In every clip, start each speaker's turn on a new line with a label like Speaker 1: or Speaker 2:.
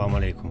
Speaker 1: Assalamu alaikum.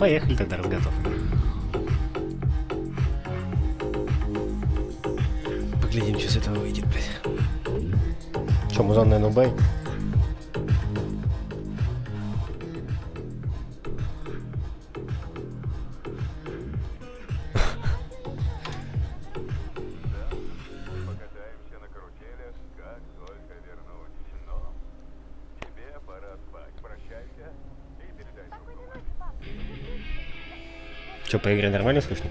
Speaker 1: Поехали тогда. поигре нормально слышно?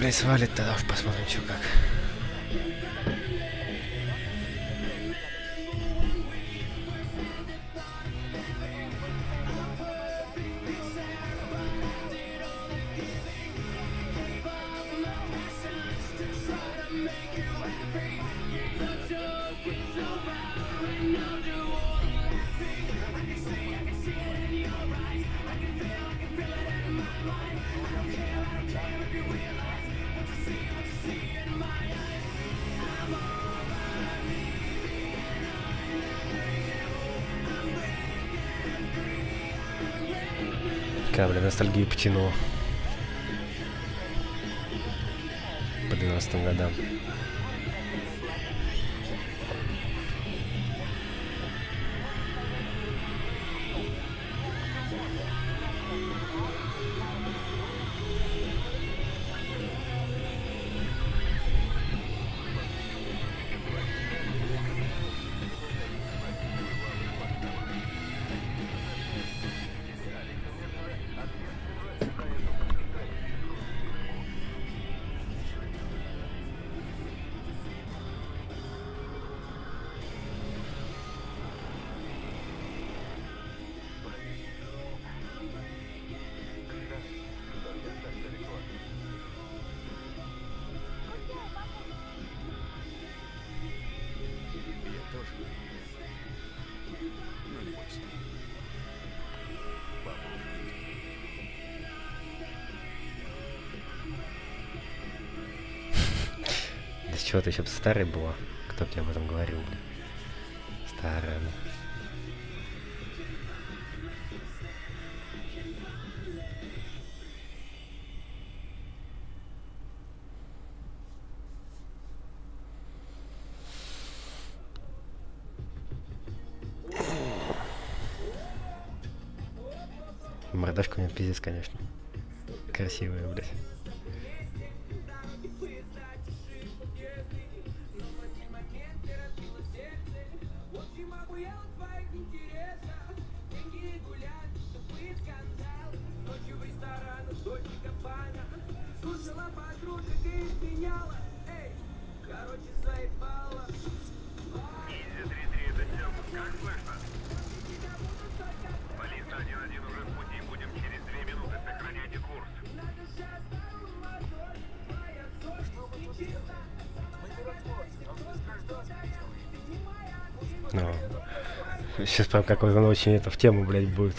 Speaker 1: блядь, свалит тогда, уж посмотрим, что как. ностальгии Птиного. старая была. Кто тебе об этом говорил? Старая. Мордашка у меня пиздец, конечно. Красивая, блядь. Сейчас прям какой-то очень это в тему, блядь, будет.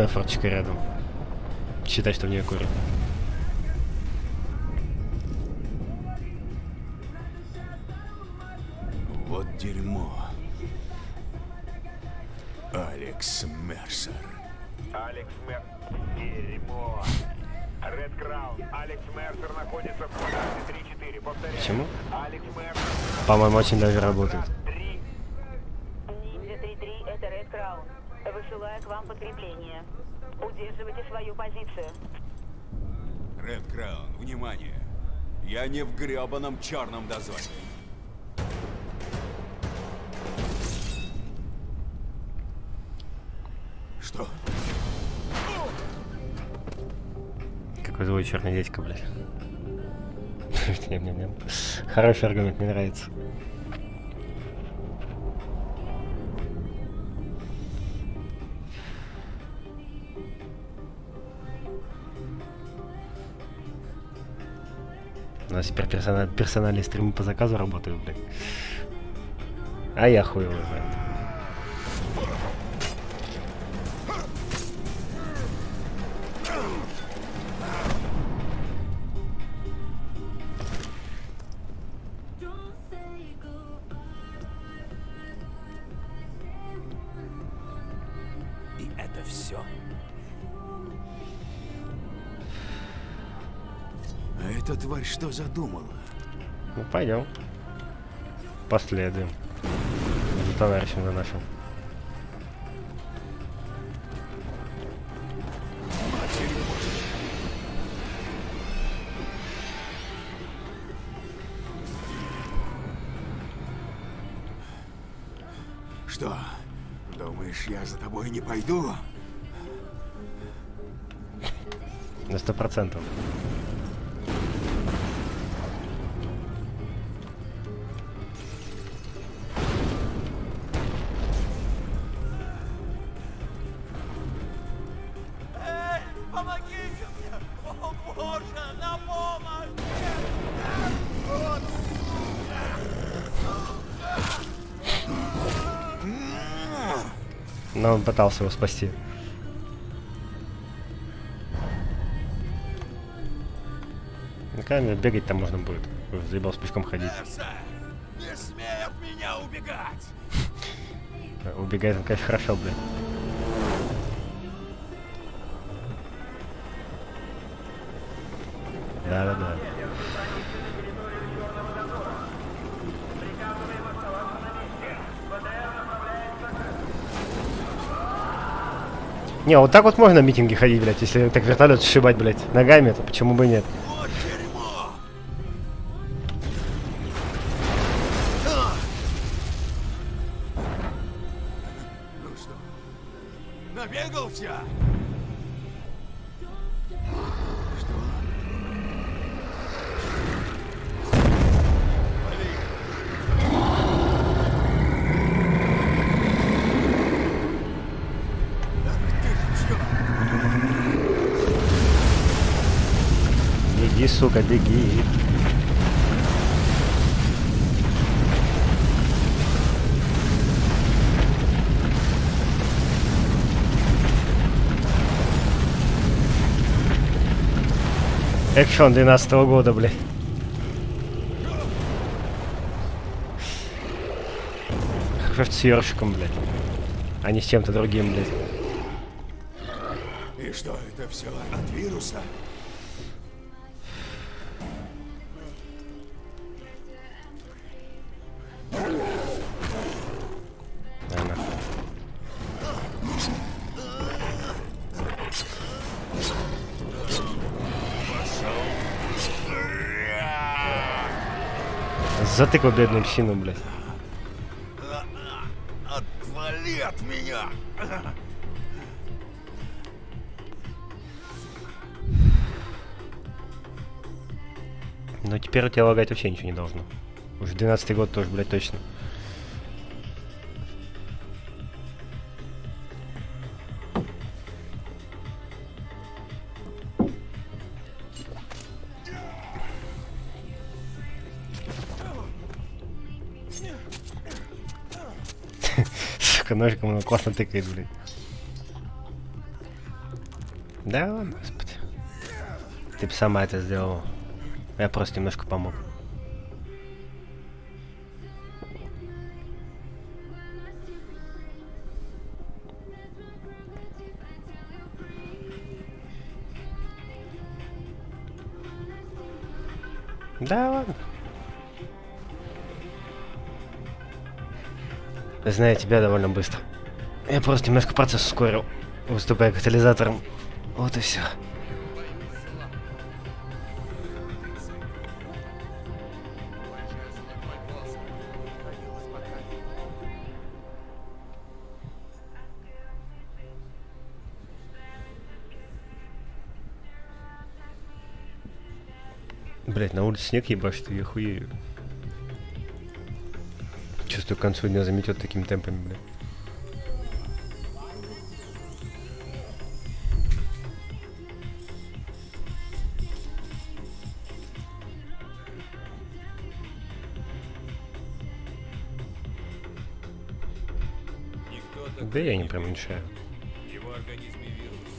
Speaker 1: Меня форточка рядом. Считай, что в нее курят.
Speaker 2: Вот дерьмо. Алекс Мерсер.
Speaker 3: Алекс Мер... Дерьмо. Ред Краун. Алекс Мерсер находится в квадрате 3-4. Повторяю.
Speaker 1: Почему?
Speaker 3: Алекс Мерсер.
Speaker 1: По-моему, очень даже работает.
Speaker 2: Черном дозоре. Что?
Speaker 1: Какой злой черный дядька, блядь. Хороший аргумент, мне нравится. У нас теперь персона- персональные стримы по заказу работают, блядь. А я хуй его знает.
Speaker 2: И это все. А эта тварь что задумала?
Speaker 1: Ну, пойдем. Последуем. За товарищем за нашим.
Speaker 2: Что? Думаешь, я за тобой не пойду?
Speaker 1: На сто процентов. он пытался его спасти. Ну, На камере бегать там можно будет. Заебал с пучком ходить. Убегает э, он, ну, конечно, хорошо, блин. Да-да-да. Не, вот так вот можно на митинги ходить, блядь, если так вертолет сшибать, блядь, ногами, то почему бы нет? Сука, беги. Экшон 12 года, блядь. Хорошо, с ёршиком, блядь. А не с чем-то другим, блядь.
Speaker 2: И что это все от вируса?
Speaker 1: Затыкал бедную псину, блядь.
Speaker 2: Отвали от меня!
Speaker 1: Но теперь у тебя лагать вообще ничего не должно. Уже 12 год тоже, блядь, точно. Классно тыкает, блядь. Да ладно, господи. Ты бы сама это сделала. Я просто немножко помог. Да ладно. Знаю тебя довольно быстро. Я просто немножко процесс ускорил, выступая катализатором. Вот и все. Блять, на улице снег ебашит, я хуею. Чувствую, к концу дня заметет такими темпами, блядь. Да я не преуменьшаю.
Speaker 4: В его организме вирус.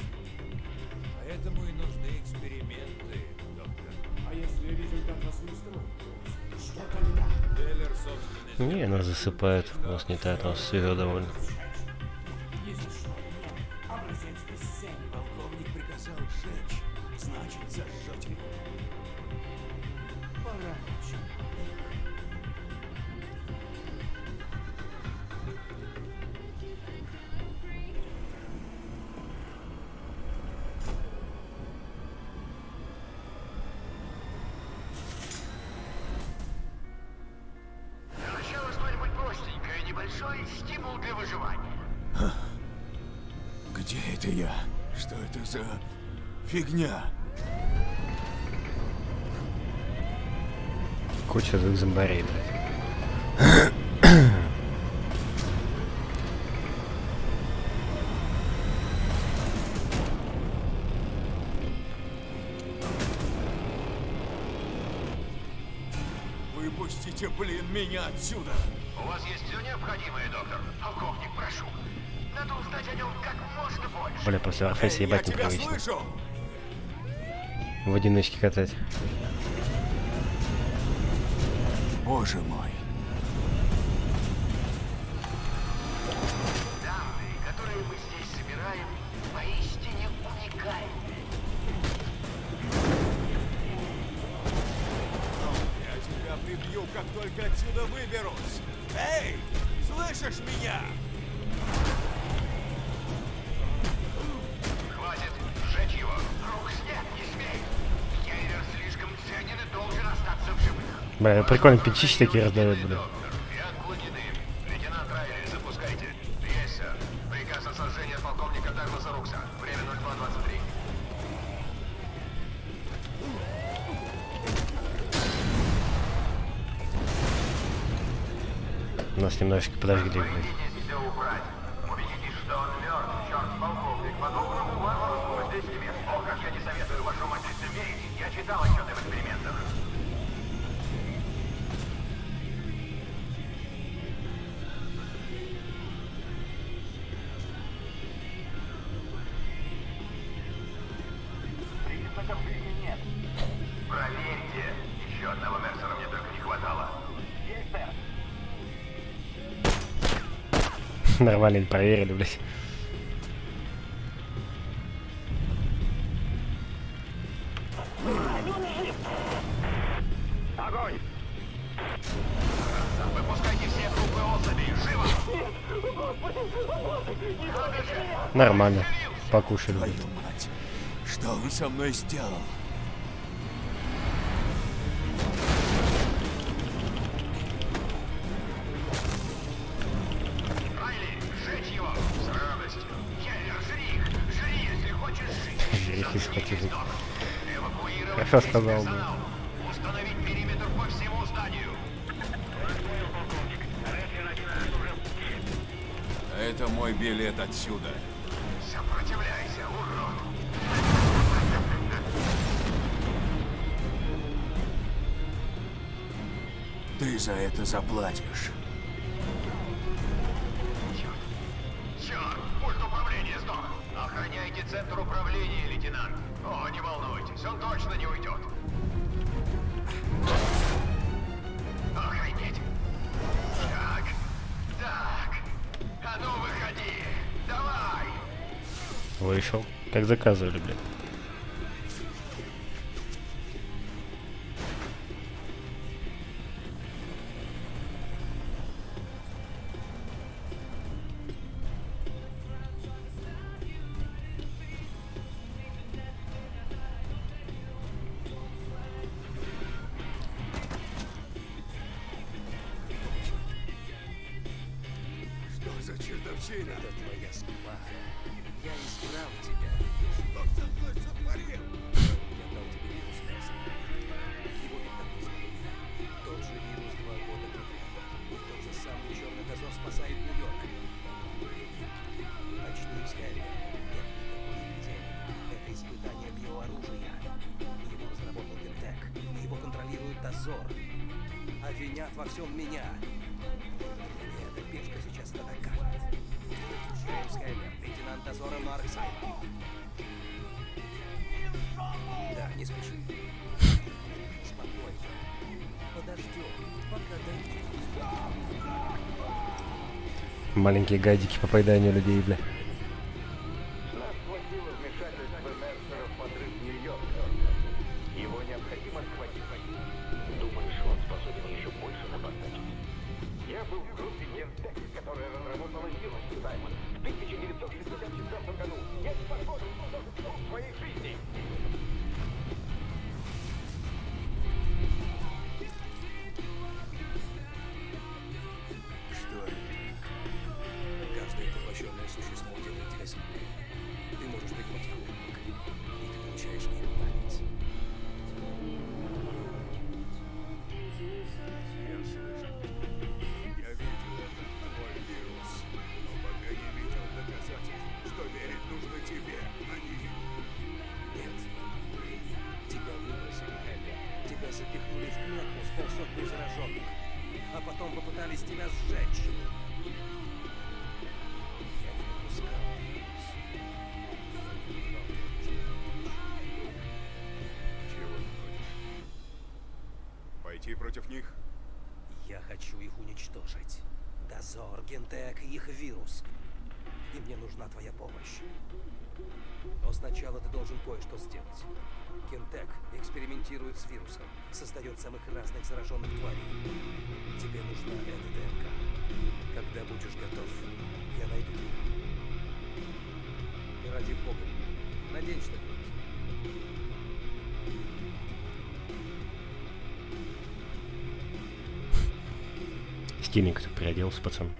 Speaker 4: Поэтому и нужны эксперименты, доктор.
Speaker 5: А если результат вас не устроит? Что тогда?
Speaker 4: Деллер собственный
Speaker 1: Не, нас засыпает, нас не тает, нас свежо довольно. После Warface
Speaker 2: Эй, я
Speaker 1: ебать
Speaker 2: тебя
Speaker 1: непривычно. В одиночке катать.
Speaker 2: Боже мой.
Speaker 6: прикольно, пятички такие раздают, блин. Навалин проверили, блядь. Нормально. Покушали.
Speaker 5: Что он со мной сделал?
Speaker 6: Хорошо сказал. Да.
Speaker 5: Это мой билет отсюда.
Speaker 2: Сопротивляйся, урод!
Speaker 5: Ты за это заплатишь.
Speaker 6: еще, как заказывали, блин.
Speaker 5: Что за чертовщина?
Speaker 1: меня. Эта пешка сейчас это. Джеймс Хэммер, лейтенант дозора Марк Сайдман. Да, не спеши. Спокойно. Подождем, пока дойдет.
Speaker 6: Маленькие гадики по поеданию людей, бля.
Speaker 1: С
Speaker 5: вирусом, создает самых разных зараженных тварей. Тебе нужна эта ДНК. Когда будешь готов, я найду тебя. И ради бога, надень что-нибудь.
Speaker 4: Стильненько приоделся, пацан.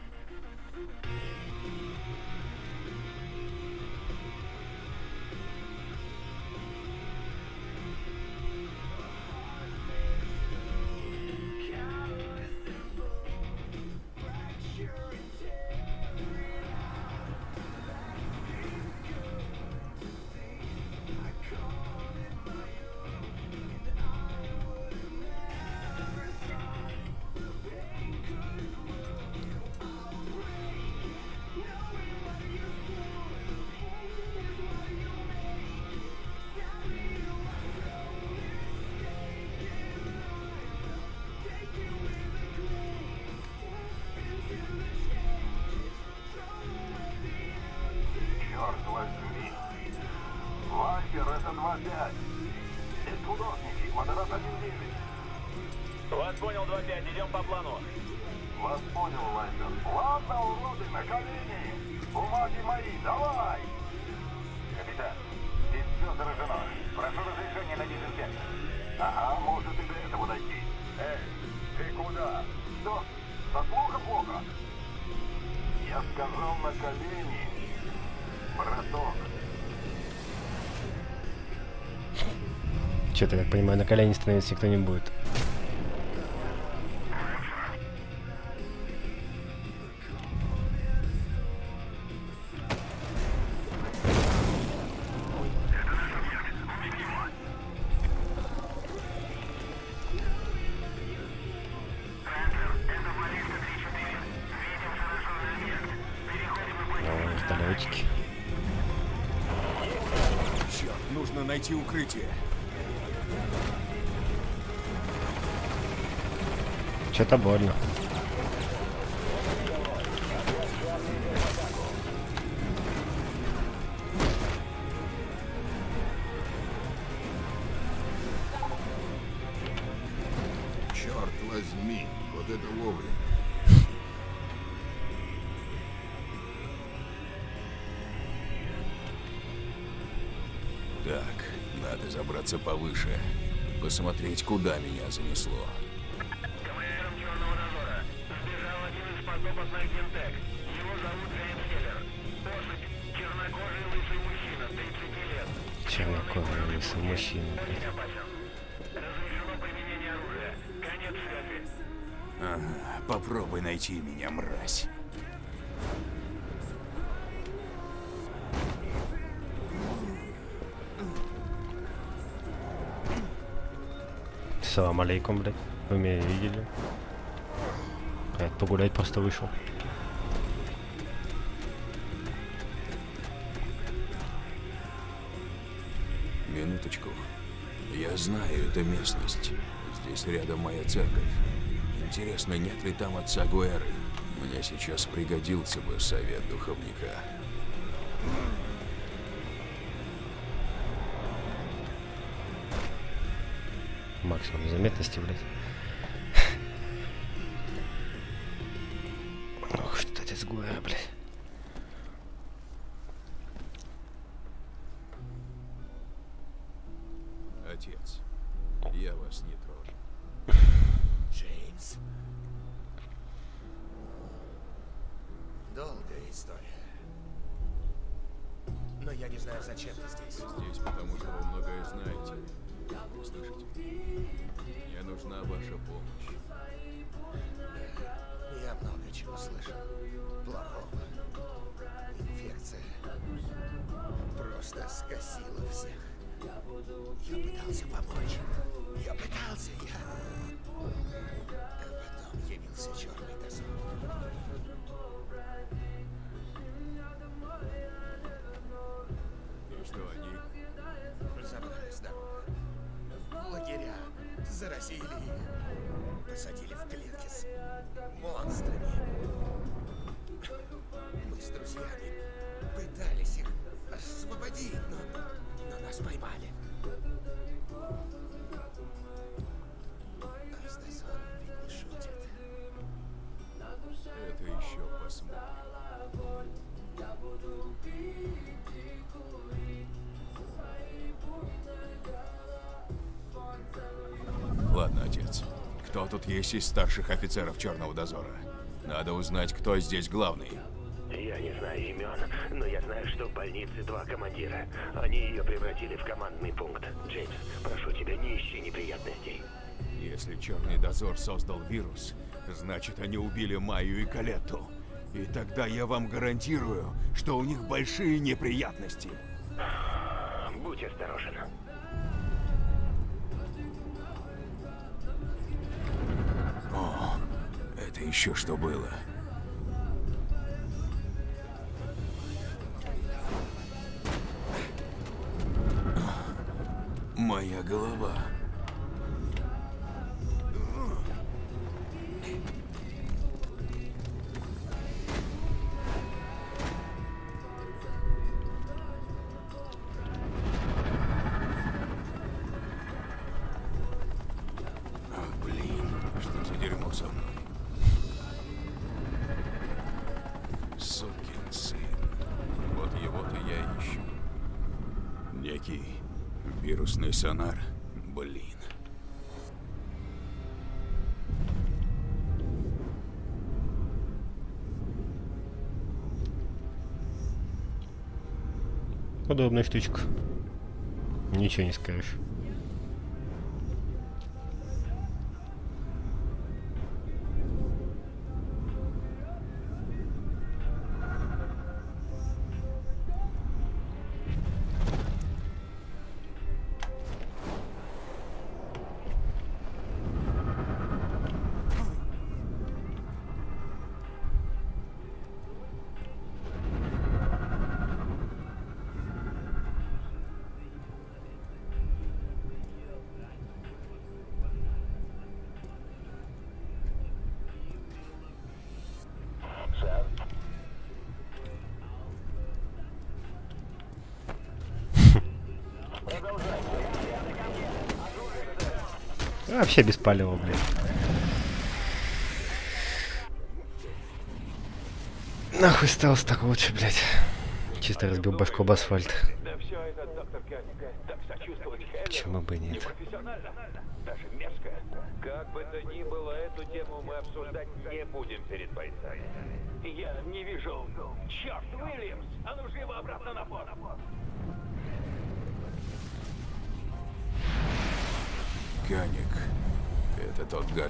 Speaker 4: Че-то, как понимаю, на колени становиться никто не будет. Что-то больно.
Speaker 2: Черт возьми, вот это вовремя. Так, надо забраться повыше. Посмотреть, куда меня занесло.
Speaker 4: Салам алейкум, блядь. Вы меня видели? Я погулять просто вышел.
Speaker 2: Минуточку. Я знаю эту местность. Здесь рядом моя церковь. Интересно, нет ли там отца Гуэры? Мне сейчас пригодился бы совет духовника.
Speaker 4: Максимум заметности, блядь. Ох, что отец Гуэра, блядь.
Speaker 2: Есть из старших офицеров Черного дозора? Надо узнать, кто здесь главный.
Speaker 7: Я не знаю имен, но я знаю, что в больнице два командира. Они ее превратили в командный пункт. Джеймс, прошу тебя, не ищи неприятностей.
Speaker 2: Если Черный дозор создал вирус, значит они убили Майю и Калетту. И тогда я вам гарантирую, что у них большие неприятности.
Speaker 7: Будь осторожен.
Speaker 2: Это еще что было? Моя голова.
Speaker 1: Удобная штучка. Ничего не скажешь. Вообще без палева, блин. Нахуй стелс так лучше, блядь. Чисто разбил башку об асфальт.
Speaker 7: Да все это, доктор Кеннинг, так сочувствовать Хелен.
Speaker 1: Почему бы нет?
Speaker 7: Профессионально, даже мерзко.
Speaker 3: Как бы то ни было, эту тему мы обсуждать не будем перед бойцами.
Speaker 7: Я не вижу... Черт, Уильямс! А ну живо обратно на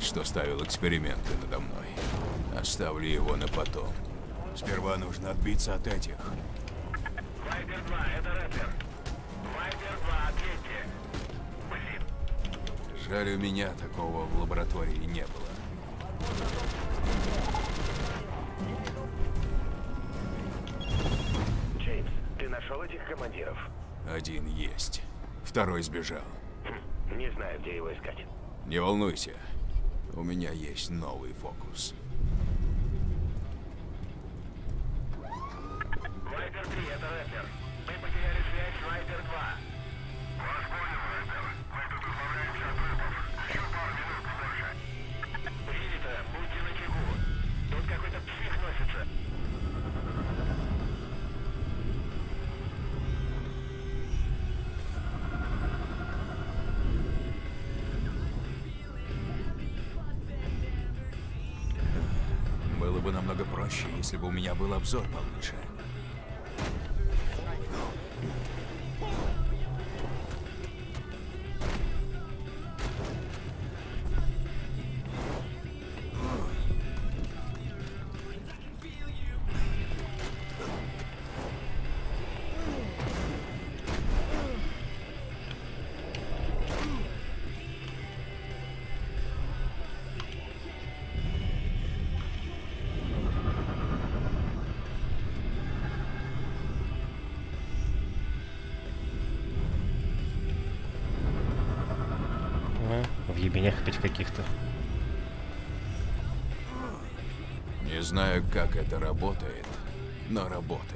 Speaker 2: тот что ставил эксперименты надо мной. Оставлю его на потом. Сперва нужно отбиться от этих.
Speaker 7: Вайпер 2, это рэпер. Вайпер 2, ответьте. Блин,
Speaker 2: Жаль, у меня такого в лаборатории не было.
Speaker 7: Джеймс, ты нашел этих командиров?
Speaker 2: Один есть. Второй сбежал.
Speaker 7: Хм, не знаю, где его искать.
Speaker 2: Не волнуйся. У меня есть новый фокус.
Speaker 7: Вайпер 3, это рэпер.
Speaker 2: Бы у
Speaker 1: ебенях опять каких-то.
Speaker 2: Не знаю, как это работает, но работает.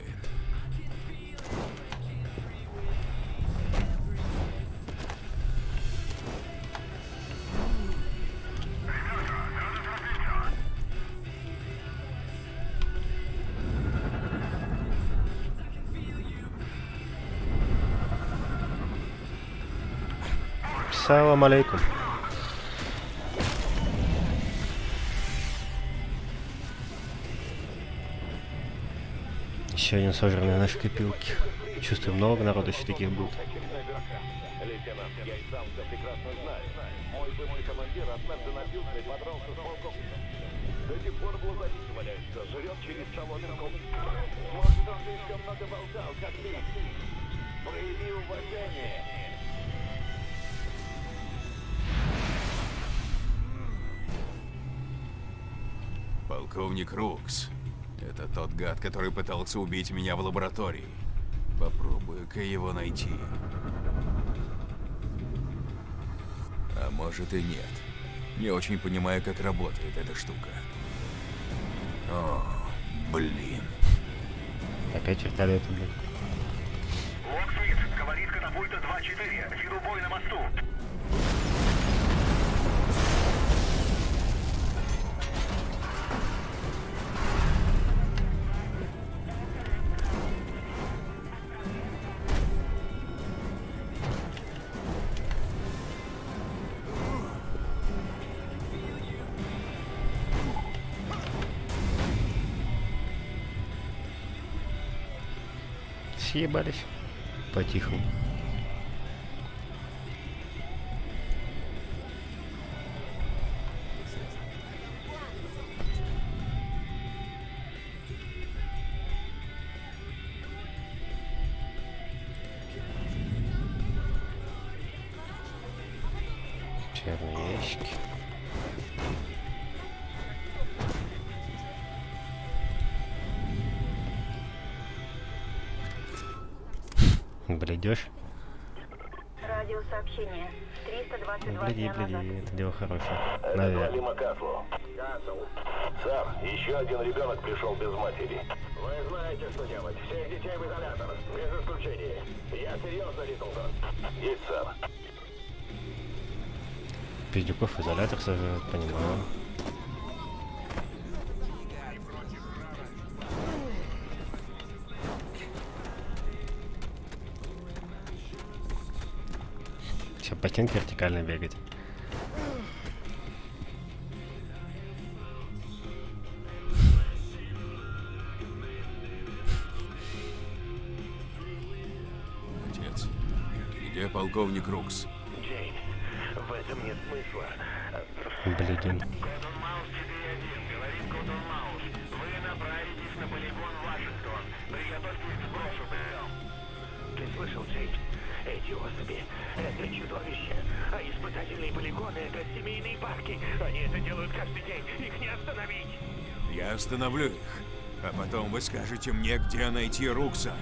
Speaker 1: Салам алейкум. Еще один сожранный наши копилки. Чувствую, много народу еще таких будет.
Speaker 2: Полковник Рукс. Это тот гад, который пытался убить меня в лаборатории. Попробую-ка его найти. А может и нет. Не очень понимаю, как работает эта штука. О, блин.
Speaker 1: Опять вертолеты, блин.
Speaker 8: Локсмит, говорит катапульта 2-4. Веду бой на мосту.
Speaker 1: Съебались. По-тихому.
Speaker 9: Радиосообщение. 322
Speaker 1: Бледи,
Speaker 9: дня назад.
Speaker 1: бледи, это дело хорошее.
Speaker 8: Это
Speaker 1: Наверное.
Speaker 8: Вадима Каслу. Сэр, еще один ребенок пришел без матери. Вы знаете, что делать. Всех детей в изолятор. Без исключения. Я серьезно, Ритлтон. Есть, сэр.
Speaker 1: Пиздюков изолятор сажают, понимаю. По стенке вертикально бегать.
Speaker 2: Отец, где полковник Рукс?
Speaker 8: Джейн, в этом нет смысла.
Speaker 1: Блядин.
Speaker 8: Вы
Speaker 2: скажете мне, где найти Рукса.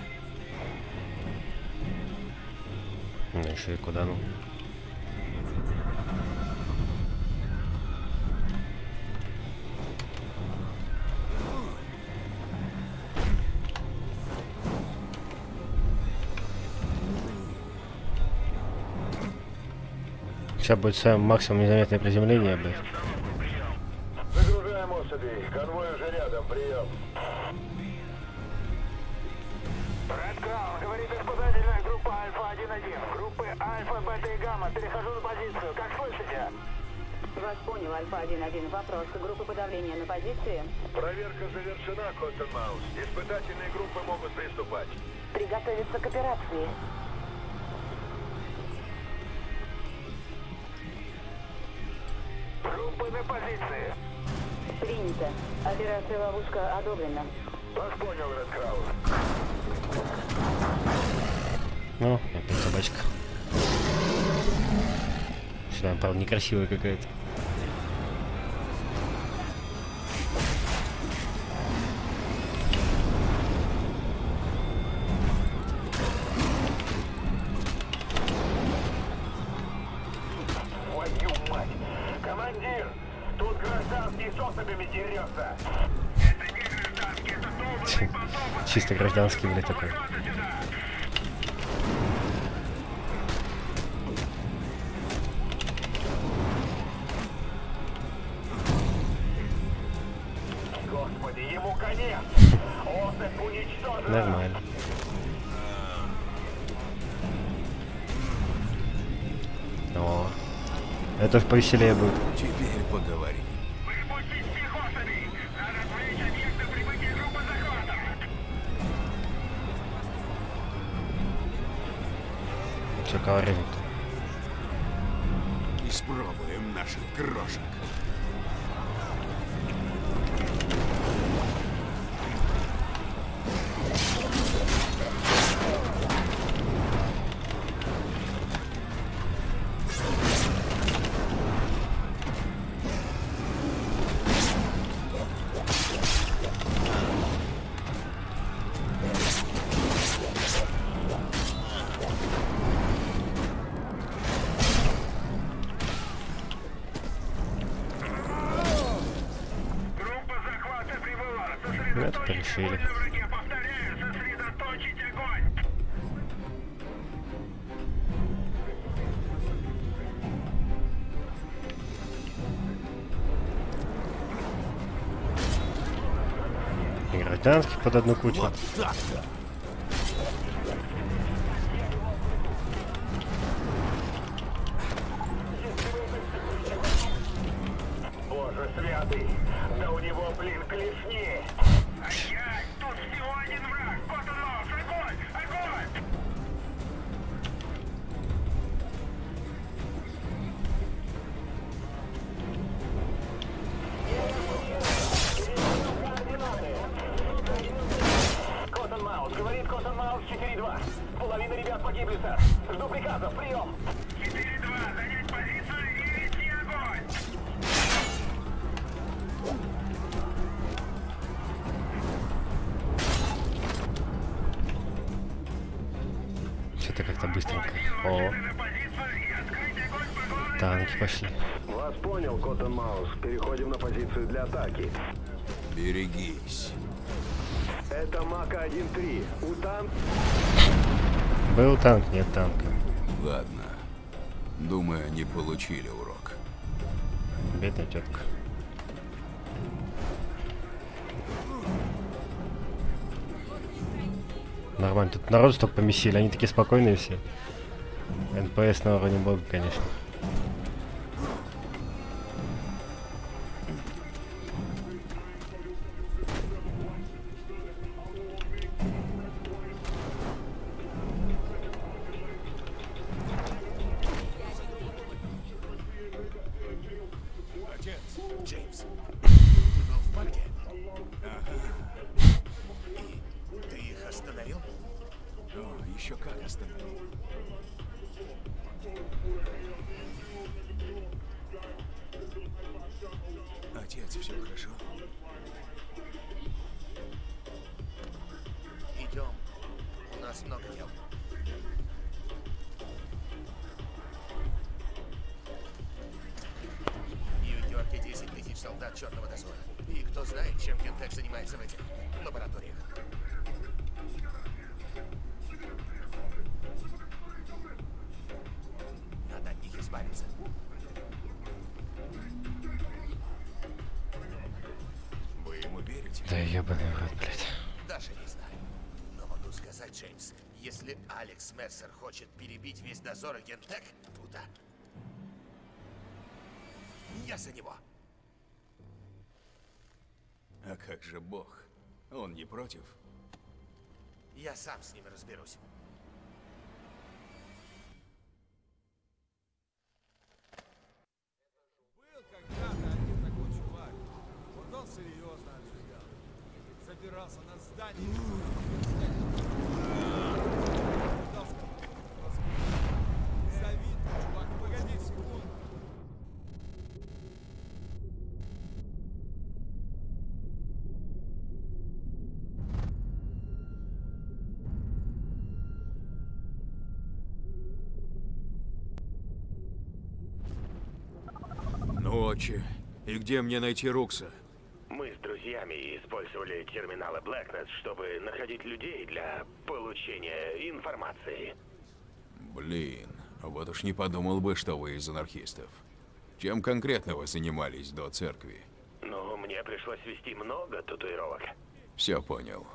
Speaker 1: Ну еще и куда ну? Сейчас будет самое максимум незаметное приземление, блядь.
Speaker 8: Загружаем особей. Конвой уже рядом. Прием.
Speaker 9: Вас понял, Альфа-1-1. Вопрос. Группы подавления на позиции.
Speaker 8: Проверка завершена, Коттон Маус. Испытательные группы могут приступать.
Speaker 9: Приготовиться к операции.
Speaker 8: Группы на позиции.
Speaker 9: Принято. Операция «Ловушка» одобрена.
Speaker 8: Вас понял, Ред Краун.
Speaker 1: Ну, опять собачка. Что-то, правда, некрасивая какая-то.
Speaker 4: дурацкий, блядь, такой. Нормально. О, это ж повеселее будет. решили. Гражданских под одну кучу.
Speaker 8: Вот так-то.
Speaker 10: 1-3. У танк...
Speaker 4: Был танк, нет танка.
Speaker 8: Ладно. Думаю, они получили урок.
Speaker 4: Бедная тетка. Нормально, тут народ столько помесили, они такие спокойные все. НПС на уровне бога, конечно.
Speaker 2: ночи. И
Speaker 8: где мне найти Рукса?
Speaker 10: Мы с друзьями
Speaker 7: использовали терминалы Blackness, чтобы находить людей для получения информации.
Speaker 2: Блин, вот уж не подумал бы, что вы из анархистов. Чем конкретно вы занимались до церкви?
Speaker 7: Ну, мне пришлось вести много татуировок.
Speaker 2: Все понял.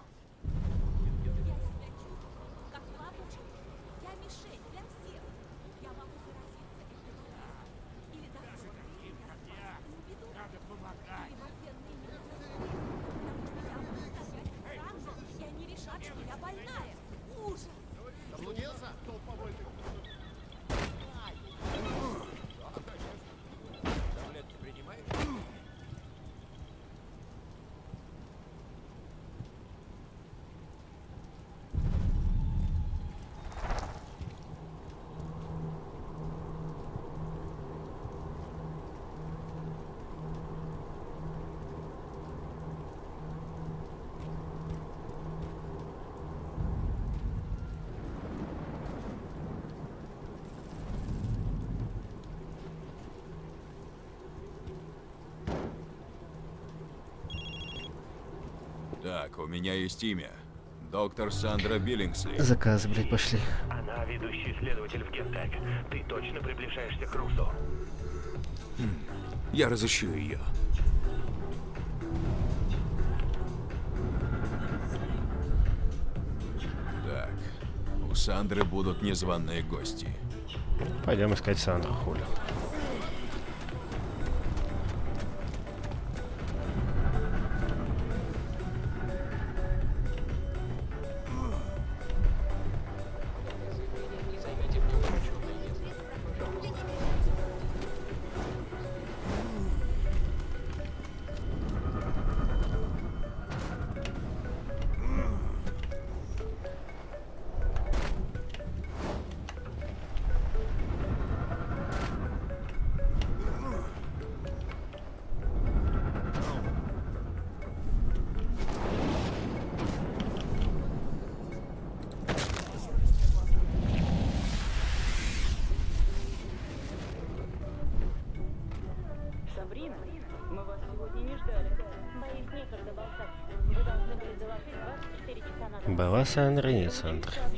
Speaker 11: Меня
Speaker 2: есть имя. Доктор Сандра Биллингсли.
Speaker 1: Заказы, блядь, пошли.
Speaker 7: Она ведущий следователь в Гентек. Ты точно приближаешься к Русу.
Speaker 2: Я разыщу ее. Так, у Сандры будут незваные гости.
Speaker 1: Пойдем искать Сандру, хули.
Speaker 9: Назад.
Speaker 1: Была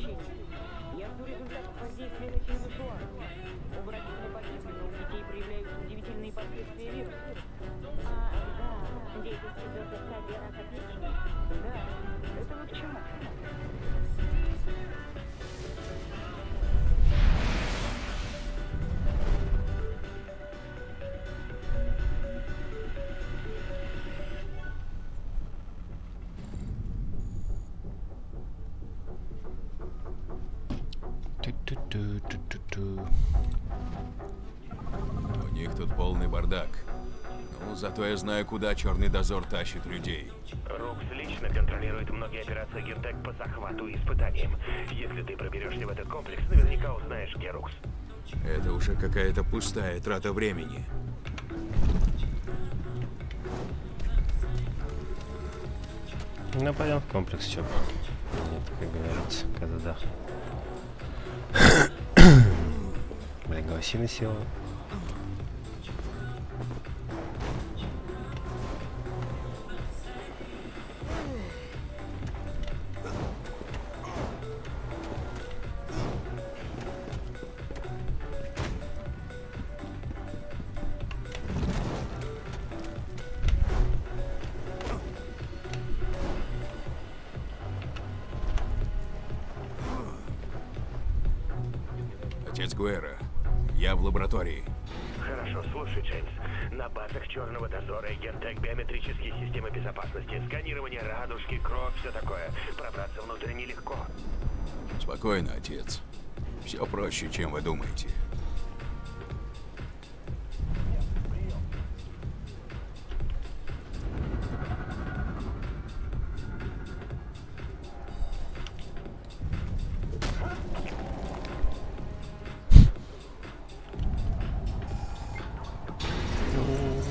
Speaker 2: Зато я знаю, куда черный дозор тащит людей.
Speaker 7: Рокс лично контролирует многие операции Гентек по захвату и испытаниям. Если ты проберешься в этот комплекс, наверняка узнаешь, где Рокс.
Speaker 2: Это уже какая-то пустая трата времени.
Speaker 1: Ну, пойдем в комплекс, чё. Нет, как говорится, когда да. Блин, голосина села.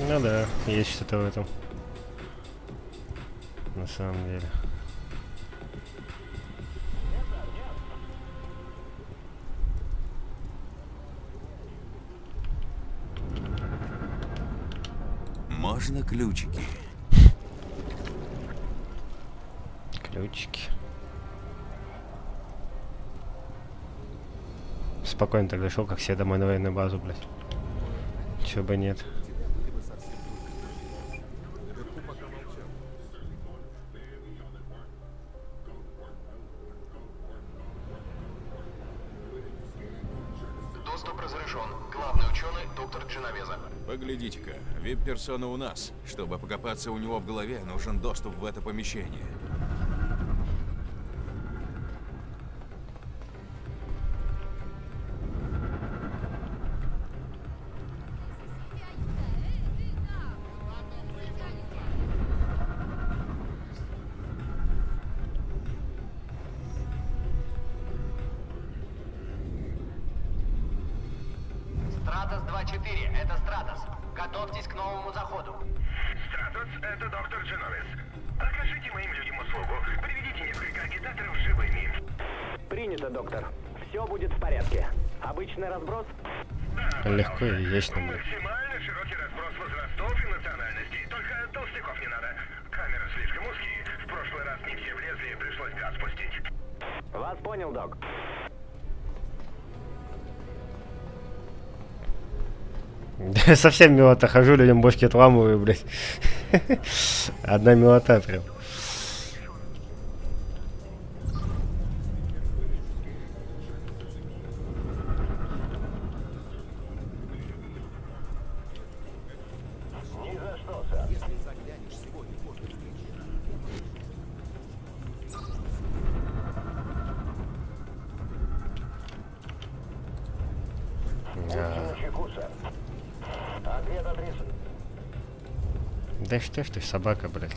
Speaker 1: Ну да, есть что-то в этом. На самом деле.
Speaker 2: Можно ключики?
Speaker 1: Ключики. Спокойно тогда шел, как все домой на военную базу, блядь. Чё бы нет.
Speaker 12: Вип-персона у нас. Чтобы покопаться у него в голове, нужен доступ в это помещение.
Speaker 1: совсем милота. Хожу, людям бошки отламываю, блядь. Одна милота прям. Собака, блядь.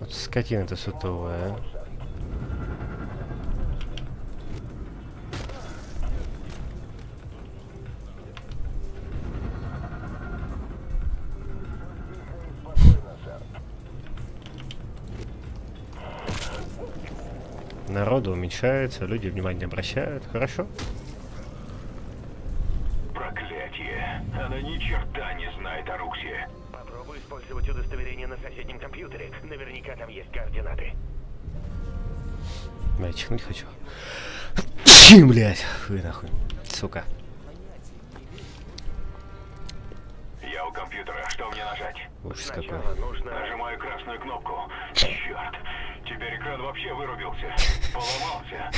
Speaker 1: Вот скотина ты сутулая, а. Народу уменьшается, люди внимания не обращают. Хорошо.
Speaker 13: Проклятие. Она ни черта не знает о Руксе.
Speaker 7: Попробуй использовать удостоверение на соседнем компьютере. Наверняка там есть координаты.
Speaker 1: Блядь, чихнуть хочу. Блядь. Фу, нахуй. Сука.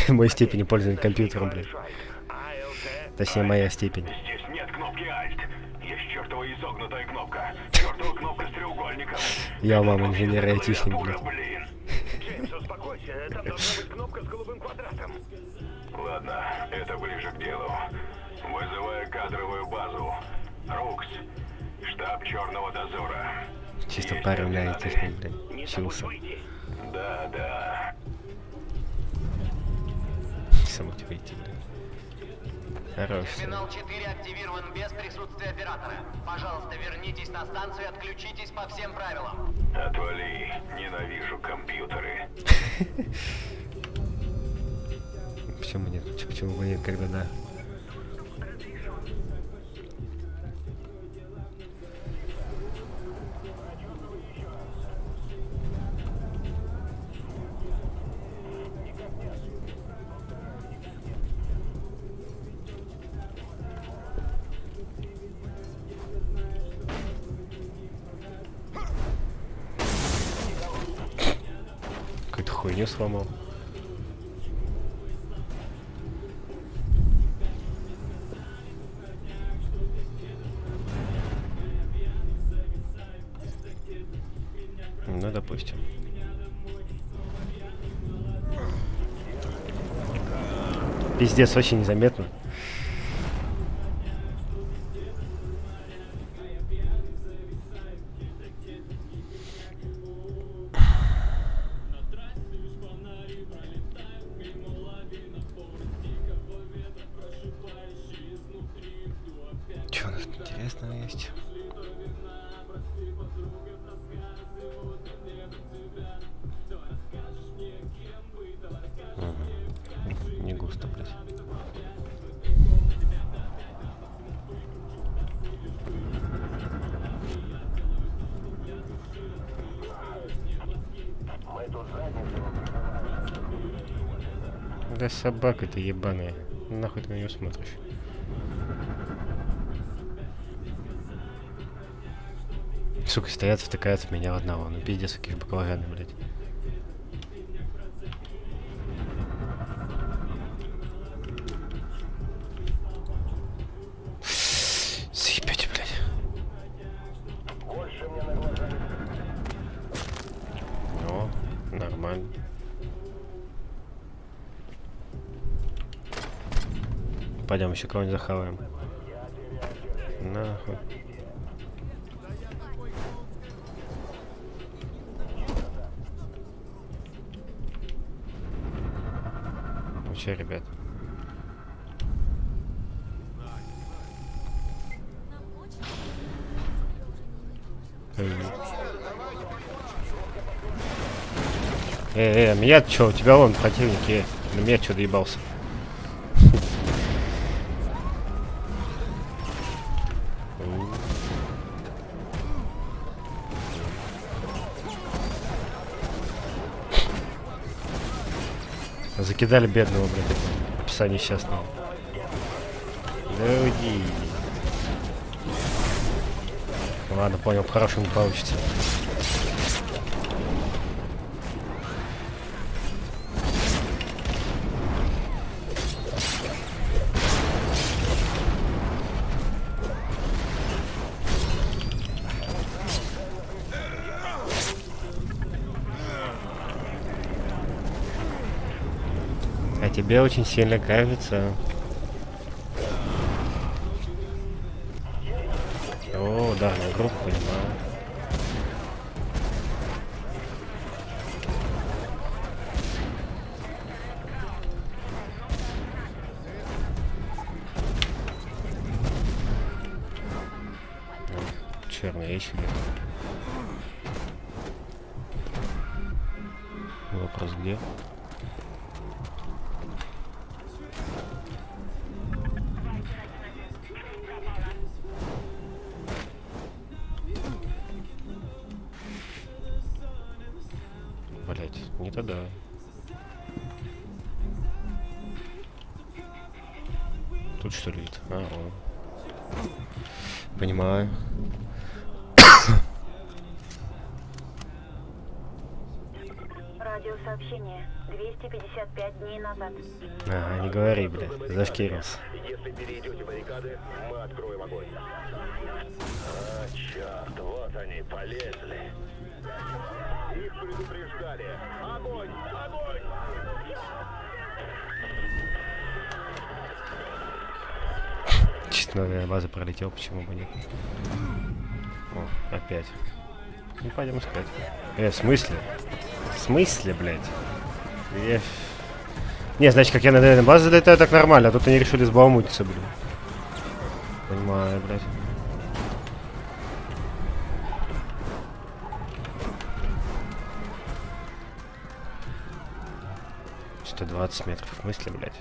Speaker 1: Мой степени пользования компьютером.
Speaker 7: АЛТ.
Speaker 1: Точнее, моя степень.
Speaker 13: Здесь нет кнопки Alt. Есть чертова изогнутая кнопка. Чертова кнопка с треугольником.
Speaker 1: Я вам
Speaker 13: Это
Speaker 1: инженер
Speaker 13: вообще
Speaker 1: айтишник,
Speaker 13: блин.
Speaker 7: Джеймс, успокойся. Там должна быть кнопка с голубым квадратом.
Speaker 13: Ладно, это ближе к делу. Вызываю кадровую базу. Рукс. Штаб Черного Дозора.
Speaker 1: Чисто парень на айтишник, Чился.
Speaker 7: выйти.
Speaker 13: Да, да.
Speaker 1: Выйти, блядь. Хорош.
Speaker 7: Терминал 4 активирован без присутствия оператора. Пожалуйста, вернитесь на станцию и отключитесь по всем правилам.
Speaker 13: Отвали. Ненавижу компьютеры.
Speaker 1: Почему нет? Почему нет, когда да? Хуйню сломал. Ну, допустим. Пиздец, очень незаметно. Собака ты ебаная. Нахуй ты на нее смотришь? Сука, стоят, втыкают в меня одного. Ну пиздец, какие баклажаны, блядь. Пойдем еще кого-нибудь захаваем. Нахуй. Ну че, ребят? Э, э, меня чё, у тебя вон противники, э, меня чё доебался? Закидали бедного, блядь, пса несчастного. Да. Ладно, понял, по-хорошему получится. Тебе очень сильно кажется. О, ударная группа, понимаю. пролетел, почему бы нет. О, опять. Не пойдем искать. Э, в смысле? В смысле, блядь? Э, не, значит, как я на ДН базу залетаю, так нормально, а тут они решили сбаумутиться, блин. Понимаю, блядь. Что 20 метров в мысли, блядь?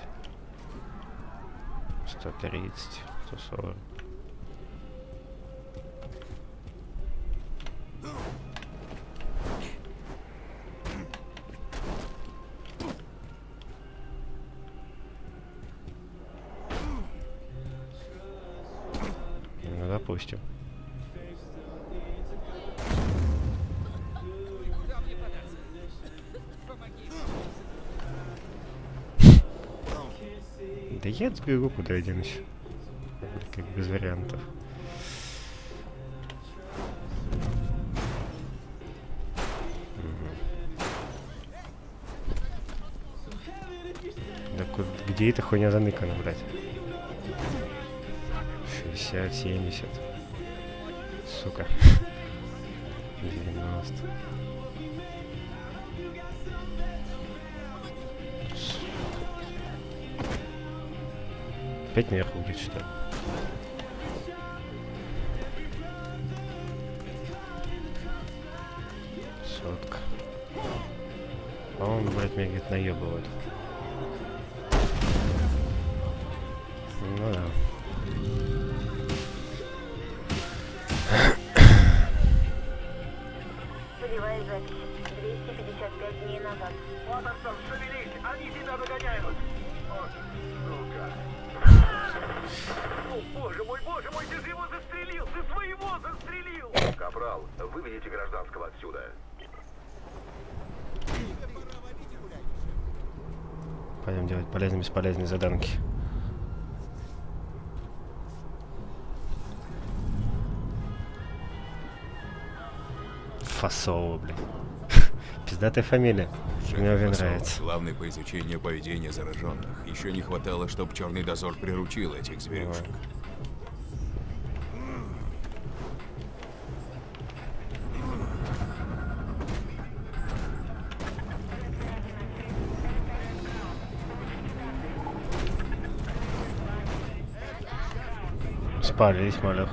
Speaker 1: 130, 140. Я сбегу, куда я денусь. Как без вариантов. Да ку- где эта хуйня заныкана, блядь? 60, 70. Сука. 90. Опять наверху где что ли? Сотка. По-моему, блядь, меня где-то наебывают. Пиздатая фамилия. Мне уже
Speaker 2: Фасол,
Speaker 1: нравится.
Speaker 2: Главный по изучению поведения зараженных. Еще не хватало, чтобы черный дозор приручил этих зверюшек.
Speaker 1: Спалились, малюх.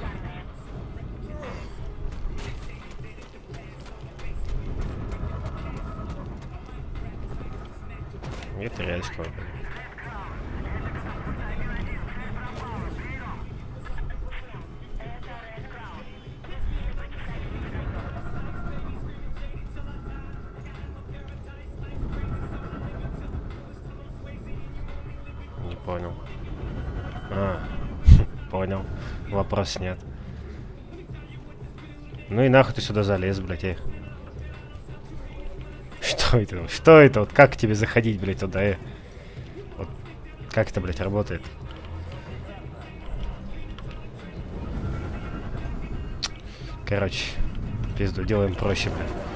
Speaker 1: Вопрос нет. Ну и нахуй ты сюда залез, блядь, э. Что это? Что это? Вот как тебе заходить, блядь, туда, э? Вот как это, блядь, работает? Короче, пизду, делаем проще, блядь.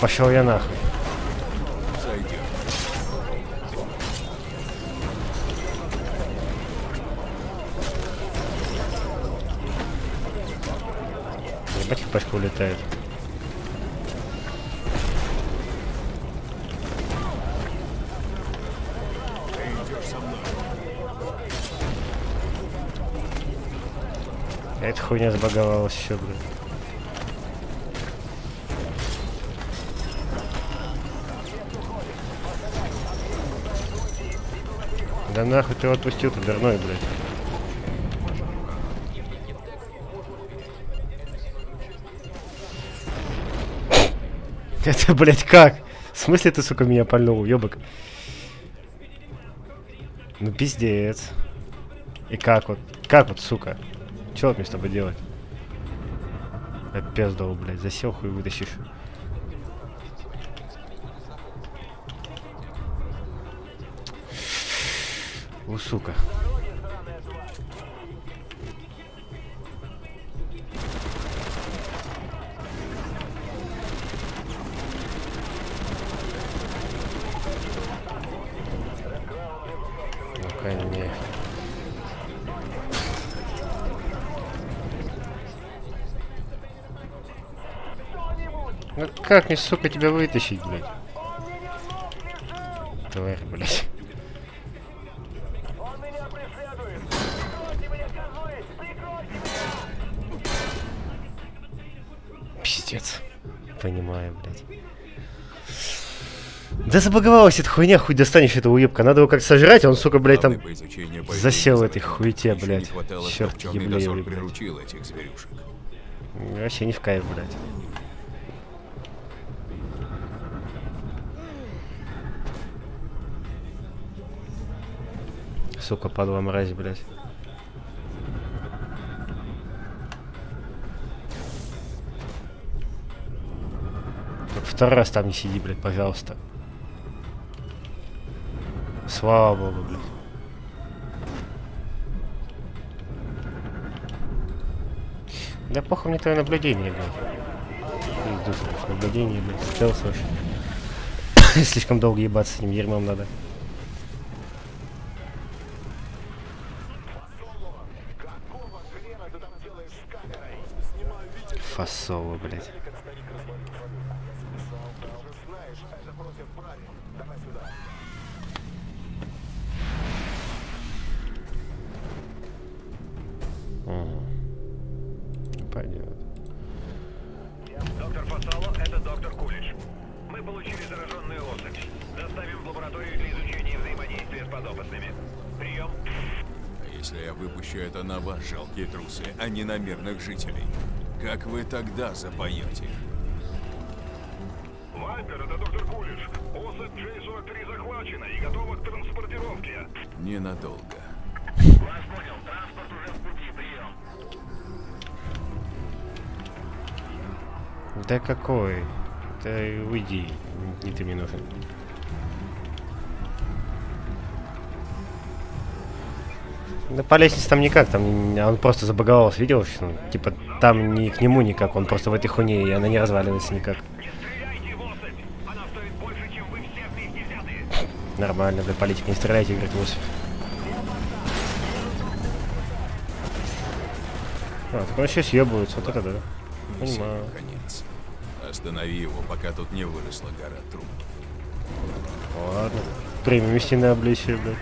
Speaker 1: Пошел я нахуй. Ебать, их башка улетает. Эта хуйня забаговалась еще, блин. Да нахуй ты его отпустил-то, дурной, блядь. Это, блядь, как? В смысле ты, сука, меня пальнул, ёбок? Ну, пиздец. И как вот? Как вот, сука? Вот мне с тобой делать? Опездал, блядь, засел хуй вытащишь. Как мне, сука, тебя вытащить, блядь? Тварь, блядь. Пиздец. Понимаю, блядь. Да забаговалась эта хуйня, хуй достанешь этого уебка. Надо его как сожрать, а он, сука, блядь, там
Speaker 2: поведения
Speaker 1: засел в этой
Speaker 2: Еще
Speaker 1: блядь. Черт,
Speaker 2: дозор
Speaker 1: блядь. Вообще не в кайф, блядь. Сука, падла мразь, блядь. Второй раз там не сиди, блядь, пожалуйста. Слава богу, блядь. Да похуй мне твое наблюдение, блядь. Слушай, наблюдение, блядь, стелс вообще. Слишком долго ебаться с этим дерьмом надо. Фасово, блядь.
Speaker 2: Вы тогда запоете?
Speaker 12: Вайпер, это доктор Кулиш. Особь J-43 захвачена и готова к транспортировке.
Speaker 2: Ненадолго.
Speaker 12: Вас понял. Транспорт уже в пути. Прием.
Speaker 1: Да какой? Да уйди, не ты мне нужен. Да по лестнице там никак, там он просто забаговался, видел? ну, типа там не к нему никак, он просто в этой хуйне, и она не разваливается никак. Нормально, бля, политик, не стреляйте, говорит, в особь. А, так он сейчас съебывается, вот это да.
Speaker 2: Ну,
Speaker 1: Понимаю.
Speaker 2: конец. Останови его, пока тут не выросла гора трупов.
Speaker 1: Ладно. Премиум на обличие, блядь.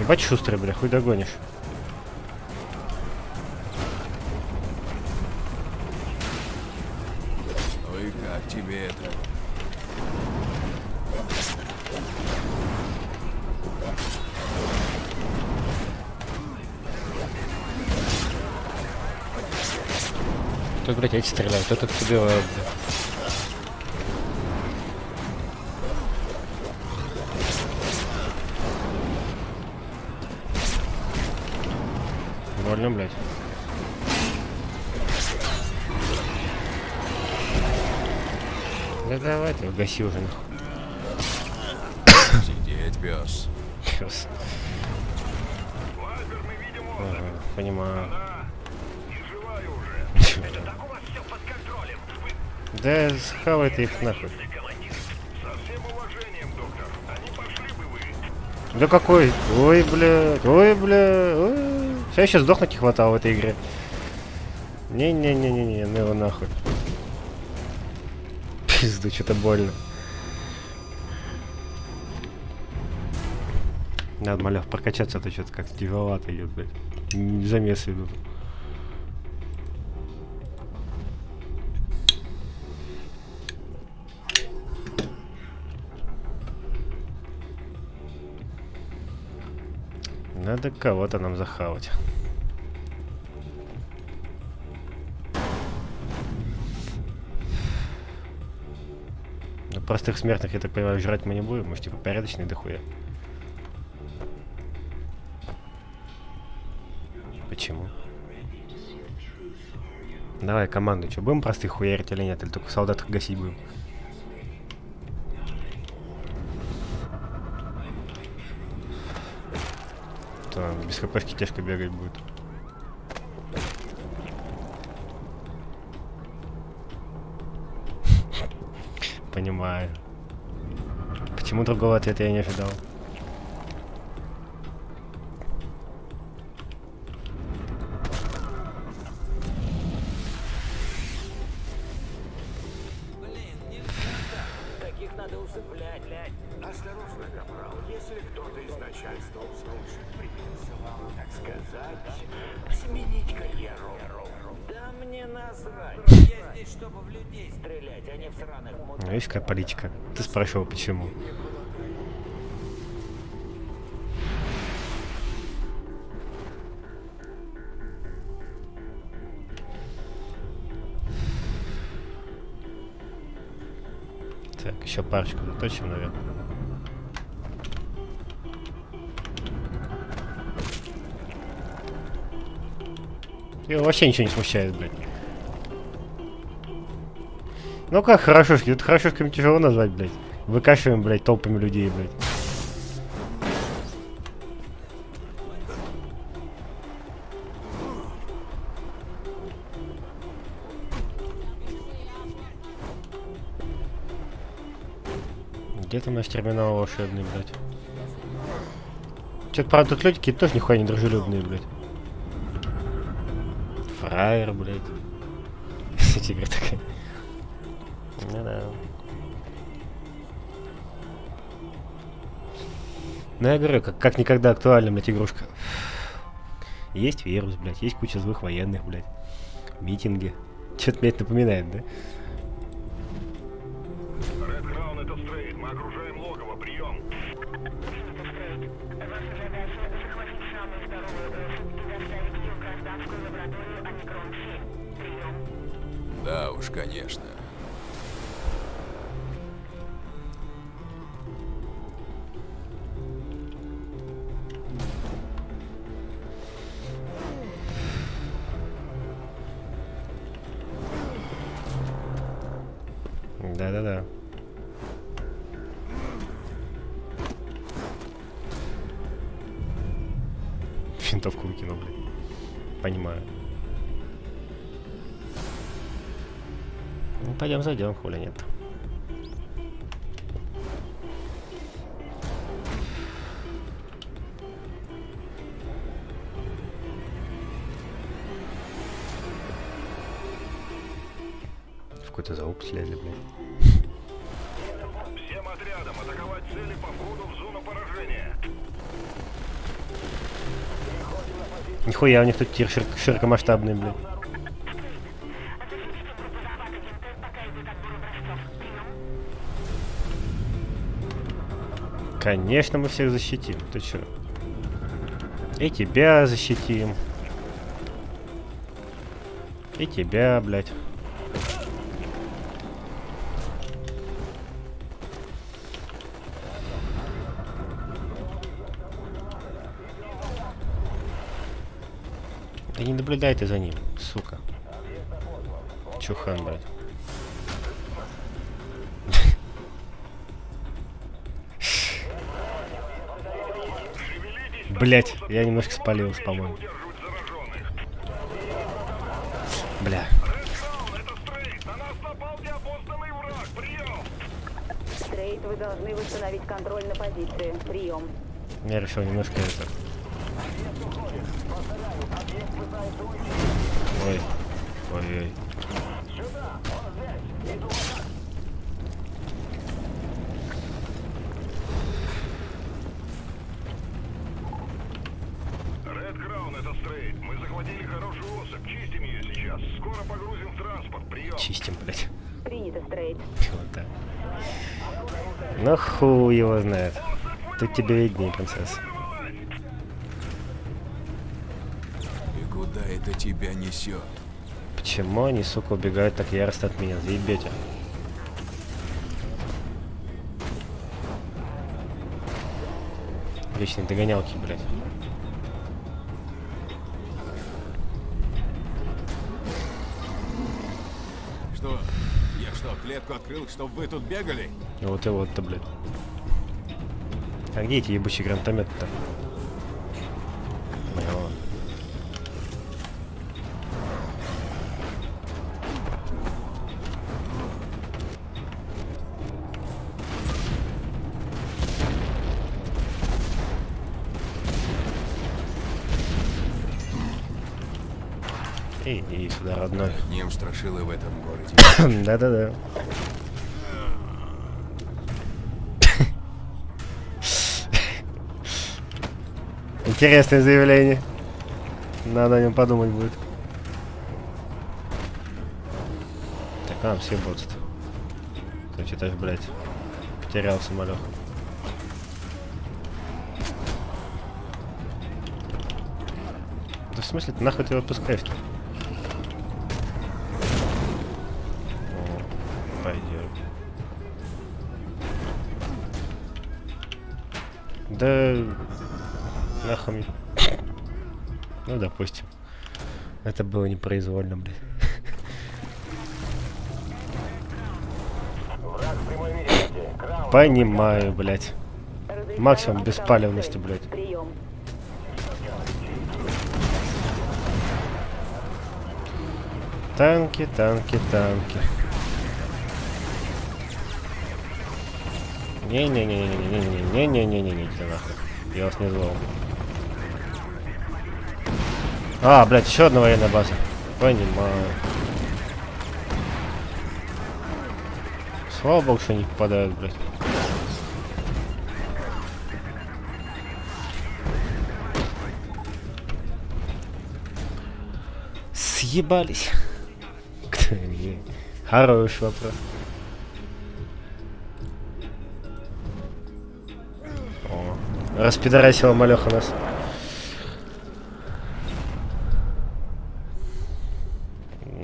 Speaker 1: Ебать шустрый, бля, хуй догонишь.
Speaker 2: И как тебе это?
Speaker 1: Тут, блядь, эти стреляют, кто тут убивает, гаси уже, нахуй.
Speaker 2: Сидеть, пес.
Speaker 1: Пёс. Ага, понимаю. Да схавай ты их нахуй. Да какой? Ой, бля, ой, бля, ой. Сейчас сейчас сдохнуть не хватало в этой игре. Не-не-не-не-не, ну его нахуй. Пизду, что-то больно. Надо, малев, прокачаться, а то что-то как тяжеловато идет, блядь. Замесы идут. Надо кого-то нам захавать. Простых смертных, я так понимаю, жрать мы не будем. Может, типа порядочный дохуя. Почему? Давай, команду, что, будем простых хуярить или нет? Или только солдат гасить будем? То без хпшки тяжко бегать будет. Понимаю. Почему другого ответа я не ожидал? Спрашивал, почему? Так, еще парочку заточим, наверное. Его вообще ничего не смущает, блядь. Ну как хорошушки? Тут хорошушками тяжело назвать, блядь. Выкашиваем, блядь, толпами людей, блядь. Где там наш терминал волшебный, блядь? Че-то, правда, тут люди какие-то тоже нихуя не дружелюбные, блядь. Фраер, блядь. Игра такая. Ну я говорю, как, как никогда актуальна, блядь, игрушка. Есть вирус, блядь, есть куча злых военных, блядь. Митинги. Что-то мне это напоминает, да? Зайдем, хули нет. В какой-то залуп слезли, блин.
Speaker 12: Всем отрядам атаковать цели по входу в зону поражения.
Speaker 1: Нихуя, у них тут тир шир- широкомасштабный, блин. Конечно, мы всех защитим. Ты чё? И тебя защитим. И тебя, блядь. Да не наблюдай за ним, сука. Чухан, блядь. Блять, я немножко спалился, по-моему. Бля.
Speaker 9: Стрейт, вы должны восстановить контроль на позиции. Прием.
Speaker 1: Я решил немножко это... Ой. Ой-ой. Хуй его знает. Тут тебе виднее, принцесса.
Speaker 2: И куда это тебя несет?
Speaker 1: Почему они, сука, убегают так яростно от меня? Заебете. Вечные догонялки, блядь.
Speaker 2: Что? Я что, клетку открыл, чтобы вы тут бегали?
Speaker 1: Вот и вот-то, блядь. А где эти ебучие гранатометы-то? Эй, иди сюда, родной.
Speaker 2: Одним страшилы в этом городе.
Speaker 1: Да-да-да. Интересное заявление. Надо о нем подумать будет. Так, а, все будут. Значит, даже, блядь, потерял самолет. Да в смысле, ты нахуй ты его отпускаешь-то? Допустим. Это было непроизвольно, блядь. Понимаю, блядь. Максимум беспалевности, блядь. Танки, танки, танки. Не-не-не-не-не-не-не-не-не-не-не, иди нахуй. Я вас не звал. А, блядь, еще одна военная база. Понимаю. Слава богу, что не попадают, блядь. Съебались. Они? Хороший вопрос. О, Распидорасила малеха нас.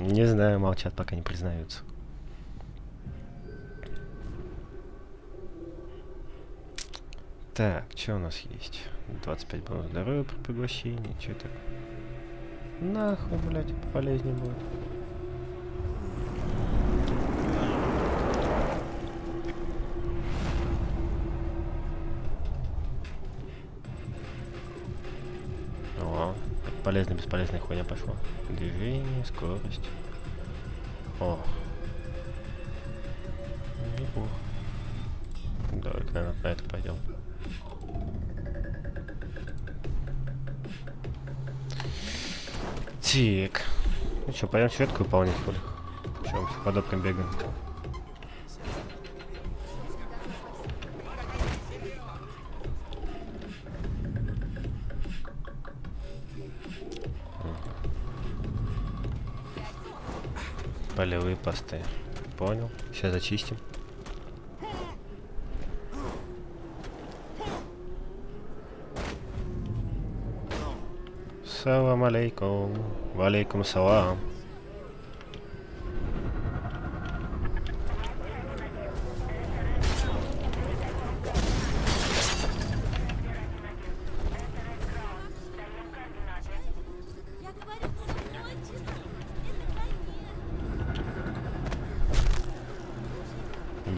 Speaker 1: Не знаю, молчат, пока не признаются. Так, что у нас есть? 25 баллов здоровья при поглощении. Что это? Нахуй, блядь, полезнее будет. О, полезная, бесполезная хуйня пошла. Движение, скорость. О. Неплохо. Давай, наверное, на это пойдем. Так. Ну что, пойдем четко выполнять хули. Чем под бегаем. Полевые посты. Понял. Сейчас зачистим. Салам алейкум. Валейкум салам.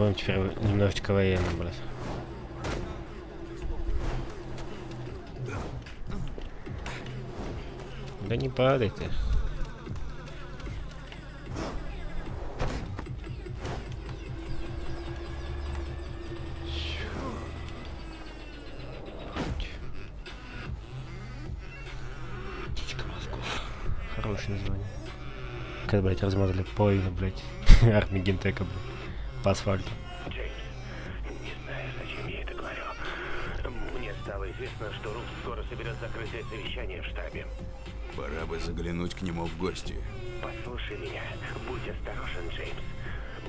Speaker 1: Будем теперь немножечко военным, блядь. Да не падай ты. Птичка мозгов. Хорошее название. Когда, блядь, размазали половину, блядь, армии гентека, блядь, по асфальту.
Speaker 7: Не знаю, зачем я это говорю. Мне стало известно, что Руф скоро соберет закрытое совещание в штабе.
Speaker 2: Пора бы заглянуть к нему в гости.
Speaker 7: Послушай меня. Будь осторожен, Джеймс.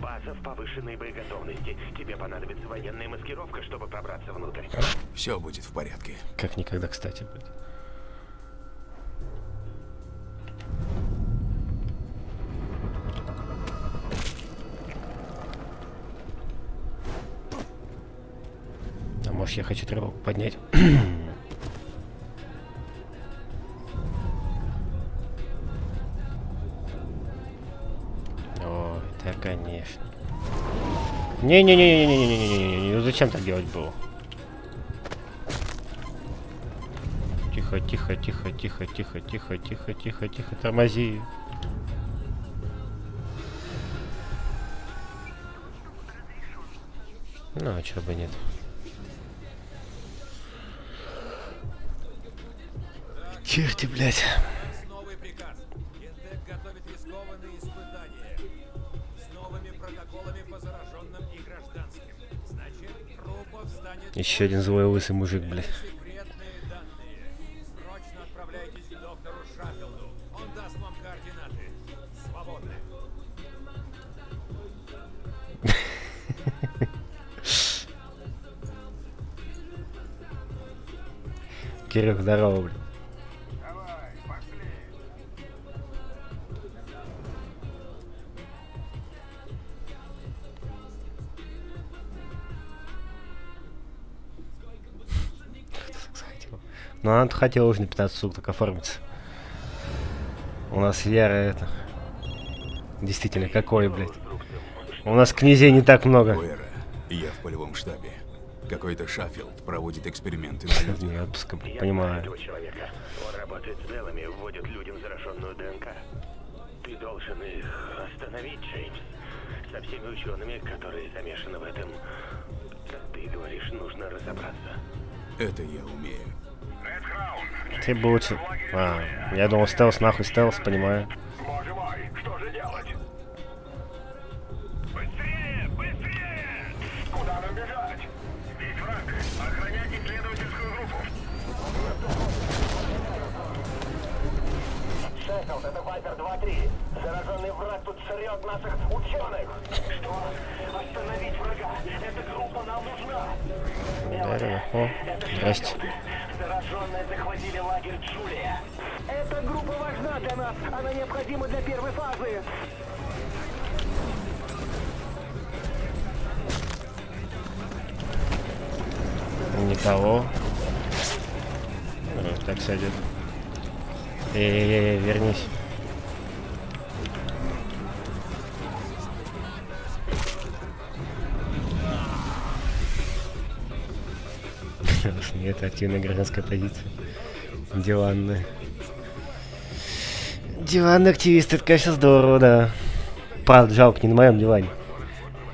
Speaker 7: База в повышенной боеготовности. Тебе понадобится военная маскировка, чтобы пробраться внутрь.
Speaker 2: Все будет в порядке.
Speaker 1: Как никогда, кстати, блядь. Может я хочу тревогу поднять? О, да конечно. Не-не-не-не-не-не-не-не-не, ну зачем так делать было? Тихо, тихо, тихо, тихо, тихо, тихо, тихо, тихо, тихо, тормози. Ну, а чё бы нет. Черти, блядь. Еще один злой лысый мужик, блядь. Кирюх, здорово, блядь. Ну, она хотела уже на 15 суток оформиться. У нас Яра это... Действительно, какой, блядь. У нас князей не так много.
Speaker 2: Уэра, я в полевом штабе. Какой-то Шаффилд проводит эксперименты на людях.
Speaker 1: Не отпуска, понимаю.
Speaker 7: Он работает с Делами, вводит людям зараженную ДНК. Ты должен их остановить, Джеймс. Со всеми учеными, которые замешаны в этом. Ты говоришь, нужно разобраться.
Speaker 2: Это я умею.
Speaker 1: Ты будешь? А, я думал стелс, нахуй стелс, понимаю.
Speaker 12: Быстрее, быстрее! Куда нам бежать? Видеть врага? Охраняйте следовательскую группу.
Speaker 7: Сектор это база два три. Зараженный враг тут сырет наших ученых. Что? Остановить врага. Эта группа нам нужна.
Speaker 1: Да, хорошо. Здрасте.
Speaker 8: Зараженные захватили лагерь Джулия. Эта группа важна для нас. Она необходима для первой фазы.
Speaker 1: Никого. Ну, так сойдет. Эй, вернись. Нет, активная гражданская позиция. Диванная. Диванный активист, это, конечно, здорово, да. Правда, жалко, не на моем диване.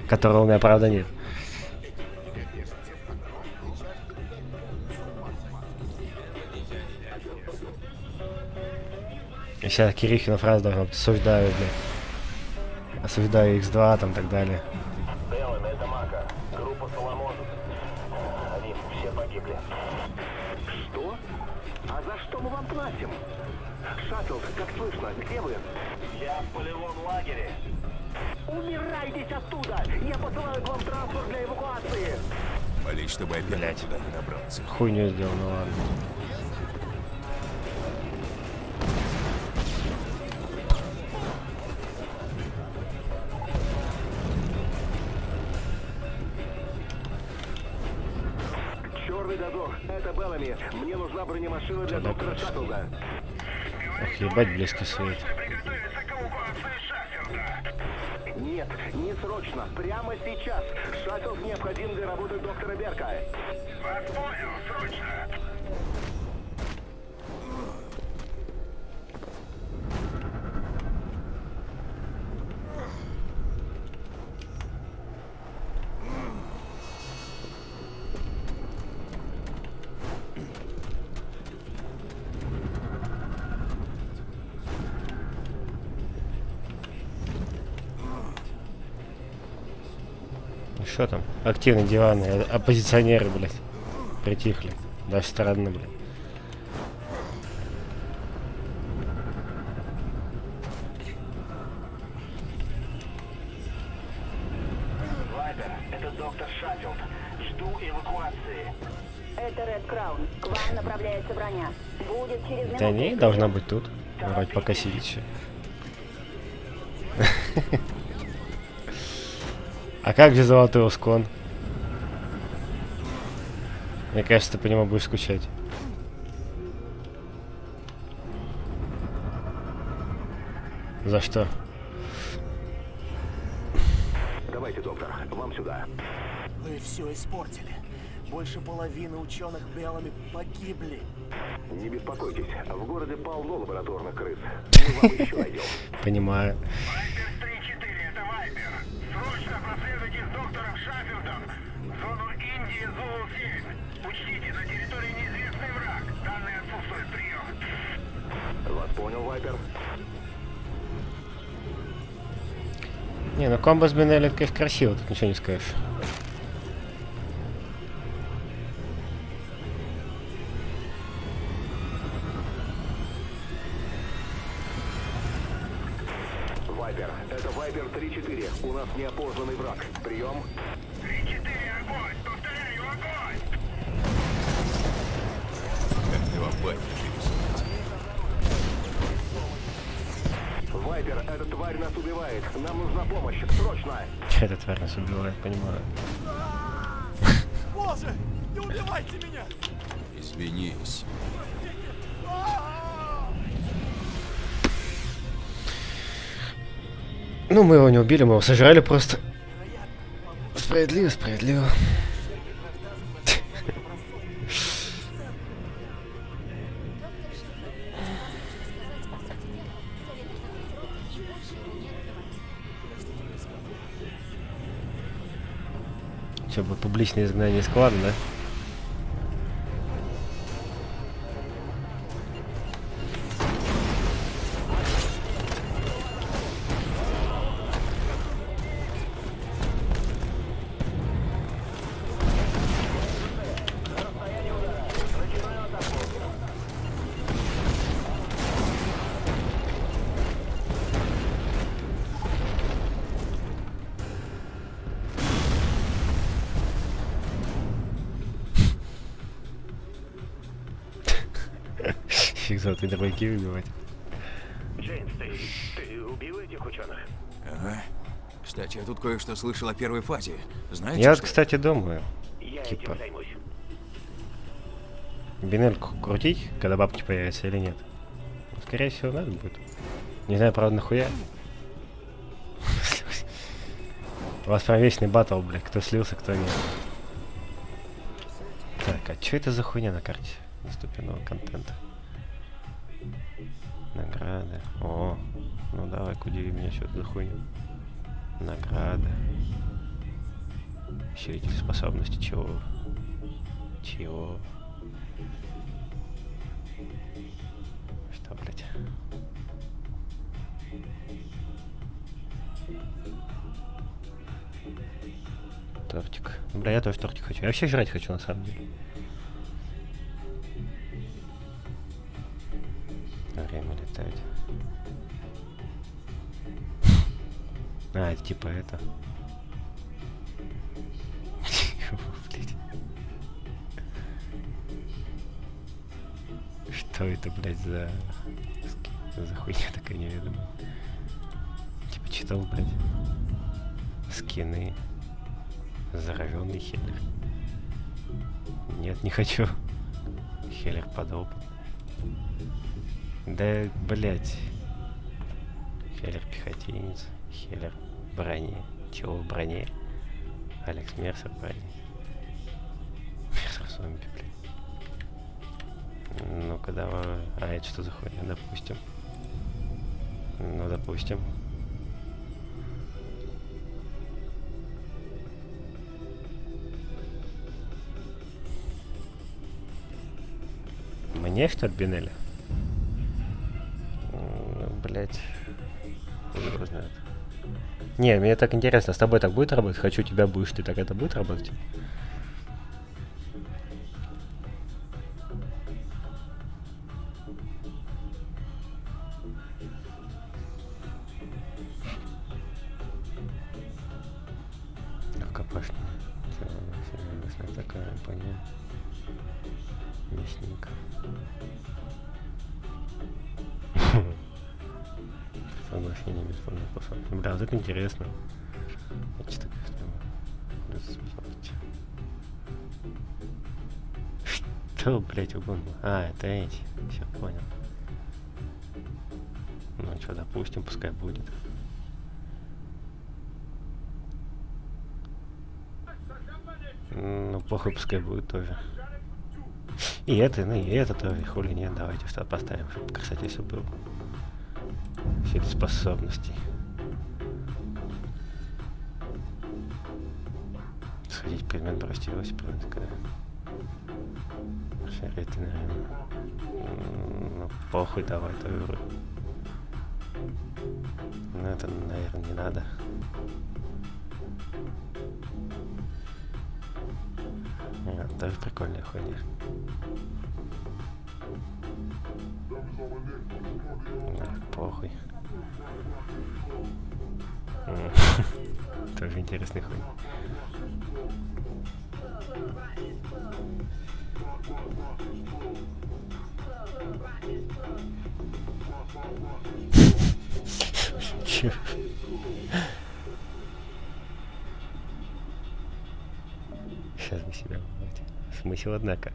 Speaker 1: Которого у меня, правда, нет. Сейчас Кирихина фраза должна быть осуждаю, блядь. Осуждаю X2 там так далее.
Speaker 2: Чтобы опять туда не добрался.
Speaker 1: Хуйню сделал, ну ладно.
Speaker 8: Черный дозор, это Беллами. Мне нужна бронемашина для доктора. Шаттлда.
Speaker 1: Ох, ебать близкий свет.
Speaker 8: Нет, не срочно. Прямо сейчас. Шаттл необходим для работы доктора Берка.
Speaker 12: Понял,
Speaker 1: Что там? Активные диваны, оппозиционеры, блядь. Притихли. Даже странно, блядь.
Speaker 8: Вайбер, это доктор Шаттлд. Жду эвакуации.
Speaker 9: Это Ред Краун. К вам направляется броня. Будет через минуту.
Speaker 1: Да не, должна быть тут. Вроде пока сидит еще. А как же золотой ускон? Мне кажется, ты по нему будешь скучать. За что?
Speaker 8: Давайте, доктор, вам сюда.
Speaker 5: Вы все испортили. Больше половины ученых белыми погибли.
Speaker 8: Не беспокойтесь, в городе полно лабораторных крыс. Мы вам еще найдем.
Speaker 1: Понимаю.
Speaker 12: Срочно проследуйте с доктором Шаффилдом в зону Индии Зулу-7. Учтите, на территории неизвестный враг. Данные отсутствуют. Прием.
Speaker 8: Вас понял, Вайпер?
Speaker 1: Не, ну комбо с конечно, красиво, тут ничего не скажешь.
Speaker 8: Неопознанный враг. Прием.
Speaker 12: 3-4, огонь! Повторяю, огонь!
Speaker 2: Как ты в бане
Speaker 8: Вайпер, эта тварь нас убивает. Нам нужна помощь. Срочно.
Speaker 1: Эта тварь нас убивает, понимаю.
Speaker 5: Боже, не убивайте меня!
Speaker 2: Извинись.
Speaker 1: Ну, мы его не убили, мы его сожрали просто. Справедливо, справедливо. Что, будет публичное изгнание склада, да? Дробовики выбивать.
Speaker 7: Джеймс, ты, ты убил этих ученых?
Speaker 2: Ага. Кстати, я тут кое-что слышал о первой фазе. Знаете,
Speaker 1: Я вот,
Speaker 2: что?
Speaker 1: кстати, думаю,
Speaker 7: Я
Speaker 1: типа,
Speaker 7: этим займусь.
Speaker 1: бинельку крутить, когда бабки появятся или нет? Скорее всего, надо будет. Не знаю, правда, нахуя. У вас прям вечный батл, блядь, кто слился, кто нет. Так, а что это за хуйня на карте доступного контента? Награды. О, ну давай-ка удиви меня, что это за. Награды. Усилитель способности чего? Чего? Что, блядь? Тортик. Бля, я тоже тортик хочу. Я вообще жрать хочу, на самом деле. Время летать. А, типа это. Что это, блядь, за... за хуйня такая неведомая? Типа читал, блядь. Скины. Зараженный хеллер. Нет, не хочу. Хеллер подопытный. Да, блядь. Хеллер пехотинец. Хеллер в броне. Чего в броне? Алекс Мерсер в броне. Мерсер зомби, блядь. Ну-ка давай. А это что за хуйня? Допустим. Ну, допустим. Мне что ли, Бинеля? Блять. Его знает. Не, мне так интересно, с тобой так будет работать? Хочу тебя будешь, ты так это будет работать? Это эти. Все, понял. Ну что, допустим, пускай будет. Ну, похуй, пускай будет тоже. И это, ну и это тоже, хули нет, давайте что поставим, чтобы красоте все было. Все эти способности. Сходить предмет бросить велосипед, такая. Шарит, наверное. Ну, похуй, давай, то выбрать. Ну, это, наверное, не надо. А, тоже прикольная хуйня. Похуй. Тоже интересный хуй. Чё? Сейчас бы себя волновать. Смысл, однако.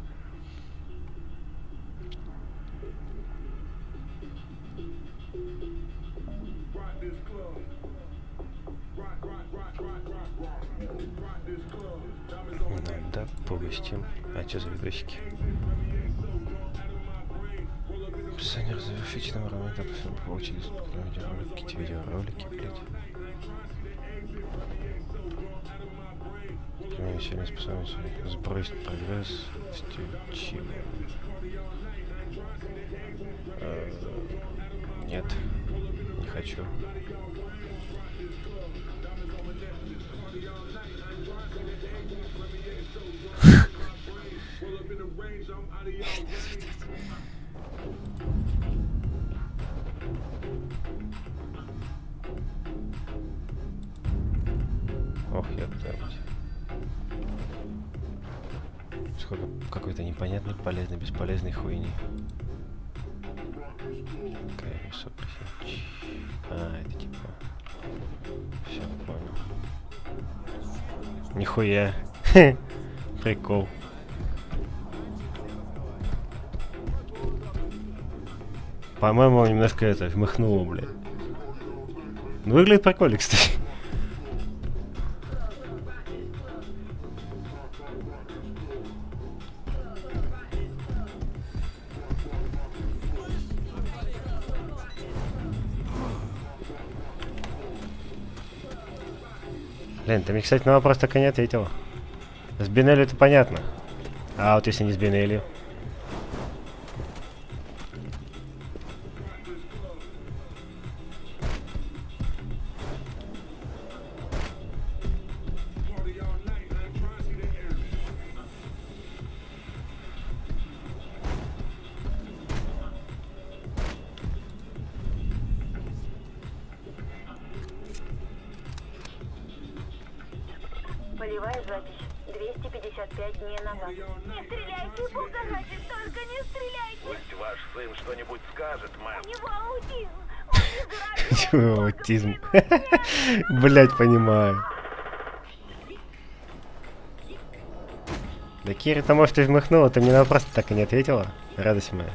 Speaker 1: Ну, допустим. А что за видосики? Описание завершительного романа, допустим, получили видеоролики, эти видеоролики, блядь. Применение сильной способности сбросить прогресс стючим. Э, Нет, не хочу. Ох, я. Сколько какой-то непонятной, полезной, бесполезной хуйни. А, это типа... Все, понял. Нихуя. Прикол. По-моему, немножко это, вмахнуло, блядь. Ну, выглядит прикольно, кстати. Блин, ты мне, кстати, на вопрос так и не ответил. С Бинелью это понятно. А вот если не с Бинелью?
Speaker 11: аутизм?
Speaker 1: Блять, понимаю. Да Кира, то может и ты мне на вопрос так и не ответила. Радость моя.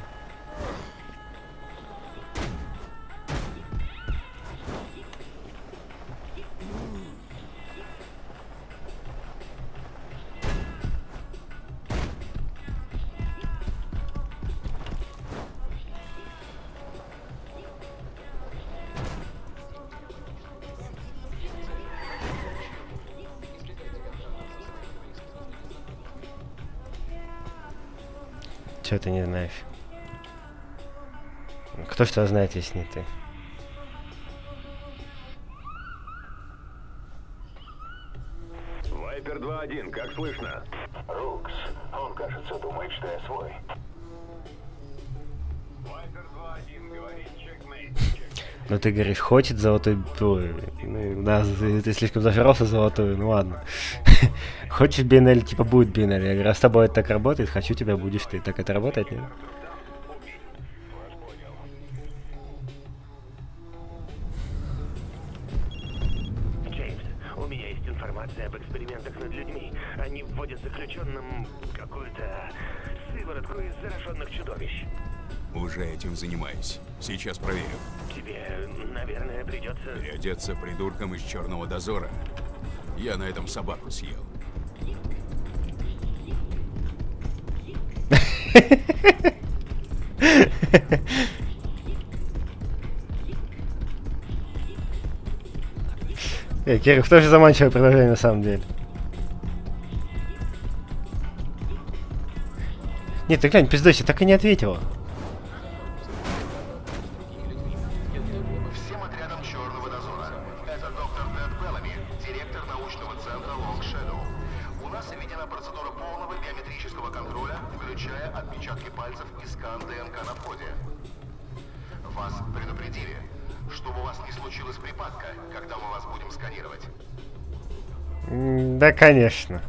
Speaker 1: Чё ты не знаешь? Кто что знает, если не ты?
Speaker 7: Вайпер 2-1, как слышно?
Speaker 14: Рукс, он, кажется, думает, что я свой.
Speaker 1: Ну ты говоришь, хочет золотой... Ой, ну, да, ты, слишком зажрался золотой, ну ладно. Хочешь BNL, типа будет BNL. Я говорю, раз с тобой это так работает, хочу тебя, будешь ты. Так это работает, нет?
Speaker 7: Джеймс, у меня есть информация об экспериментах над людьми. Они вводят заключенным какую-то сыворотку из зараженных чудовищ.
Speaker 2: Уже этим занимаюсь. Сейчас проверю.
Speaker 7: Тебе, наверное, придется...
Speaker 2: Переодеться придурком из черного дозора. Я на этом собаку съел.
Speaker 1: Эй, Кирилл, тоже заманчивое предложение на самом деле. Нет, ты глянь, пиздойся, так и не ответила. Да, конечно.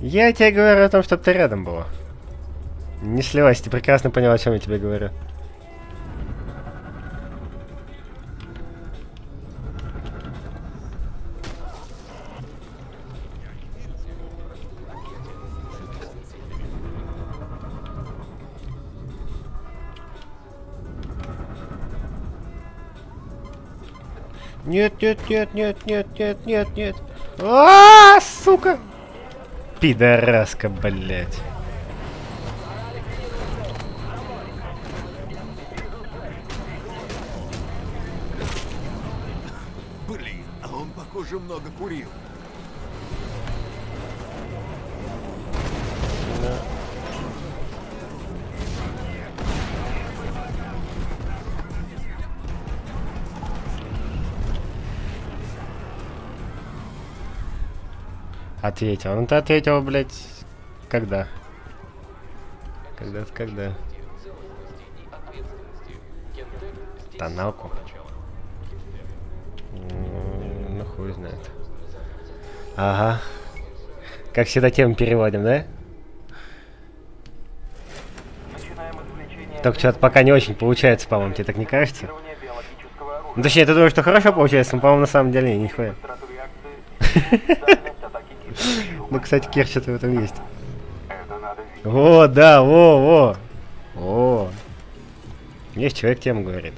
Speaker 1: Я тебе говорю о том, чтобы ты рядом была. Не сливайся, ты прекрасно поняла, о чем я тебе говорю. Нет, нет, нет, нет, нет, нет, нет, нет. А, сука! Пидораска, блядь.
Speaker 2: Блин, а он, похоже, много курил.
Speaker 1: Ответил. Ну ты ответил, блядь, когда? Когда, когда? Тоналку? М, Ну хуй знает. Ага. Как всегда тему переводим, да? Только что-то пока не очень получается, по-моему, тебе так не кажется? Ну, точнее, ты думаешь, что хорошо получается, но, по-моему, на самом деле нихуя. Ну, кстати, Кир что-то в этом есть. О, да, во, во. О. Есть человек тему говорит.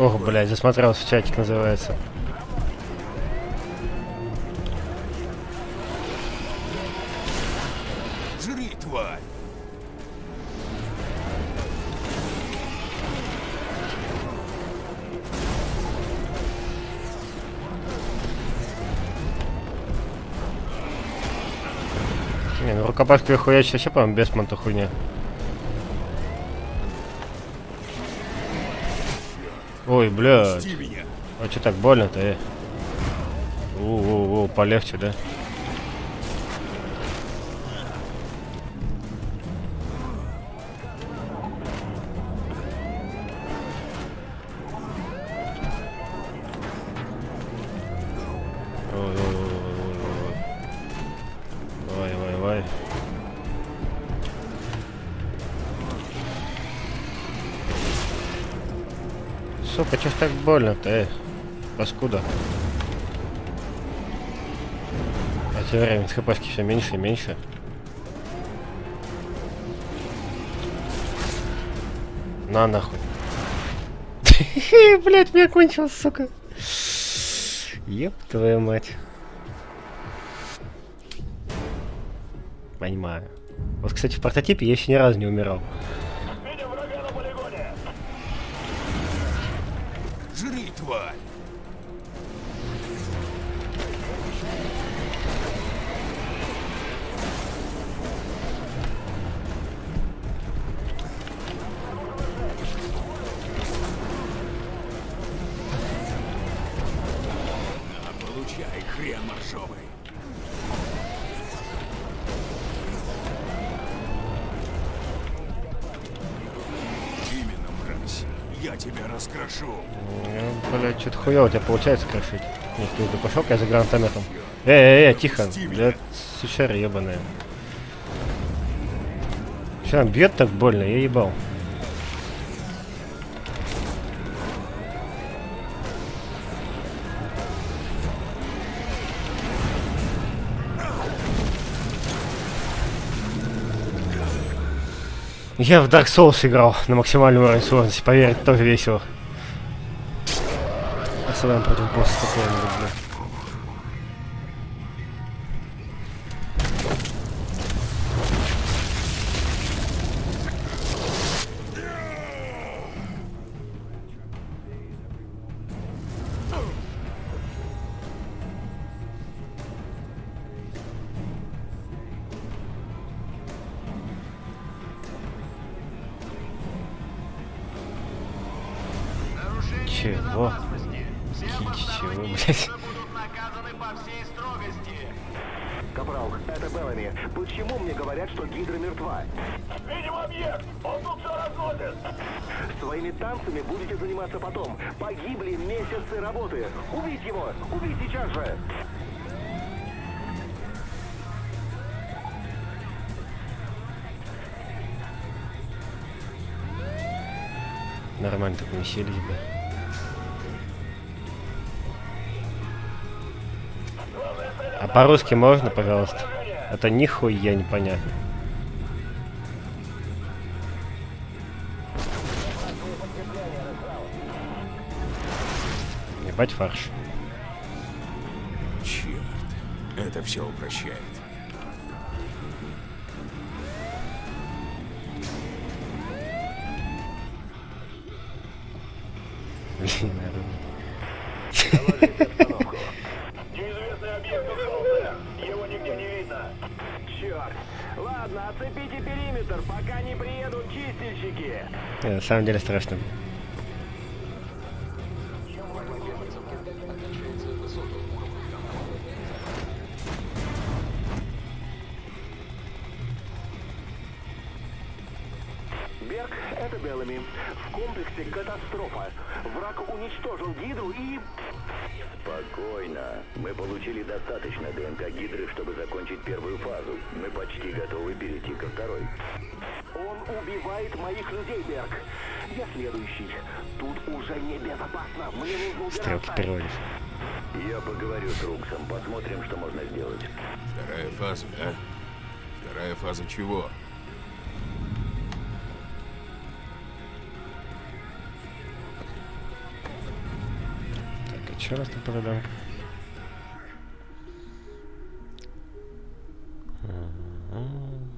Speaker 1: Ох, блядь, засмотрелся, чатик называется.
Speaker 2: Жри, тварь!
Speaker 1: Не, ну рукопашки хуячить вообще, по-моему, без монта хуйня. Ой,
Speaker 2: меня!
Speaker 1: А что так больно-то, э? У-у-у, полегче, да? Ж так больно-то, э? Паскуда. А тем временем хпшки все меньше и меньше. На нахуй. Блять, меня кончилось, сука. Еб твою мать. Понимаю. Вот, кстати, в прототипе я еще ни разу не умирал. Хуёво у тебя получается крошить. Нет, ты пошел я за гранатометом. Эй, эй, эй, тихо. Да, сучара ебаная. Че, бьет так больно, я ебал. Я в Dark Souls играл на максимальном уровне сложности, поверь, это тоже весело. Особенно против босса такое не люблю. Нормально так веселись бы. А по-русски можно, пожалуйста? Это нихуя не понятно. Ебать фарш.
Speaker 2: Черт, это все упрощает.
Speaker 7: Мальчики,
Speaker 1: Не, на самом
Speaker 2: чего?
Speaker 1: Так, а что тут по задам? Мгм.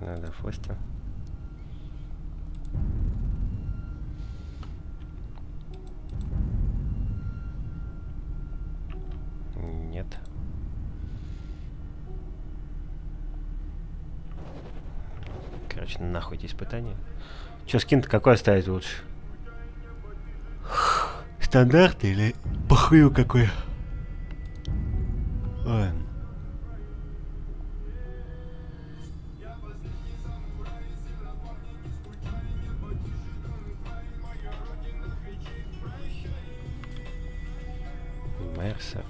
Speaker 1: Надо фостер. Нет. Короче, нахуй эти испытания. Че, скин-то какой оставить лучше? Стандарт или похую какой? Ладно. Мерсер,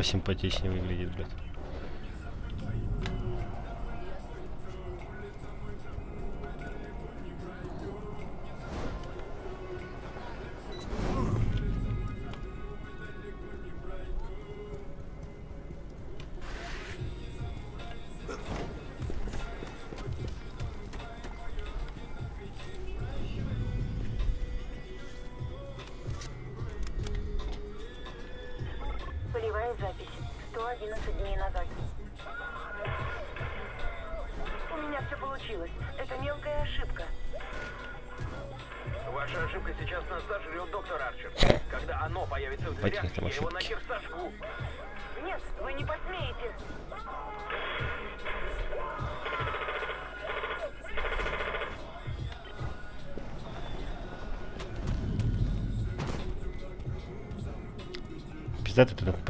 Speaker 1: посимпатичнее выглядит, блядь.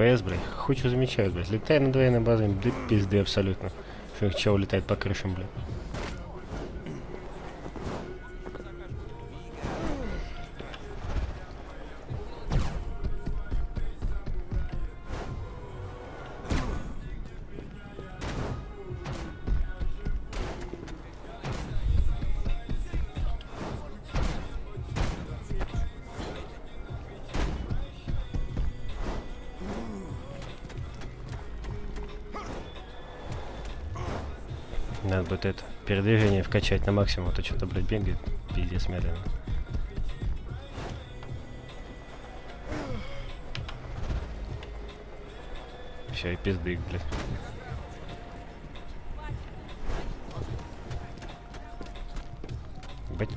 Speaker 1: Пиздатый этот ПС, блядь. Хуй что замечают, блядь. Летай над военной базой, да пизды абсолютно. Что их чего летает по крышам, блядь. Будет это передвижение вкачать на максимум, а то что-то, блядь, бегает пиздец медленно. Все, и пизды, блядь.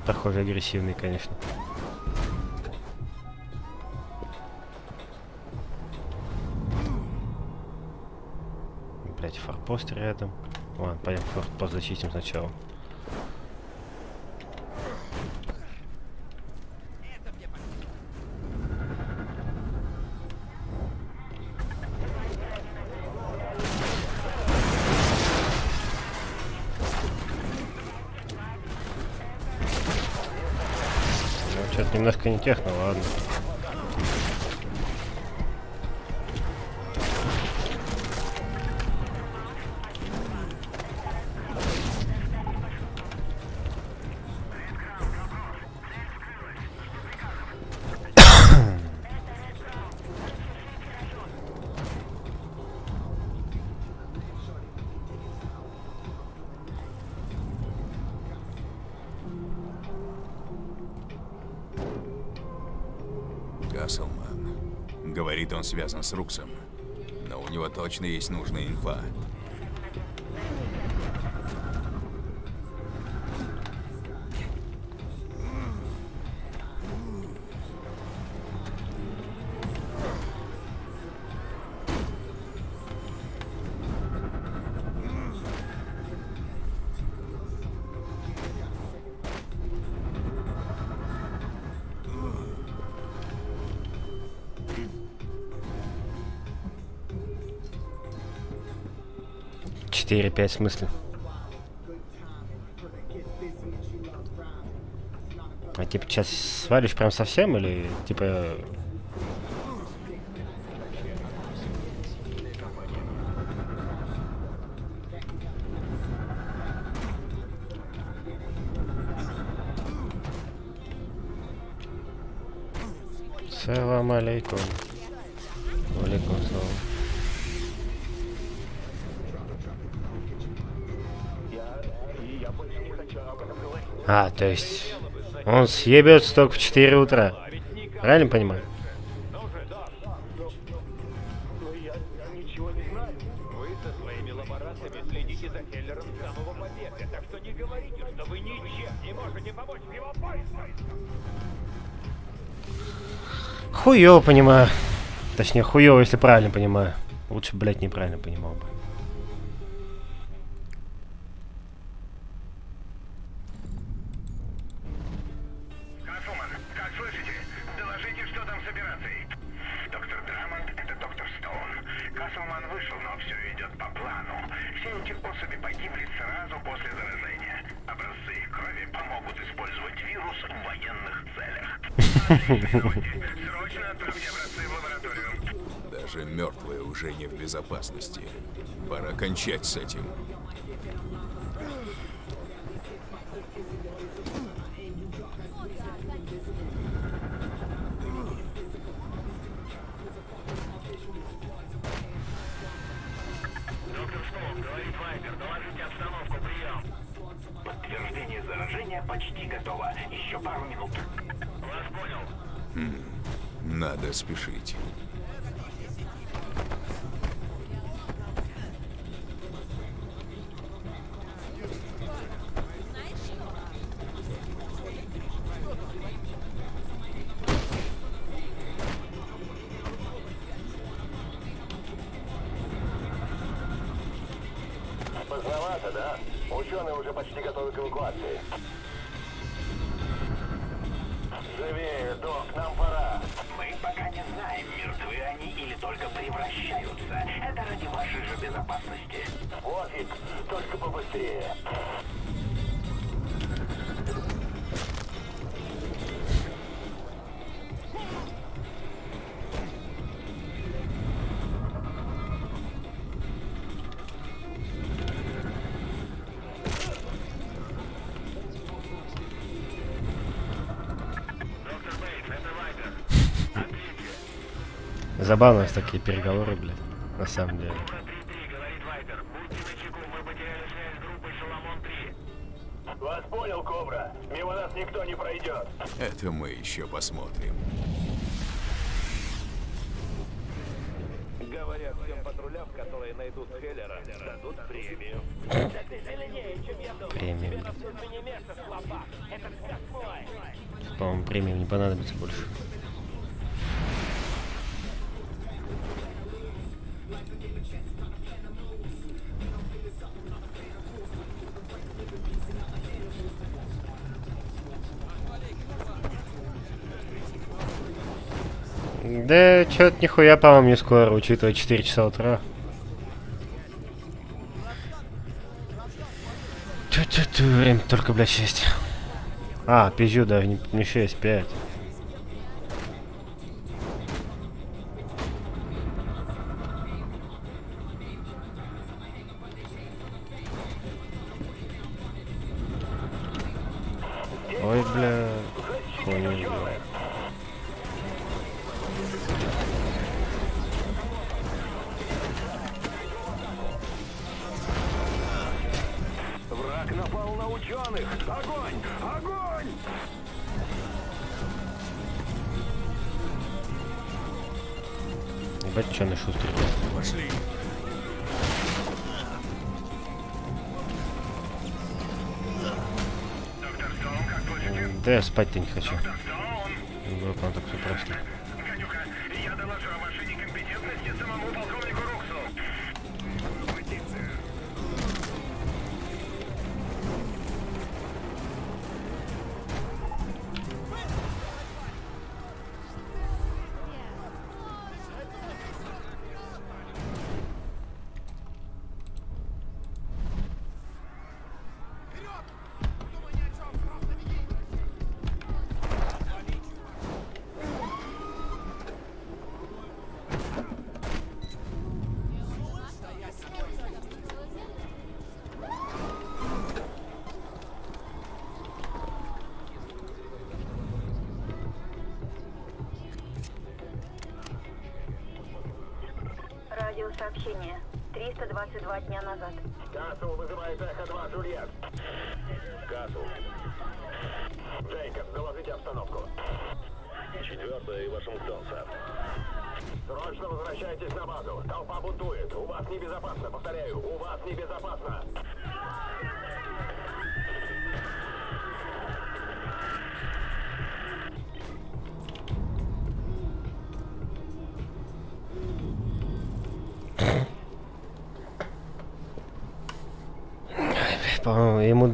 Speaker 1: Похоже, агрессивный, конечно. Блять, форпост рядом. Ладно, пойдем форпост зачистим сначала.
Speaker 2: С Руксом. Но у него точно есть нужная инфа.
Speaker 1: Четыре, пять в смысле? А типа сейчас свалишь прям совсем или типа... то есть он съебется только в 4 утра. Правильно понимаю? Хуёво понимаю. Точнее, хуёво, если правильно понимаю. Лучше, блядь, неправильно понимал бы.
Speaker 12: Прием. Подтверждение заражения почти готово. Еще пару минут. Вас понял.
Speaker 2: Хм, надо спешить.
Speaker 1: Забавно у нас такие переговоры, блядь. На самом деле.
Speaker 7: Вас понял, Кобра. Мимо нас никто не пройдет.
Speaker 2: Это мы еще посмотрим.
Speaker 7: Говорят, всем патрулям, которые найдут Хеллера, дадут премию.
Speaker 1: Премию. По-моему, премиум не понадобится больше. Да, чё-то нихуя, по-моему, не скоро, учитывая 4 часа утра. Ту-ту-ту, время только, блядь, 6. А, пизжу, даже не, не 6, 5.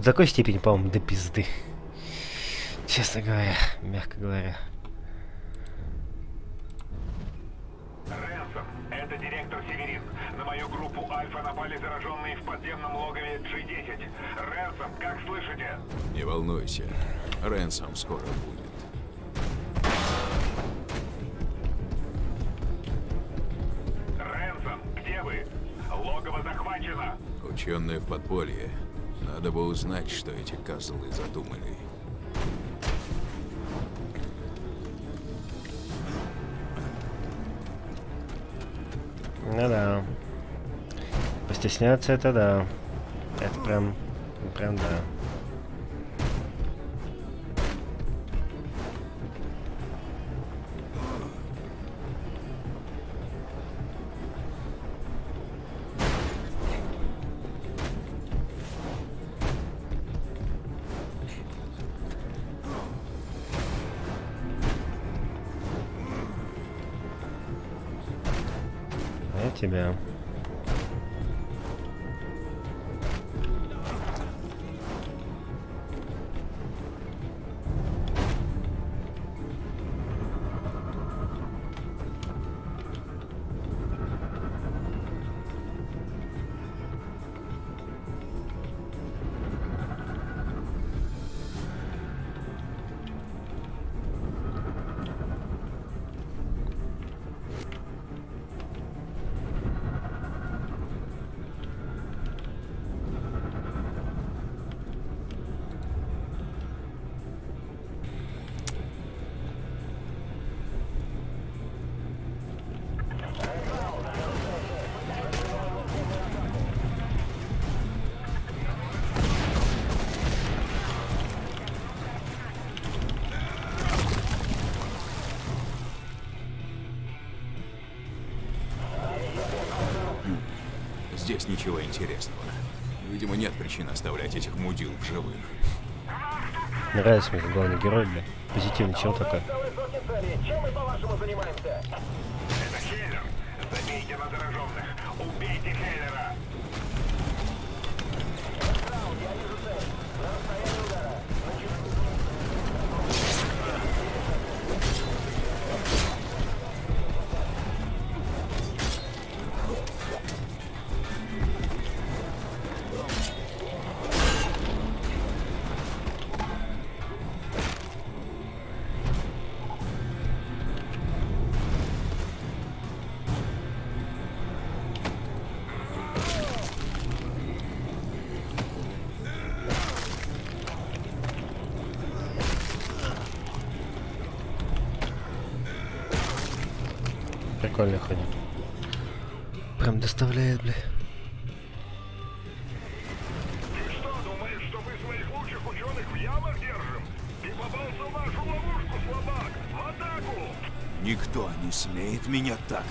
Speaker 1: До такой степени, по-моему, до пизды. Честно говоря, мягко говоря.
Speaker 12: Рэнсом, это директор Северин. На мою группу Альфа напали зараженные в подземном логове G10. Рэнсом, как слышите?
Speaker 2: Не волнуйся. Рэнсом скоро будет.
Speaker 12: Рэнсом, где вы? Логово захвачено.
Speaker 2: Ученые в подполье. Надо бы узнать, что эти козлы задумали.
Speaker 1: Ну да. Постесняться это да. Это прям, прям да. А
Speaker 2: в живых.
Speaker 1: Нравится мне главный герой, бля. Позитивный чел такой.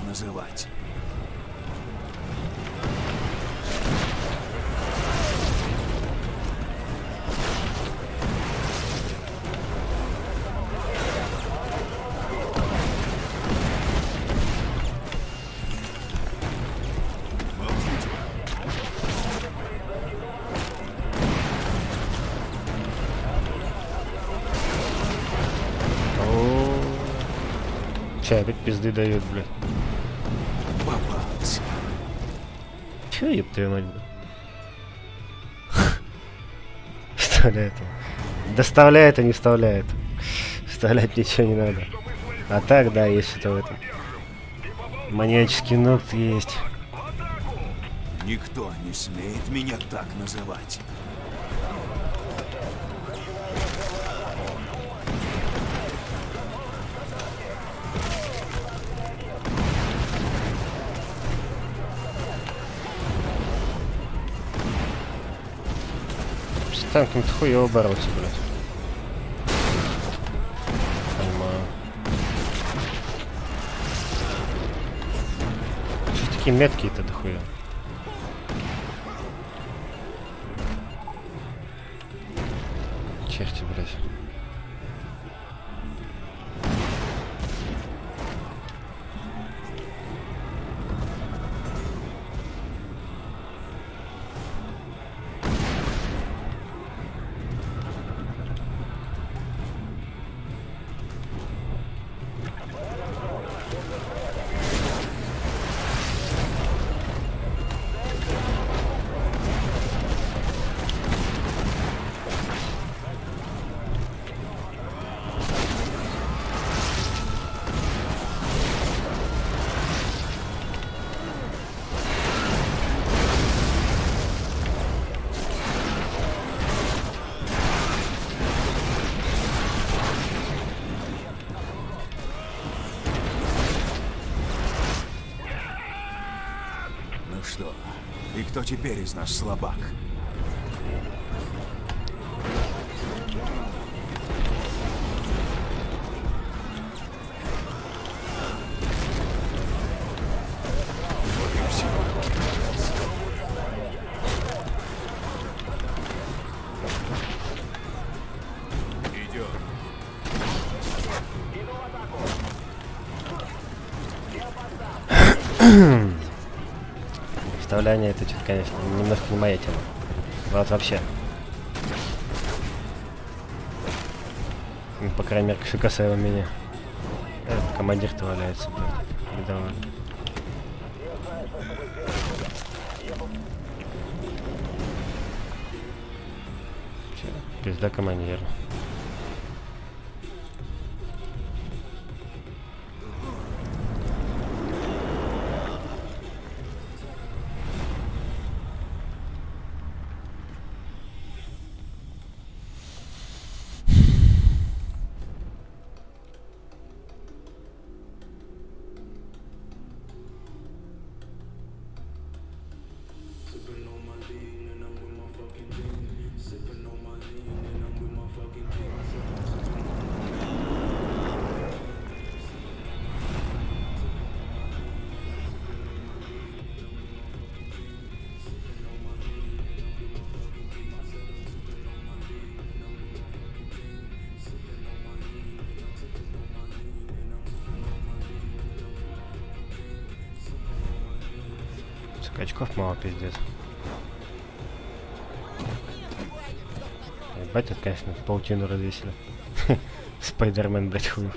Speaker 2: Называть.
Speaker 1: Че, опять пизды дают, блядь. Еб твою мать? Вставляет он. Доставляет, а не вставляет. Вставлять ничего не надо. А так, да, есть что-то в этом. Маньяческий нот есть.
Speaker 2: Никто не смеет меня так называть.
Speaker 1: Танком хуево бороться, блядь. Понимаю. Что такие меткие-то дохуя?
Speaker 2: Теперь из нас слабак? Вот
Speaker 1: конечно, немножко не моя тема. Вот вообще. Ну, По крайней мере, что касаемо меня. Э, командир-то валяется, блядь. Бедован. Пизда командир. Паутину развесили. Спайдермен, блядь, хуй.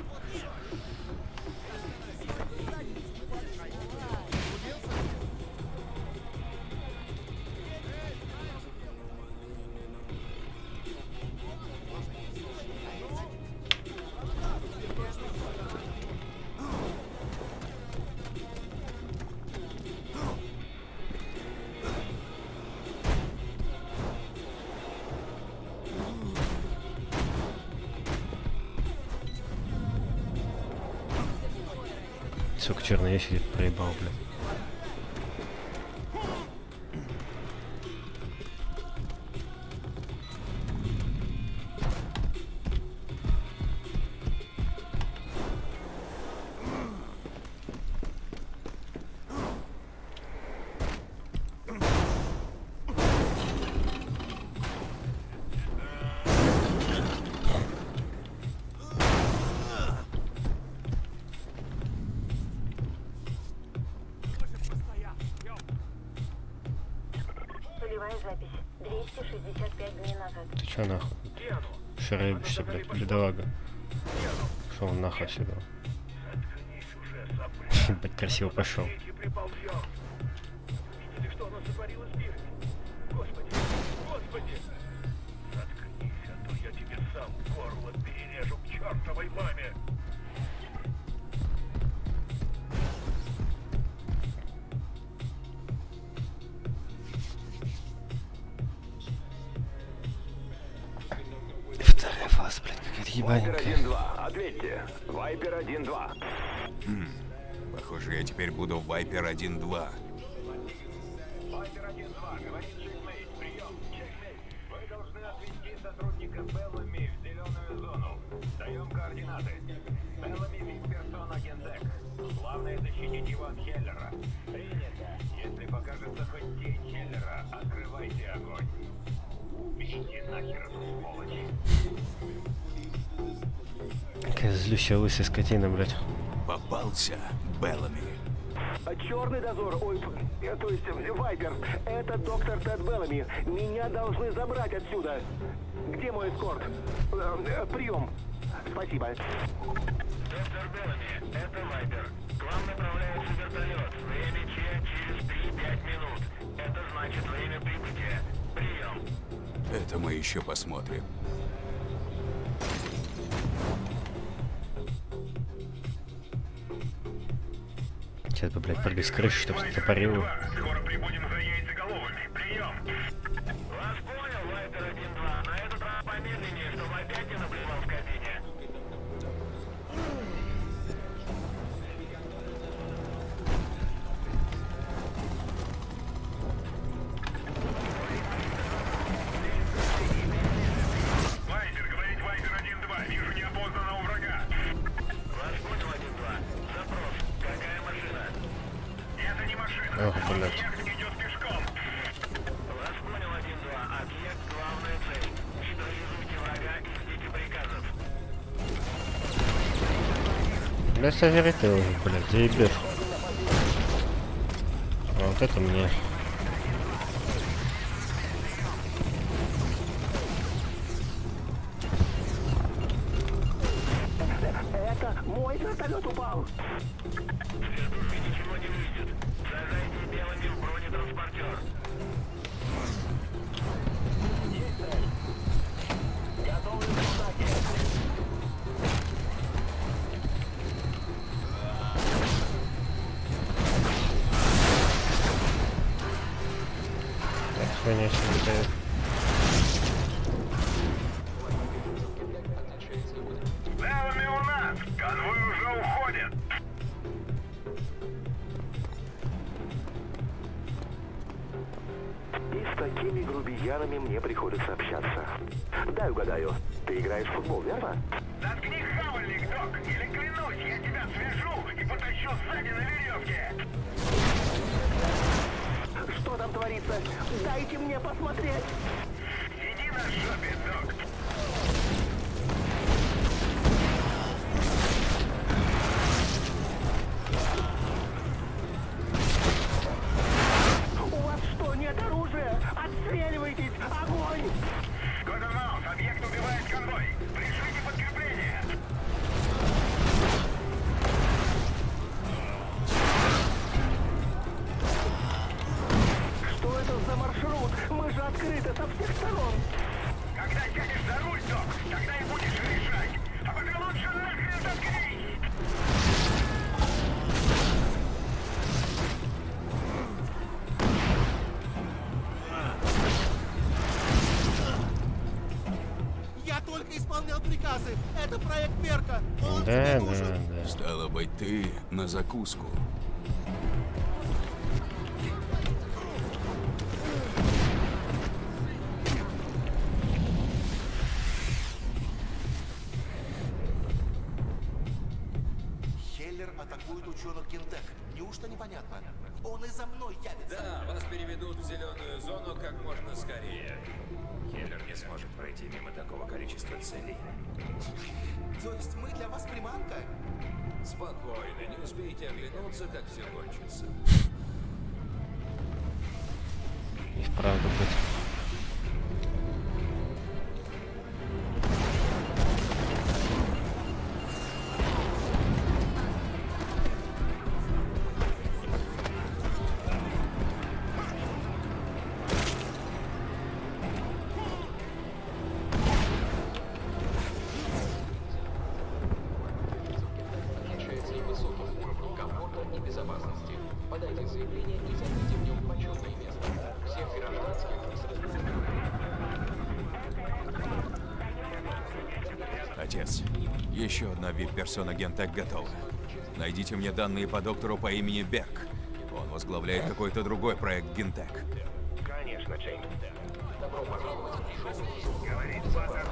Speaker 12: красиво пошел.
Speaker 15: 1-2.
Speaker 12: Какая злющая лысая скотина, блядь.
Speaker 2: Попался Беллами.
Speaker 8: Черный дозор, ой, э, то есть э, Вайпер, это доктор Тед Беллами. Меня должны забрать отсюда. Где мой эскорт? Э, Прием. Спасибо.
Speaker 16: Доктор Беллами, это Вайпер. К вам направляется вертолет. Время через 3-5 минут. Это значит время прибытия. Прием.
Speaker 2: Это мы еще посмотрим.
Speaker 12: хотят бы, блядь, прыгать с крыши, чтобы запарило. проверить ты блядь, заебешь. А вот это мне
Speaker 2: на закуску.
Speaker 4: Хеллер атакует ученых Гентек. Неужто непонятно? Он и за мной явится.
Speaker 17: Да, вас переведут в зеленую зону как можно скорее. Хеллер не сможет пройти мимо такого количества целей.
Speaker 4: То есть мы для вас приманка?
Speaker 17: Спокойно, не успейте оглянуться, как все кончится.
Speaker 12: И вправду быть.
Speaker 2: Одна вип-персона Гентек готова. Найдите мне данные по доктору по имени Берг. Он возглавляет какой-то другой проект Гентек.
Speaker 18: Конечно, Джеймс. Добро пожаловать. Говорит база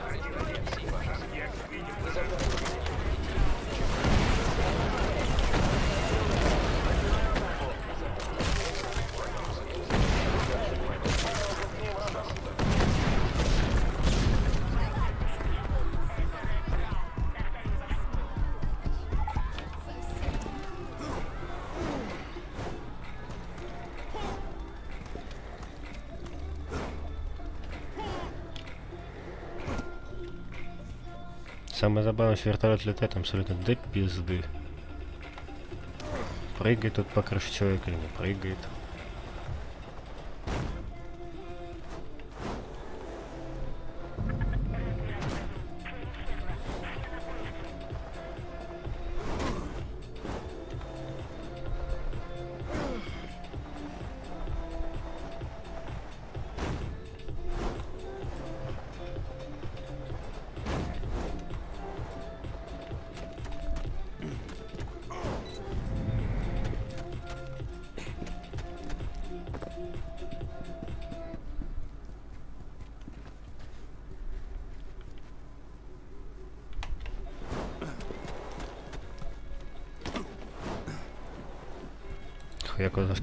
Speaker 1: Самое забавное, что вертолет летает абсолютно до пизды. Прыгает тут по крыше человека или не прыгает.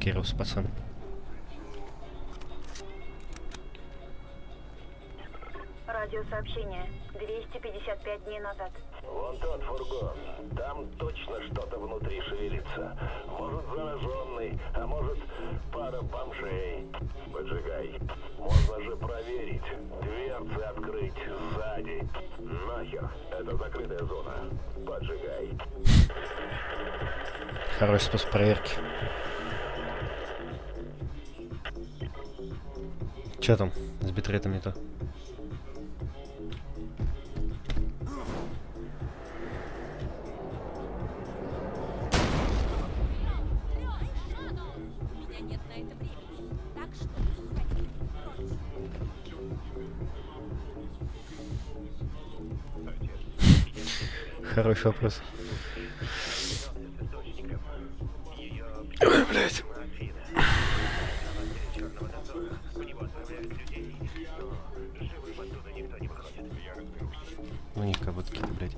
Speaker 1: Заскировался, пацан.
Speaker 19: Радиосообщение. 255 дней назад.
Speaker 8: Вон тот фургон. Там точно что-то внутри шевелится. Может, зараженный, а может, пара бомжей. Поджигай. Можно же проверить. Дверцы открыть сзади. Нахер. Это закрытая зона. Поджигай.
Speaker 1: Хороший способ проверки. Че там с битритом не то? Хороший вопрос. Ой, блядь. У них как будто какие-то, блядь,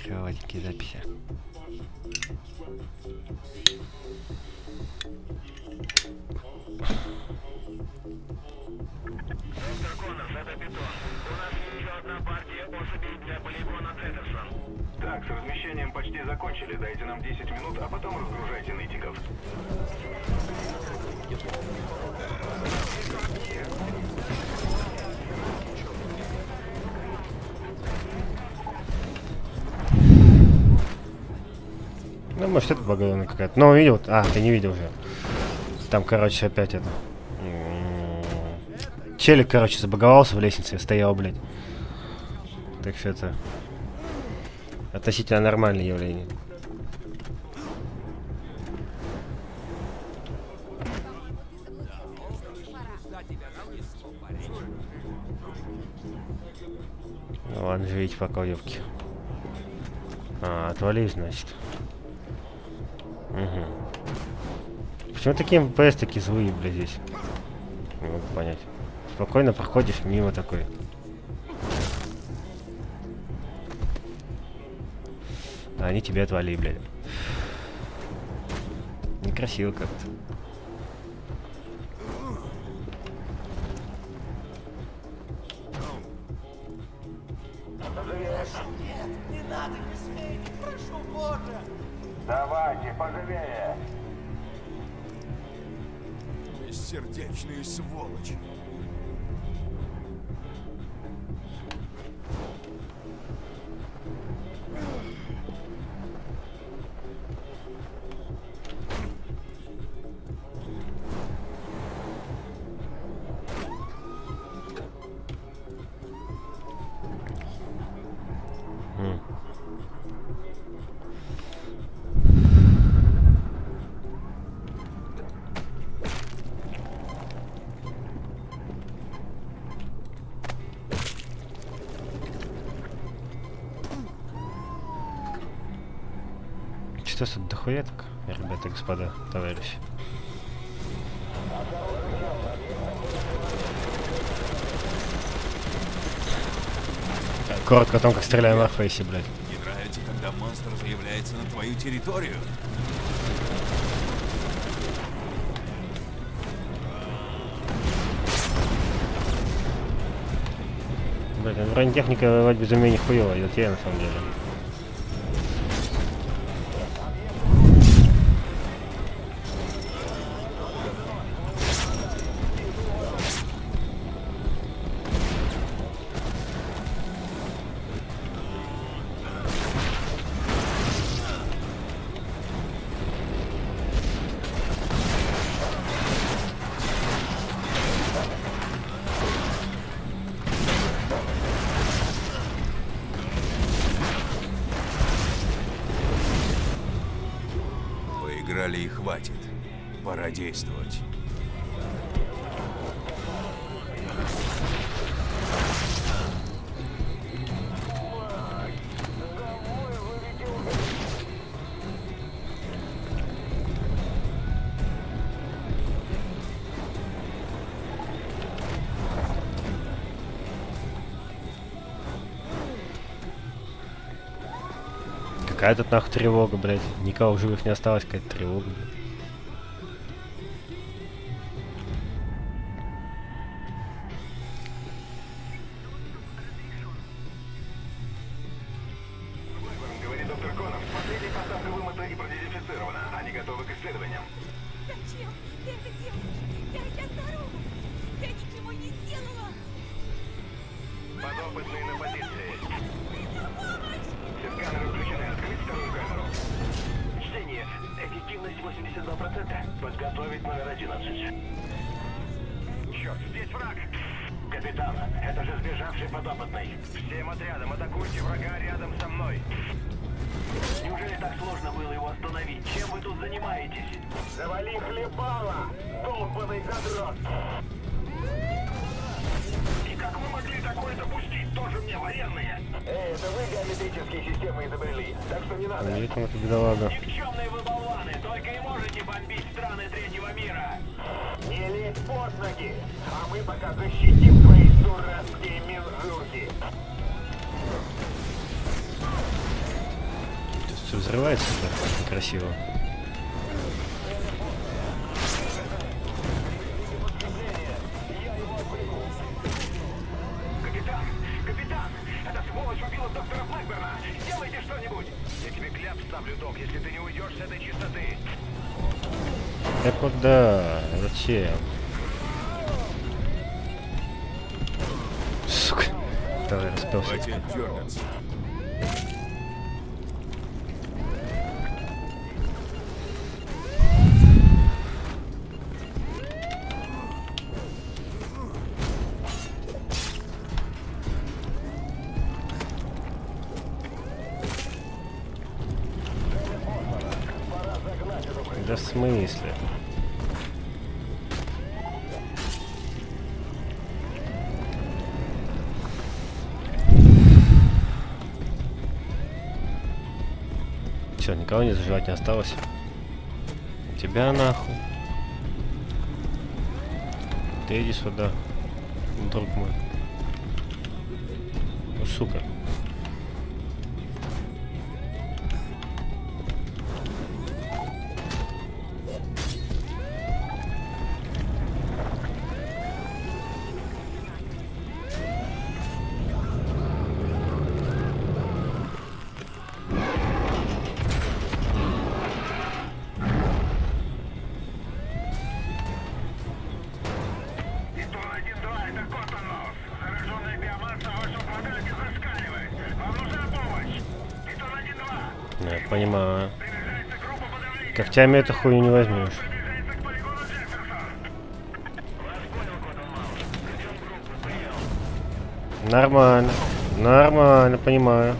Speaker 1: кроватенькие записи.
Speaker 18: Так, с размещением почти закончили. Дайте нам 10 минут, а потом разгружайте нытиков.
Speaker 1: Ну, может, это багованная какая-то. Но видел? А, ты не видел уже. Там, короче, опять это. М, Челик, короче, забаговался в лестнице, стоял, блядь. Так что это относительно нормальное явление. Ну ладно, живите пока, девки. А, отвали, значит. Угу. Почему такие МПС такие злые, бля, здесь? Не могу понять. Спокойно проходишь мимо такой. А они тебя отвали, блядь. Некрасиво как-то.
Speaker 18: Нет, не надо, не смейте, прошу Бога! Давайте, поживее!
Speaker 2: Бессердечные сволочи.
Speaker 1: нихуя так, ребята, господа, товарищи. Коротко о том, как стреляем в Арфейсе, блядь.
Speaker 10: Не нравится, когда монстр заявляется на твою территорию?
Speaker 1: Блядь, бронетехника воевать без умения хуево идет, я на самом деле. Какая тут нахуй тревога, блядь? Никого в живых не осталось, какая-то тревога, блядь. Никого не заживать не осталось. Тебя нахуй. Ты иди сюда. Когтями эту хуйню не возьмешь. Нормально. Нормально, понимаю.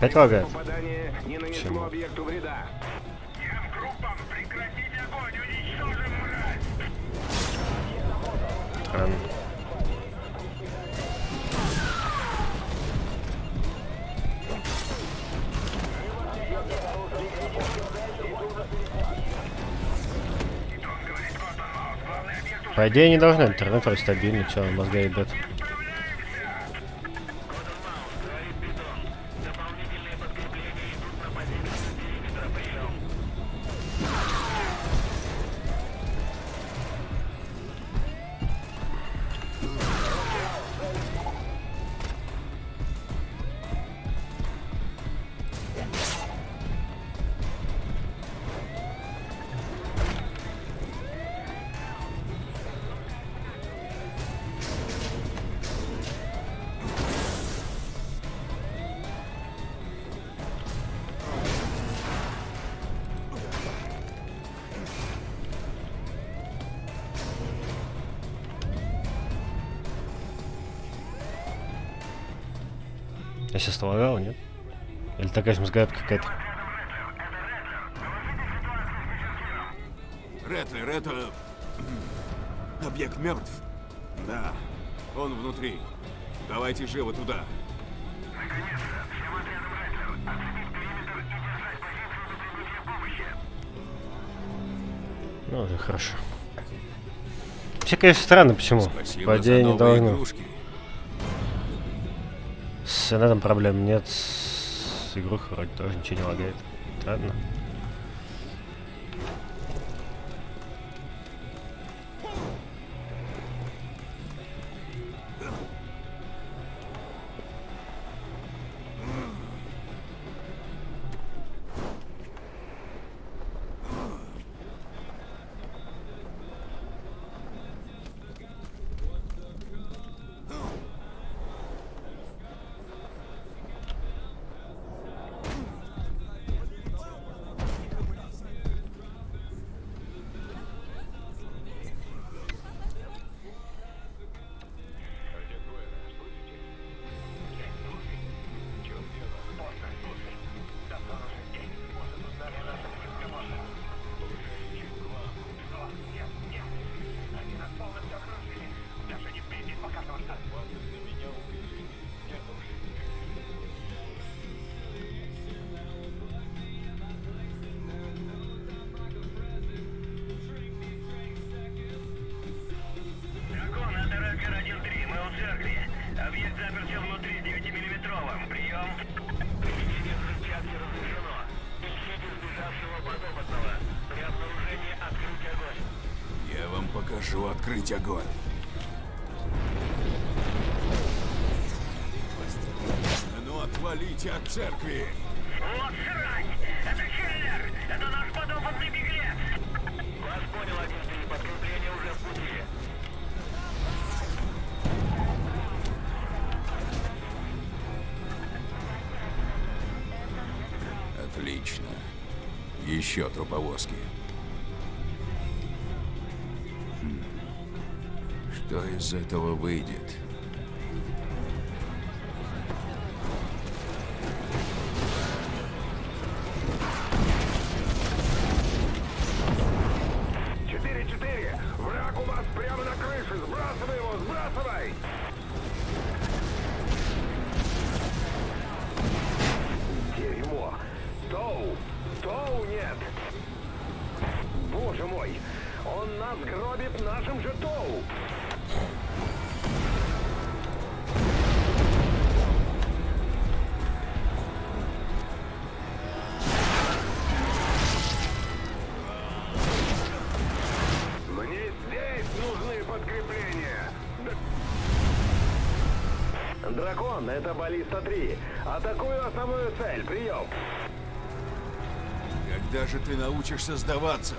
Speaker 1: Опять лагает? Почему?
Speaker 12: объекту вреда. Всем группам прекратить огонь, уничтожим мразь!
Speaker 1: Странно. По идее, не должны интернет стабильный, что мозга ебет.
Speaker 2: Давайте живо туда.
Speaker 1: Ну, уже хорошо. Вообще, конечно, странно, почему.
Speaker 2: Спасибо
Speaker 1: По
Speaker 2: за
Speaker 1: идее, не должно.
Speaker 2: игрушки.
Speaker 1: С интернетом проблем нет. С игрухой вроде тоже ничего не лагает. Ладно.
Speaker 12: Открыть огонь.
Speaker 2: А Ну отвалите от церкви!
Speaker 12: Вот срань! Это Хеллер! Это наш подопытный беглец! Вас понял, 1-3, подкрепление уже в пути.
Speaker 8: Отлично. Еще труповозки. Из этого выйдет?
Speaker 2: Когда же ты научишься сдаваться?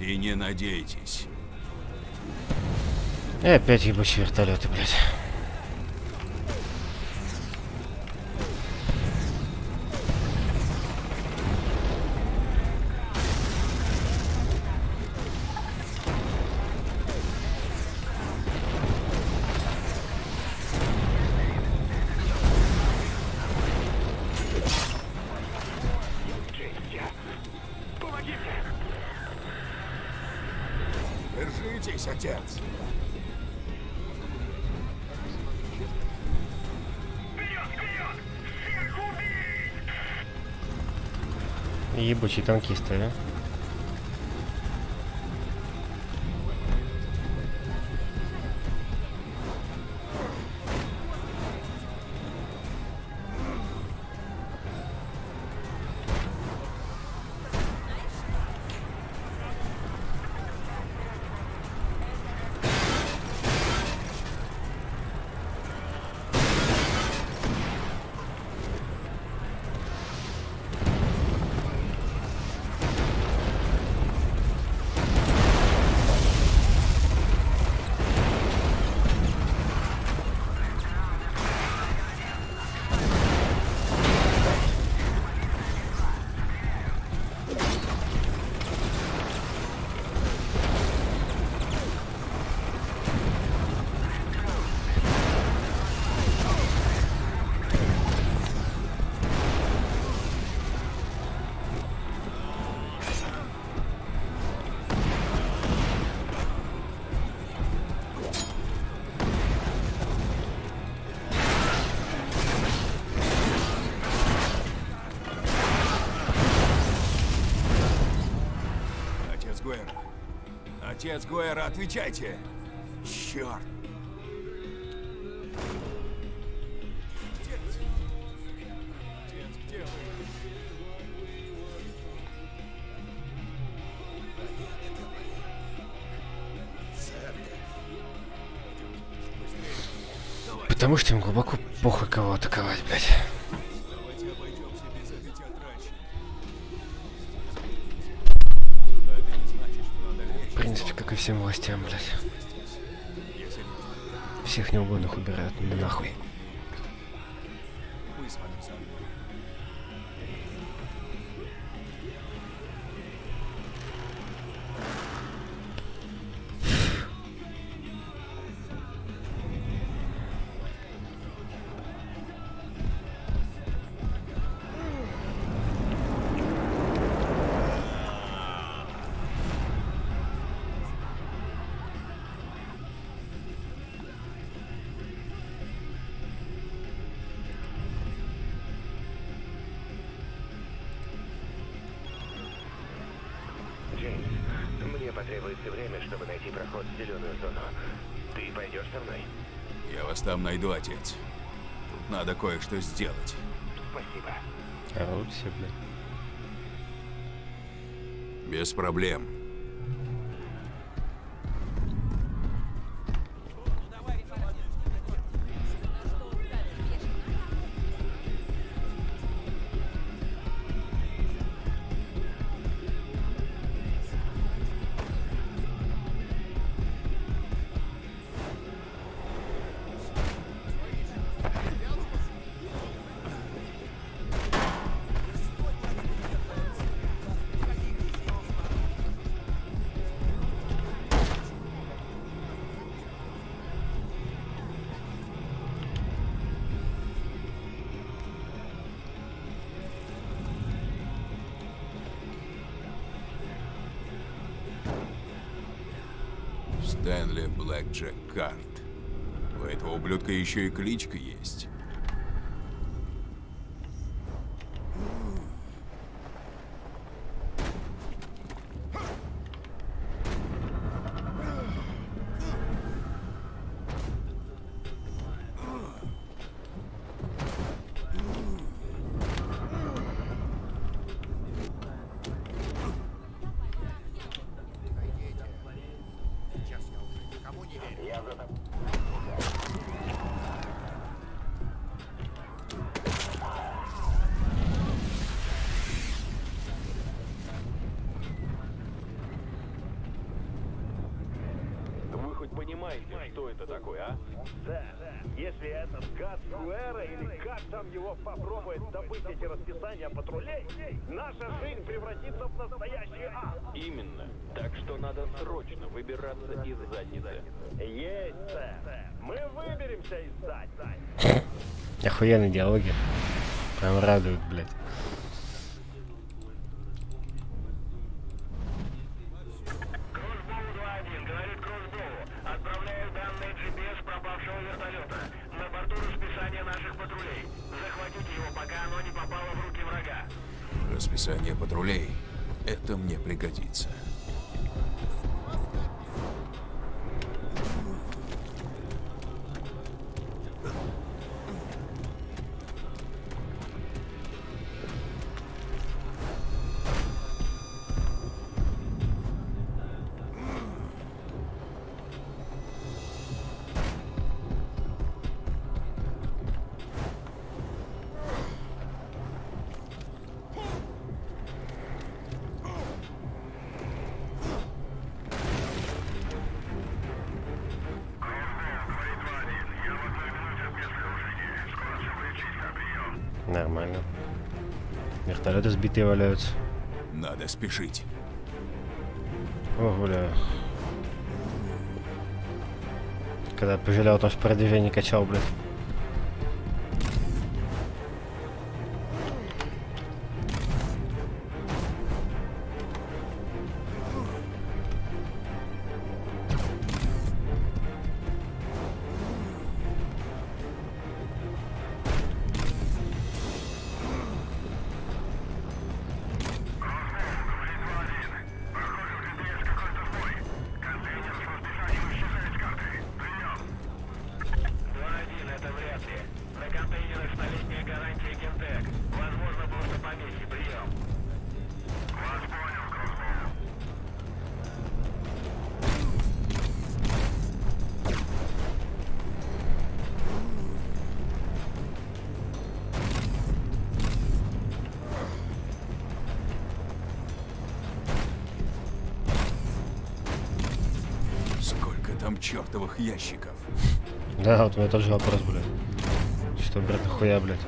Speaker 2: И не надейтесь.
Speaker 1: И опять ебучие вертолеты, блядь. Ебучие танкисты, а?
Speaker 2: Отец Гуэра, отвечайте. Черт.
Speaker 1: Потому что им глубоко блядь. Всех неугодных убирают нахуй.
Speaker 7: Время, чтобы найти проход в зеленую зону. Ты пойдешь со мной?
Speaker 2: Я вас там найду, отец. Тут надо кое-что сделать.
Speaker 7: Спасибо.
Speaker 1: Орут все, блядь.
Speaker 2: Без проблем. Ублюдка еще и кличка есть.
Speaker 16: Охуенные диалоги. Сбитые валяются.
Speaker 2: Надо спешить.
Speaker 16: О, бля. Когда пожалел, то что продвижение качал, блядь.
Speaker 2: Чертовых ящиков?
Speaker 16: Да, вот у меня тоже вопрос, блядь. Что, брат, нахуя, блядь?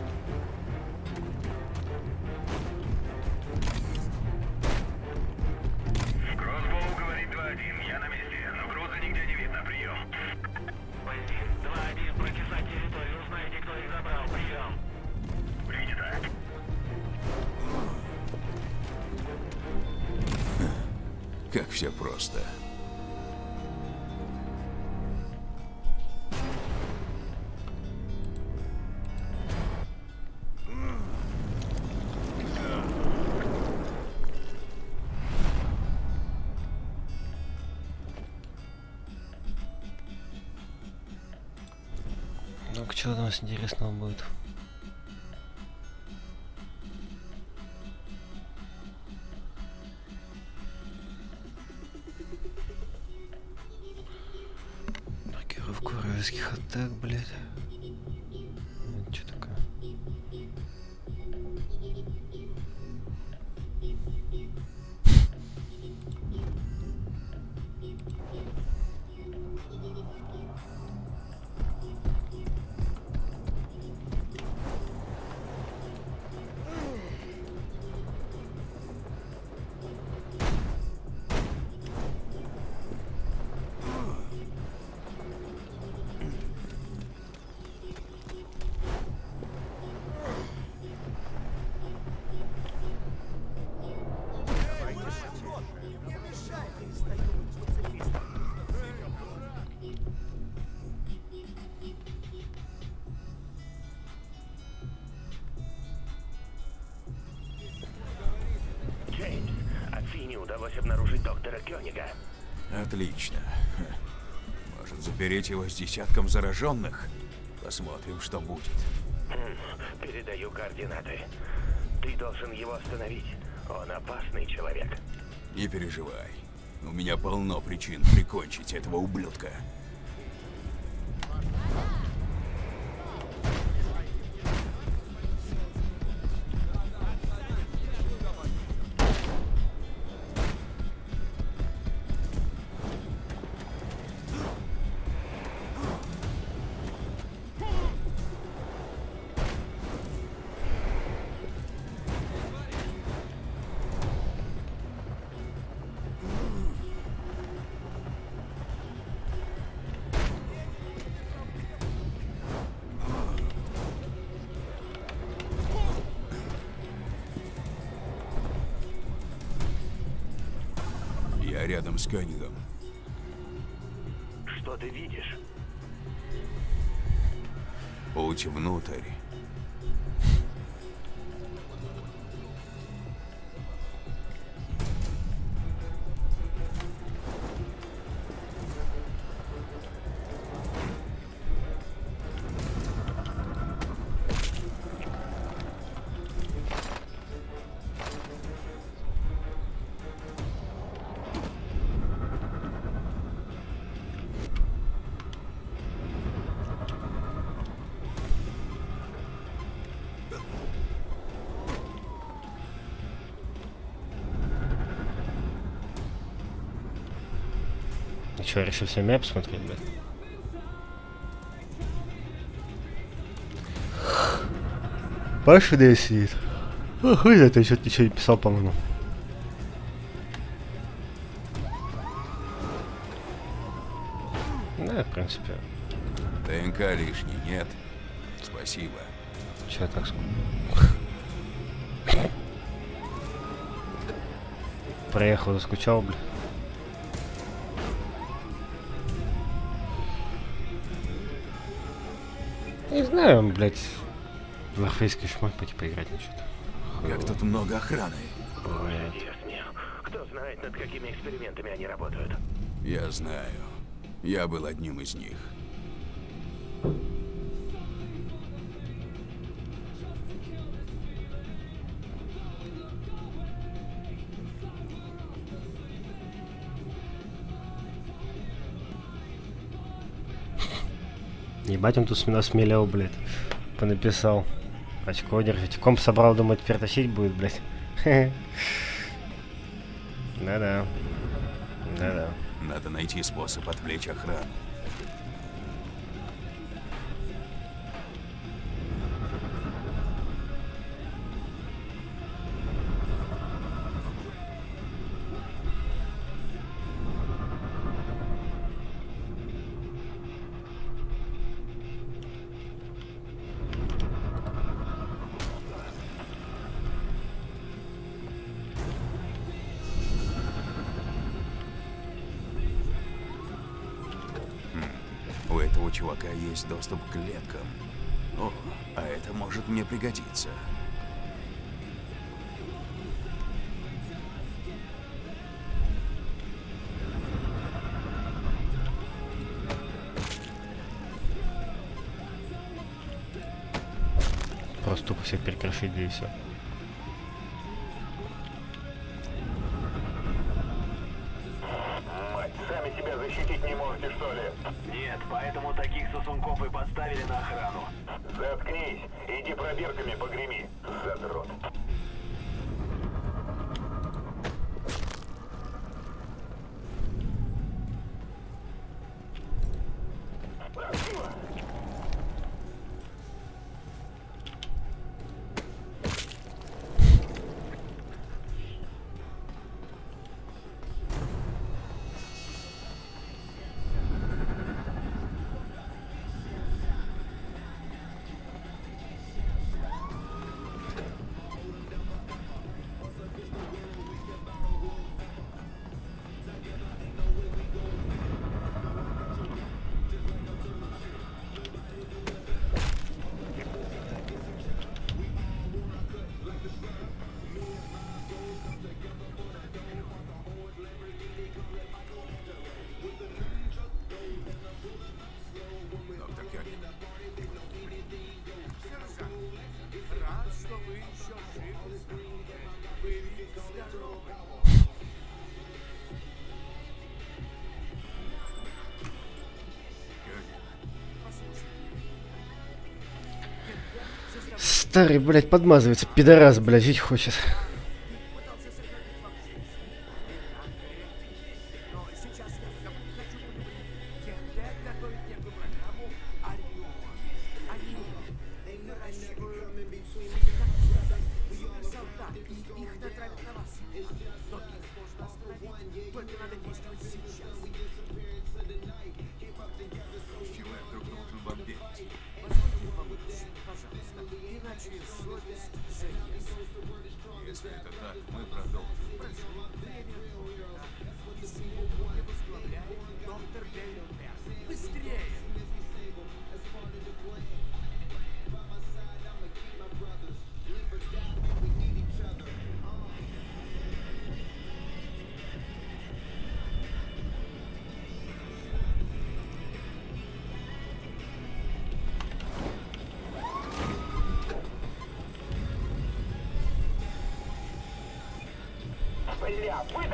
Speaker 16: Ну, нас интересного будет? Маркировку вражеских атак, блядь. Что такое?
Speaker 7: Доктора Кёнига.
Speaker 2: Отлично. Может, запереть его с десятком зараженных? Посмотрим, что будет.
Speaker 7: Хм, Передаю координаты. Ты должен его остановить. Он опасный человек.
Speaker 2: Не переживай. У меня полно причин прикончить этого ублюдка. Secretary.
Speaker 8: Что,
Speaker 1: решил все мяп посмотреть, блядь? Паша да сидит. Ох, хуй я что-то ничего не писал, по-моему. Да, в принципе.
Speaker 2: ДНК лишний, нет? Спасибо.
Speaker 1: Че я так скажу? Проехал, заскучал, бля. Не знаю, блядь. В Warface шмот пойти поиграть на что-то.
Speaker 2: Как тут много охраны.
Speaker 8: Яснее. Кто знает, над какими экспериментами они работают.
Speaker 2: Я знаю. Я был одним из них.
Speaker 1: Ебать, он тут смело смелел, блядь. Понаписал. Очко держать. Комп собрал, думает, теперь тащить будет, блядь. Да-да. Да-да.
Speaker 2: Надо найти способ отвлечь охрану. Есть доступ к клеткам. О, а это может мне пригодиться.
Speaker 1: Просто тупо всех перекрошить, да и все. Старый, блядь, подмазывается, пидорас, блядь, жить хочет.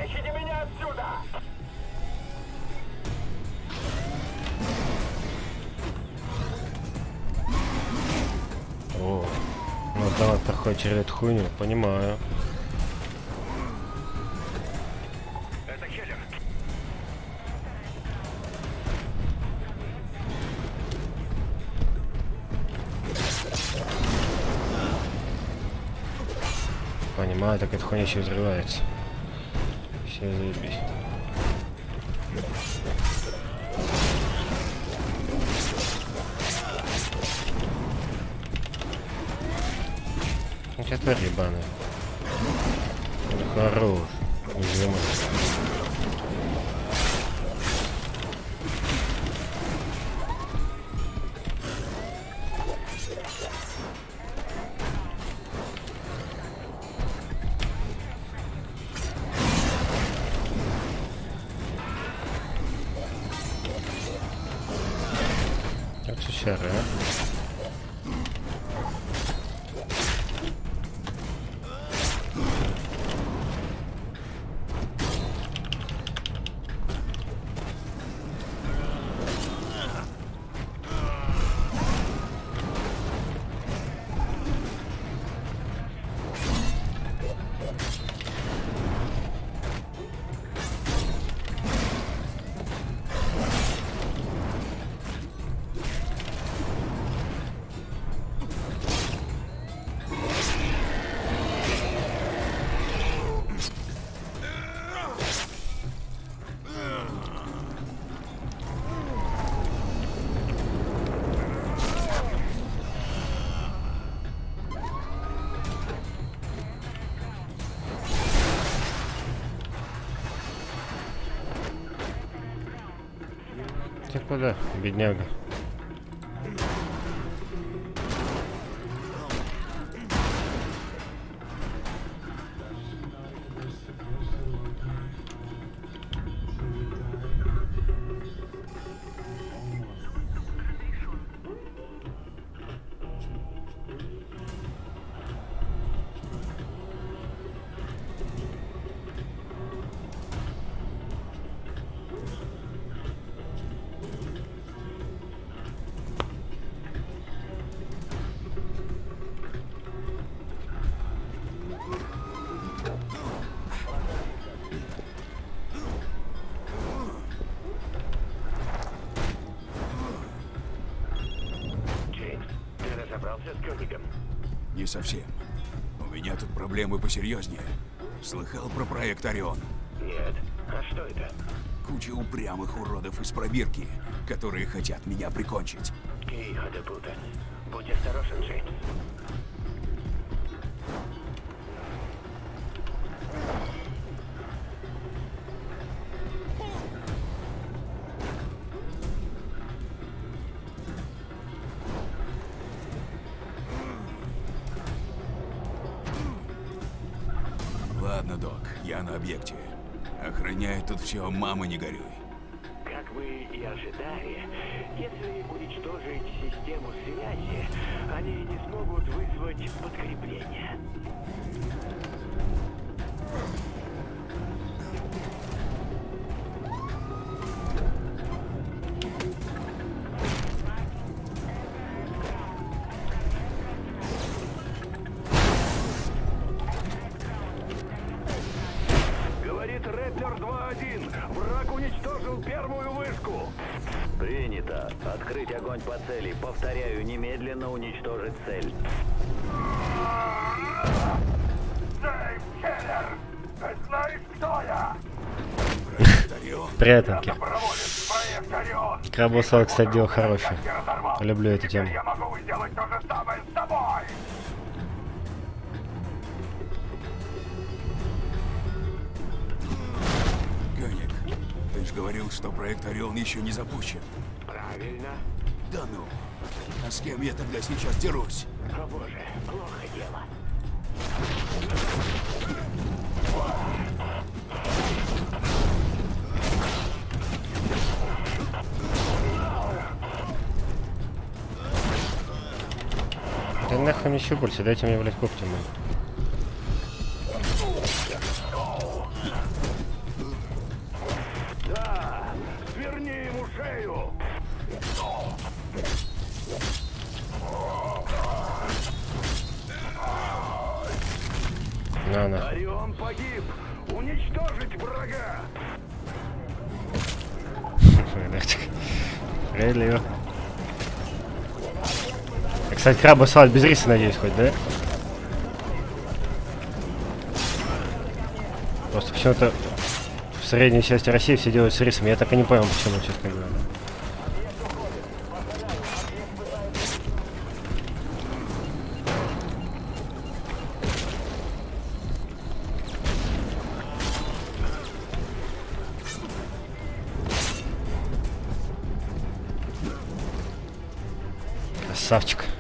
Speaker 12: Вытащите меня отсюда!
Speaker 1: О, ну давай проходит через эту хуйню, понимаю.
Speaker 12: Это Хеллер.
Speaker 1: Понимаю, так эта хуйня еще взрывается. Все заебись. Ну, тварь ебаная. Бедняга?
Speaker 2: Слыхал про проект Орион?
Speaker 12: Нет. А что это?
Speaker 2: Куча упрямых уродов из пробирки, которые хотят меня прикончить.
Speaker 12: Тихо, Депута. Будь осторожен, Джеймс.
Speaker 2: Объекте. Охраняет тут все, мама не горюй.
Speaker 7: Как вы и ожидали, если уничтожить систему связи, они не смогут вызвать подкрепление. Цели. Повторяю, немедленно уничтожить цель.
Speaker 12: Ты знаешь, кто я?
Speaker 1: Кстати, дело хорошее. Люблю эту тему.
Speaker 12: Я могу сделать то же самое с тобой!
Speaker 2: Гоник,
Speaker 18: же говорил, что проект Орион еще не запущен.
Speaker 8: Правильно.
Speaker 18: Да ну. А с кем я тогда сейчас дерусь?
Speaker 8: О боже, плохо дело.
Speaker 1: Да нахуй мне щупальца, дайте мне, блядь, когти, мой. Кстати, краба салат без риса, надеюсь, хоть, да? Просто почему-то в средней части России все делают с рисом. Я так и не понял, почему, честно говоря. Красавчик.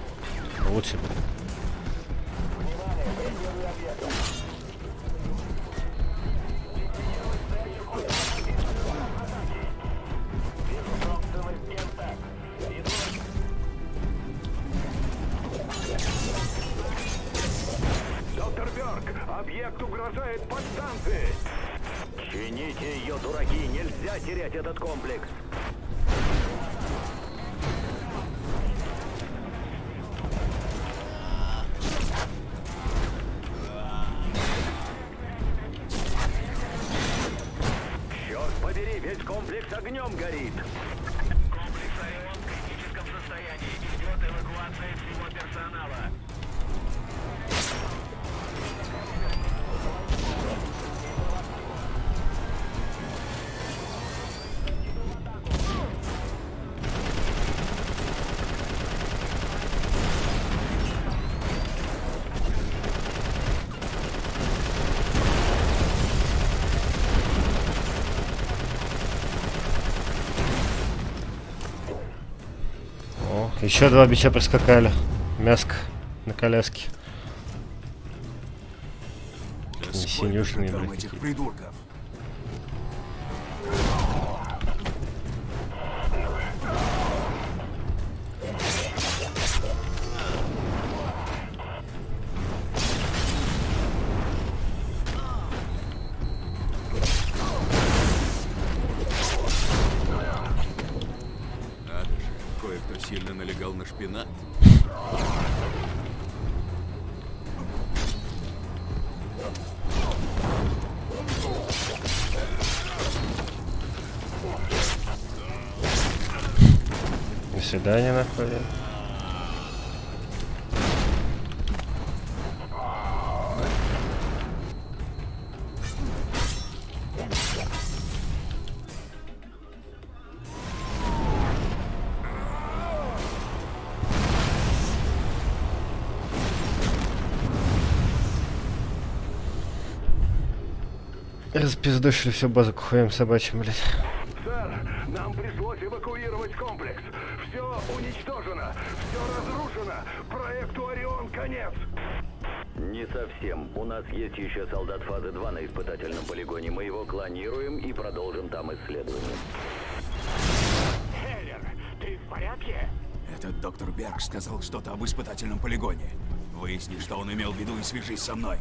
Speaker 1: Еще два бича проскакали. Мяско на коляске. Синюшные, блядь, Распиздошили всю базу к хуям собачьим, блядь.
Speaker 8: Сэр, нам пришлось эвакуировать комплекс. Все уничтожено, все разрушено. Проекту Орион конец.
Speaker 10: Не совсем. У нас есть еще солдат фазы 2 на испытательном полигоне. Мы его клонируем и продолжим там исследования.
Speaker 8: Хеллер, ты в порядке?
Speaker 18: Этот доктор Берг сказал что-то об испытательном полигоне. Выясни, что он имел в виду и свяжись со мной.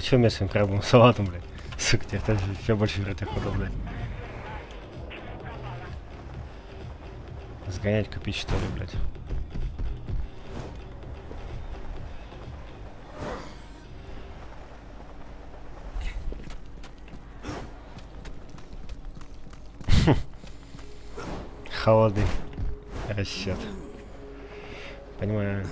Speaker 1: Зачем я своим крабовым салатом, блядь? Сука, тебе там еще больше вертохода, блядь. Сгонять купить что ли, блядь? Холодный расчет. Понимаю.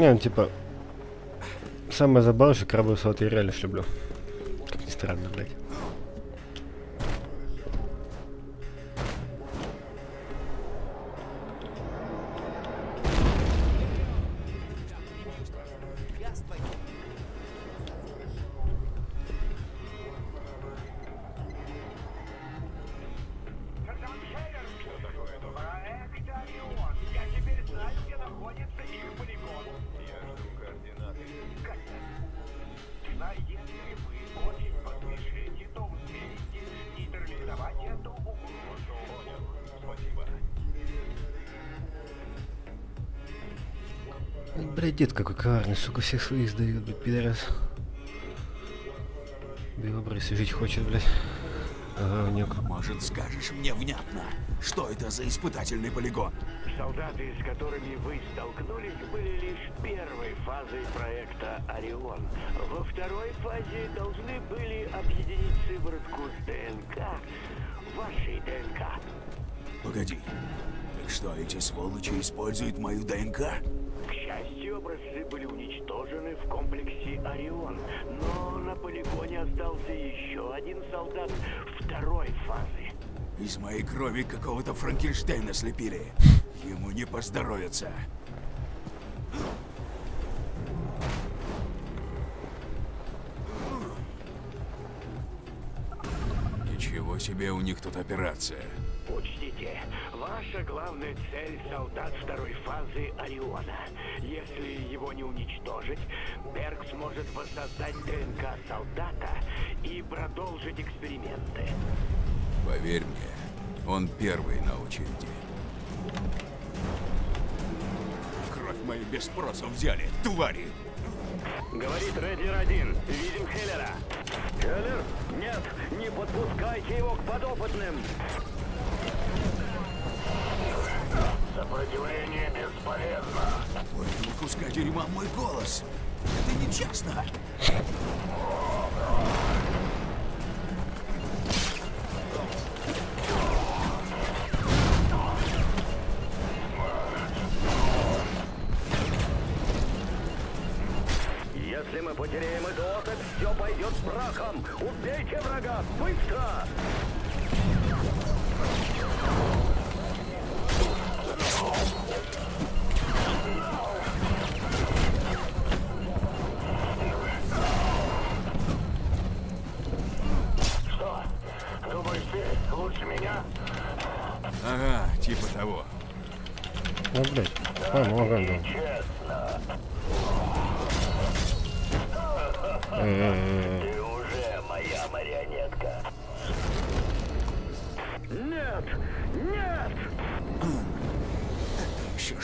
Speaker 1: Не, ну типа, самое забавное, что крабовый салат я реально люблю. Как ни странно, блядь. Дед какой коварный, сука, всех своих сдает, блядь, пидорас. Белобрысый жить хочет, блядь. Говнюк.
Speaker 2: Может, скажешь мне внятно, что это за испытательный полигон?
Speaker 7: Солдаты, с которыми вы столкнулись, были лишь первой фазой проекта «Орион». Во второй фазе должны были объединить сыворотку с ДНК, вашей ДНК.
Speaker 2: Погоди. Так что, эти сволочи используют мою ДНК?
Speaker 7: Комплексе «Орион», но на полигоне остался еще один солдат второй фазы.
Speaker 2: Из моей крови какого-то Франкенштейна слепили. Ему не поздоровится. Ничего себе у них тут операция.
Speaker 7: Учтите, ваша главная цель — солдат второй фазы Ориона. Если его не уничтожить, Берг сможет воссоздать ДНК солдата и продолжить эксперименты.
Speaker 2: Поверь мне, он первый на очереди. Кровь мою без спроса взяли, твари!
Speaker 7: Говорит Редлер-1. Видим Хеллера. Хеллер? Нет, не подпускайте его к подопытным.
Speaker 20: Сопротивление бесполезно.
Speaker 2: У этого куска дерьма мой голос. Это нечестно.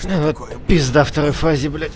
Speaker 1: Ну, вот пизда второй фазе, блядь.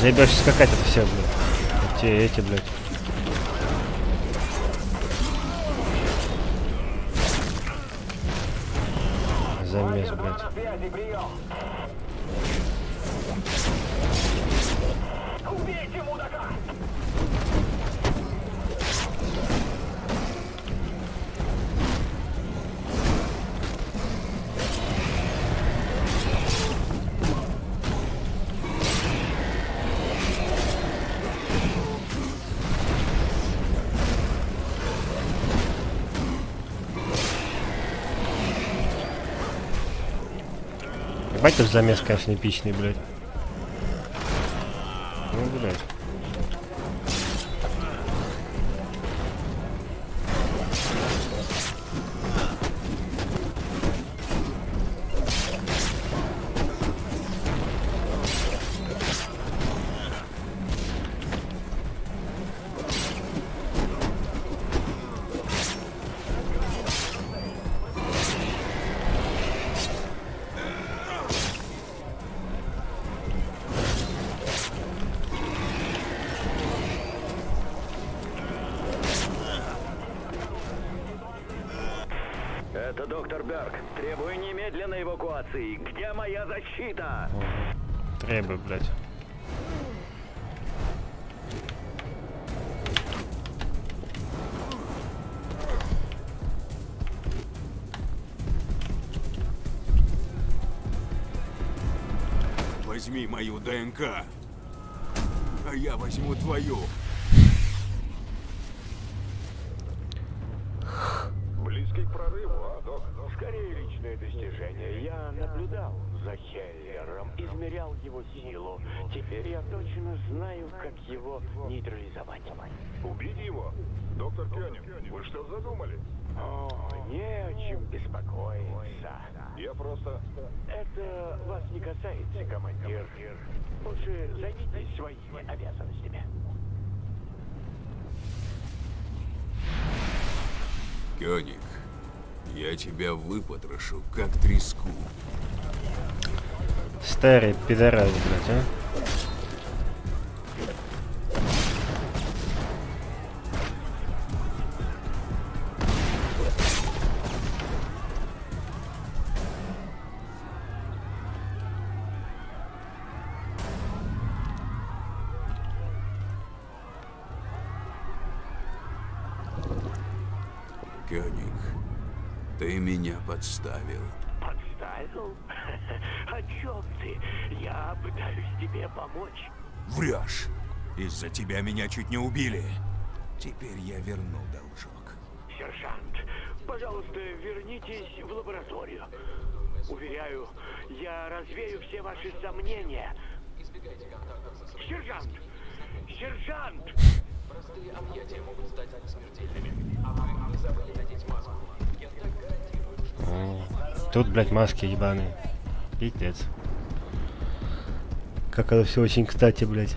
Speaker 1: Заебешься скакать это все, блядь. Эти, эти, блядь. Замес, конечно, эпичный, блядь.
Speaker 21: Кёник, я тебя выпотрошу, как треску.
Speaker 1: Старый пидорас, блядь, а.
Speaker 21: Подставил.
Speaker 7: Подставил? О чем ты? Я пытаюсь тебе помочь.
Speaker 2: Врешь. Из-за тебя меня чуть не убили. Теперь я верну должок.
Speaker 7: Сержант, пожалуйста, вернитесь в лабораторию. Уверяю, я развею все ваши сомнения. Сержант! Сержант!
Speaker 18: Простые объятия могут стать смертельными. А вы не забыли надеть маску.
Speaker 1: Тут, блядь, маски ебаные. Пиздец. Как это все очень кстати, блядь.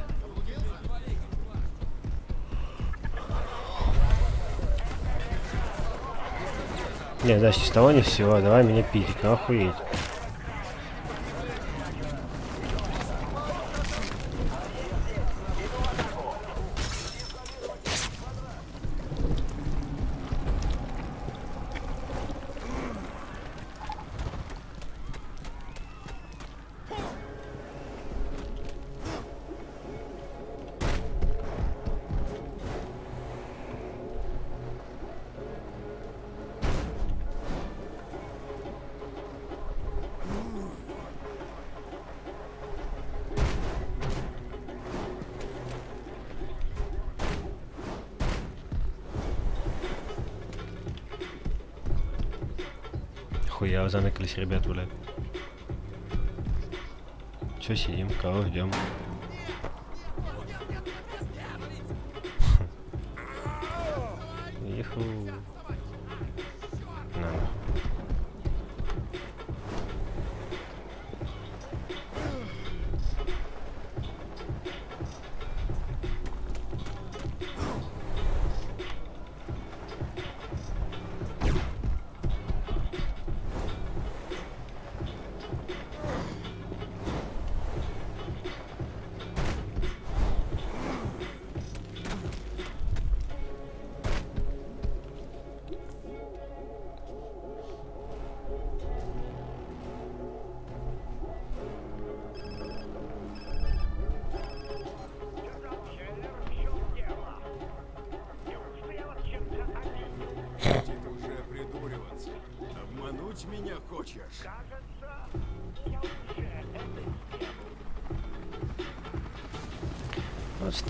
Speaker 1: Не, значит, с того ни с сего, давай меня пить, ну охуеть. Ребят, блядь. Все, сидим, кого ждем.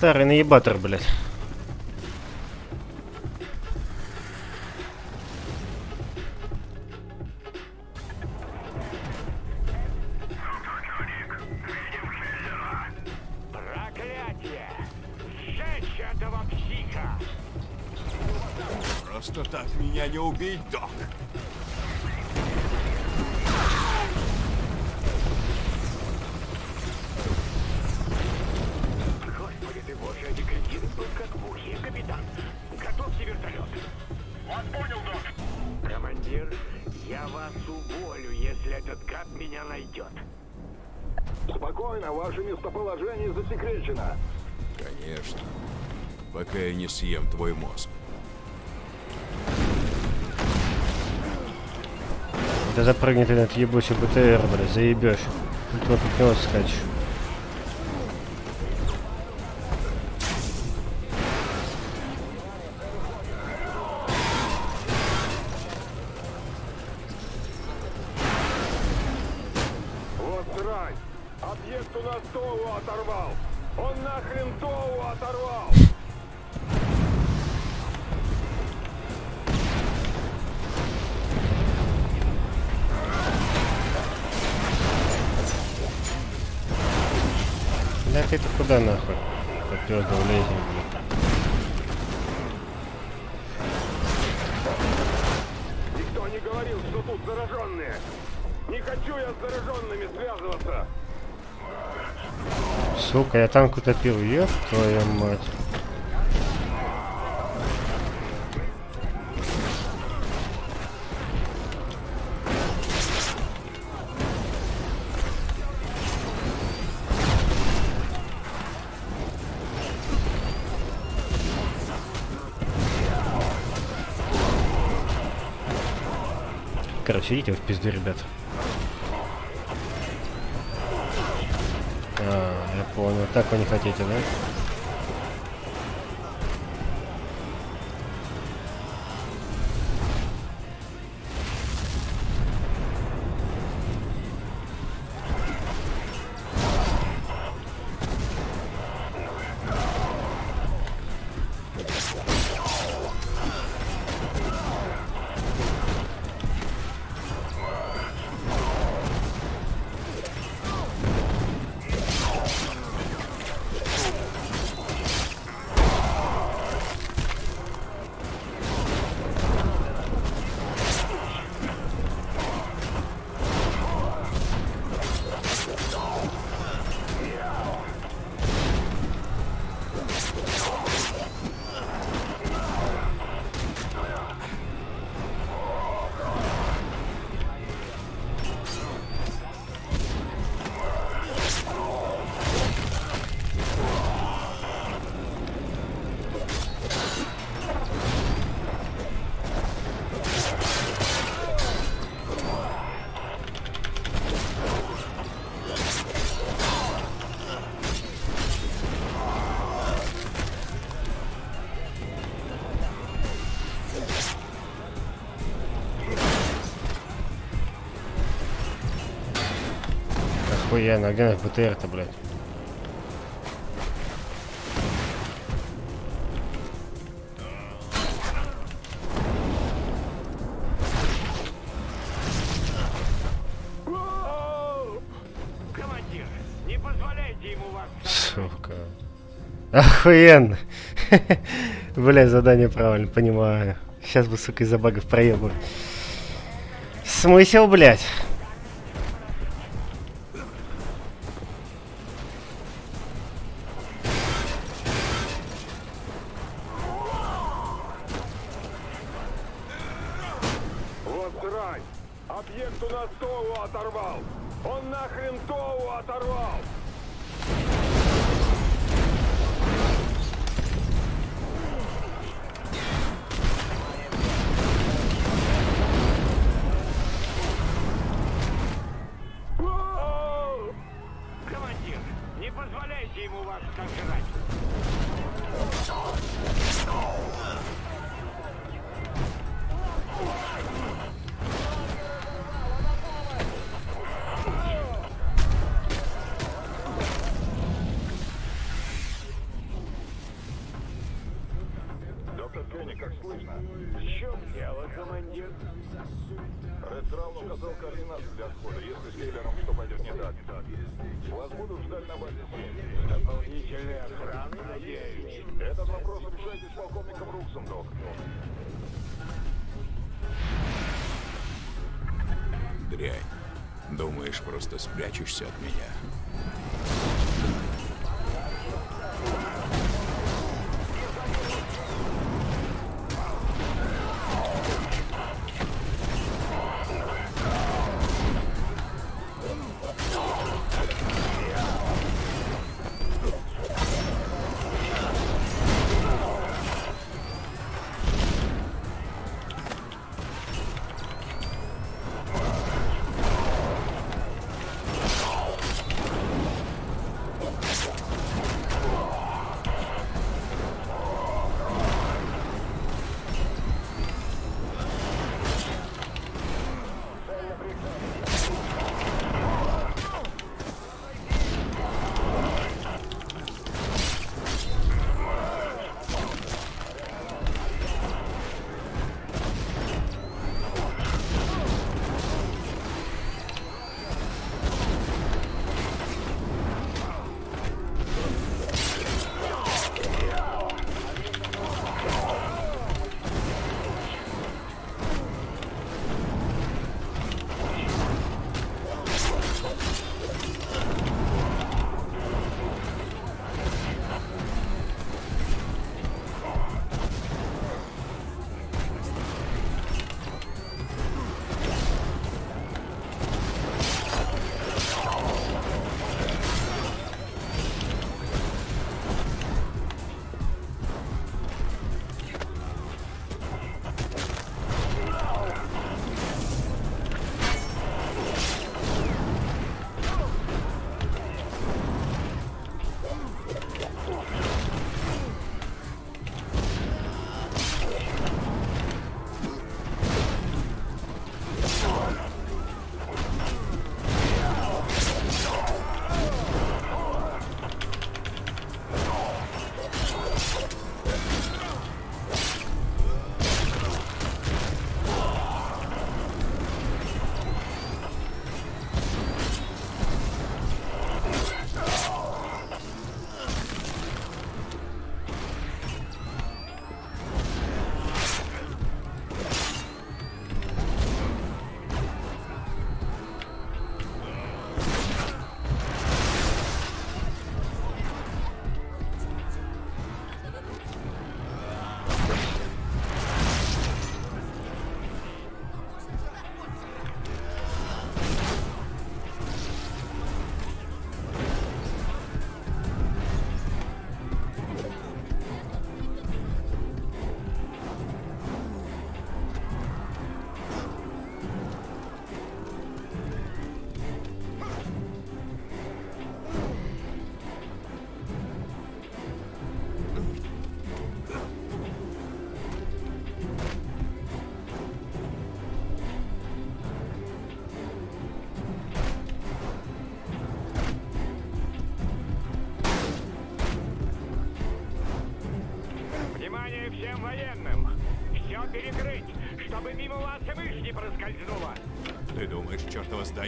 Speaker 1: Старый наебатор, блядь. Да запрыгни ты на этот ебучий БТР, блядь, заебешь. Тут вокруг него скачешь. Танк утопил, ёб твою мать. Короче, идите в пизду, ребят. Так вы не хотите, да? Я на наш БТР-то, блядь?
Speaker 12: Сука.
Speaker 8: Охуенно. Бля, задание правильно, понимаю. Сейчас бы, сука, из-за багов проебу. Смысл, блядь?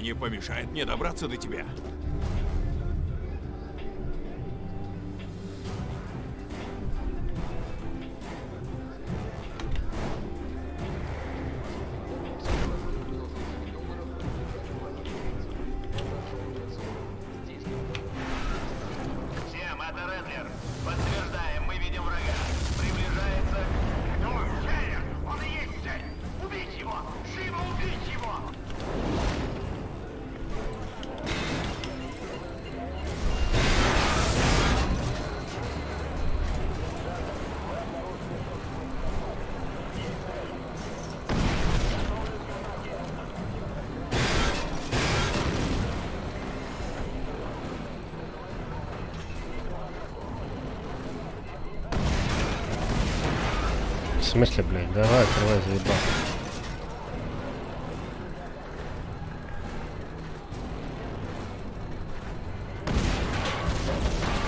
Speaker 2: Здание помешает мне добраться до тебя?
Speaker 17: Смысле, блядь? Давай, открывай, заебал.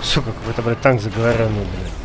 Speaker 17: Сука, какой-то, блядь, танк заговоренный, блядь.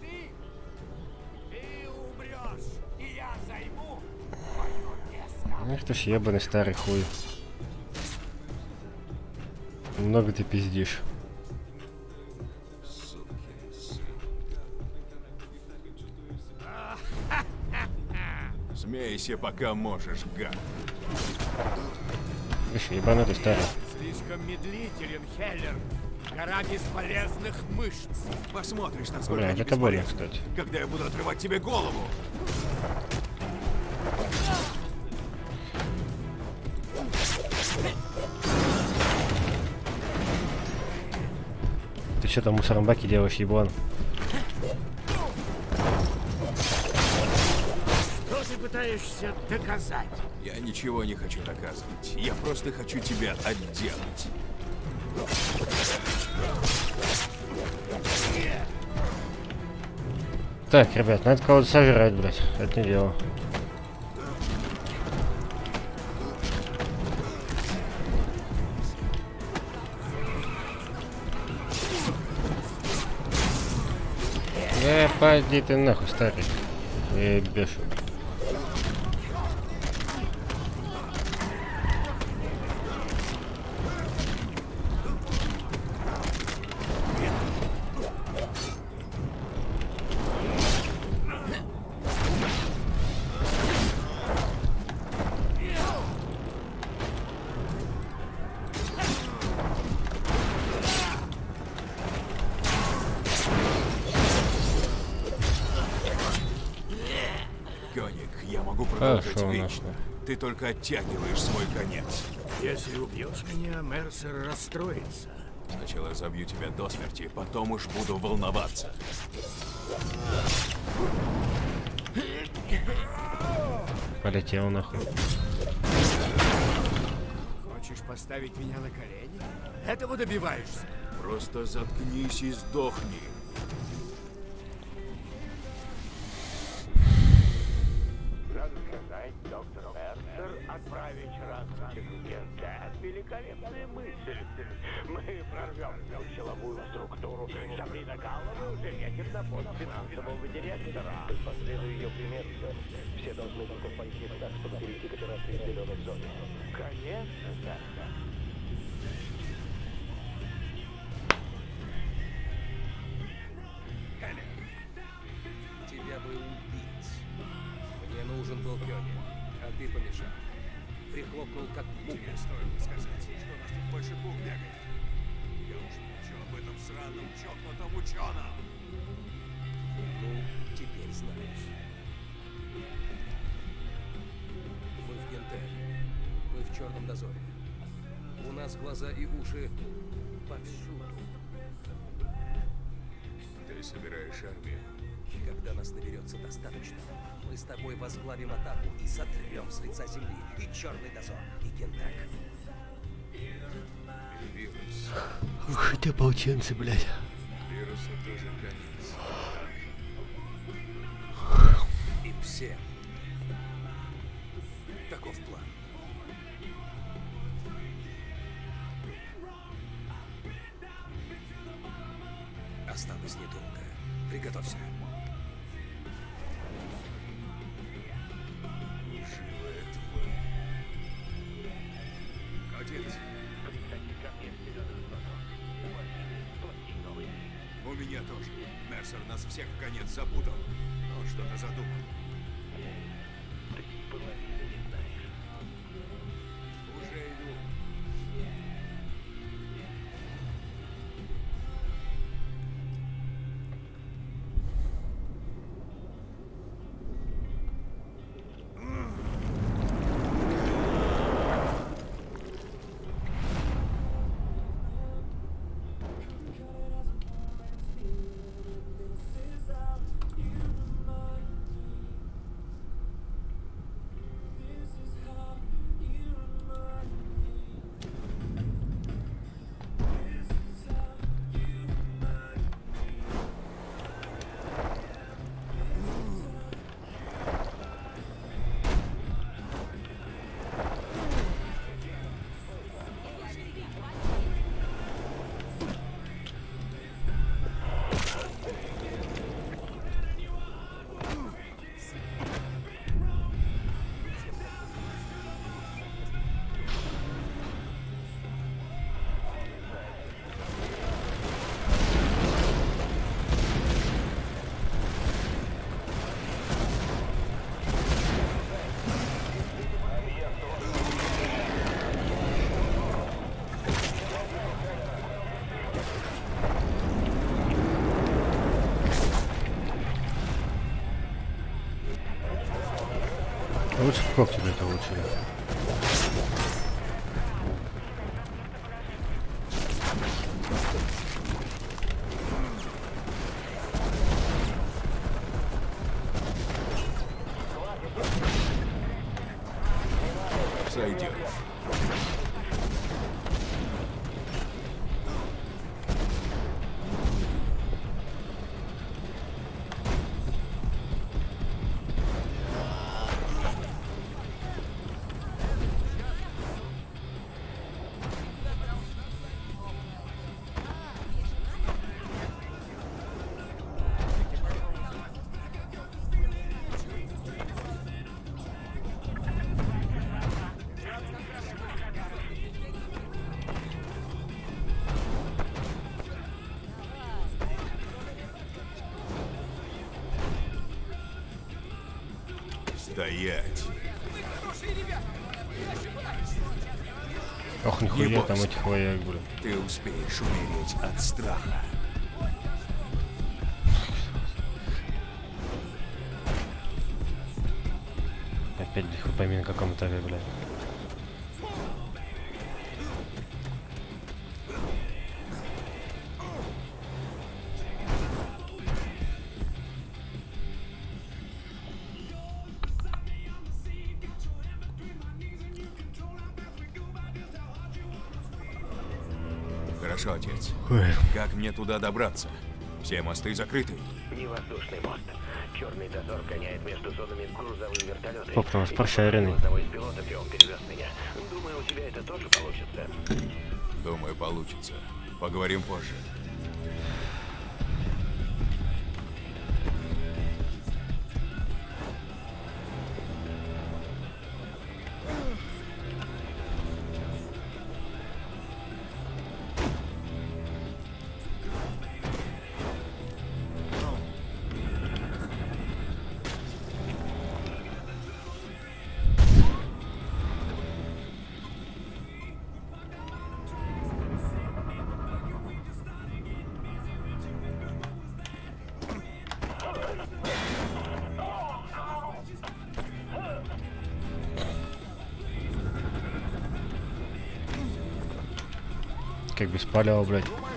Speaker 1: Ты, ты умрешь, и я займу твое место.
Speaker 17: Эх ты ж ебаный старый хуй. Ты пиздишь.
Speaker 2: Смейся, пока можешь, гад.
Speaker 17: Видишь, ебанутый старый.
Speaker 1: Слишком медлителен, Хеллер. Гора бесполезных мышц.
Speaker 2: Посмотришь, насколько
Speaker 17: Бля,
Speaker 2: они
Speaker 17: это больно, кстати.
Speaker 2: Когда я буду отрывать тебе голову.
Speaker 17: Что там в мусорном баке делаешь, еблан?
Speaker 1: Что ты пытаешься доказать?
Speaker 2: Я ничего не хочу доказывать. Я просто хочу тебя отделать.
Speaker 1: Так, ребят, надо кого-то сожрать, блядь. Это не дело. Пойди ты нахуй, старик. Я бешу.
Speaker 2: Только оттягиваешь свой конец.
Speaker 7: Если убьешь меня, Мерсер расстроится.
Speaker 2: Сначала забью тебя до смерти, потом уж буду волноваться.
Speaker 1: Полетел нахуй.
Speaker 7: Хочешь поставить меня на колени? Этого добиваешься.
Speaker 2: Просто заткнись и сдохни.
Speaker 17: Сабрина Галлова уже ветер на пост финансового
Speaker 5: глаза и уши повсюду.
Speaker 2: Ты собираешь армию.
Speaker 5: И когда нас наберется достаточно, мы с тобой возглавим атаку и сотрем с лица земли и Черный дозор, и Гентек.
Speaker 2: Вирус.
Speaker 1: Ух ты, полченцы, блядь.
Speaker 2: Вирусу тоже конец.
Speaker 5: И все. Осталось недолго. Приготовься.
Speaker 2: Живая тварь.
Speaker 7: Отец, у меня тоже. Мерсер нас всех в конец запутал. Он что-то задумал.
Speaker 1: В когти это лучше.
Speaker 2: Стоять.
Speaker 12: Ох,
Speaker 2: Не
Speaker 12: нихуя там этих вояк, блин.
Speaker 2: Ты успеешь умереть от страха.
Speaker 12: Опять хуй пойми на каком этапе, блядь.
Speaker 2: Мне туда добраться? Все мосты закрыты.
Speaker 7: Не воздушный мост. Черный дозор гоняет между зонами грузовым вертолетом.
Speaker 12: Оп, там спаршаренный.
Speaker 7: Одного из пилотов, и он перевез меня. Думаю, у тебя это тоже получится.
Speaker 2: Думаю, получится. Поговорим позже.
Speaker 12: Как без палева, блядь.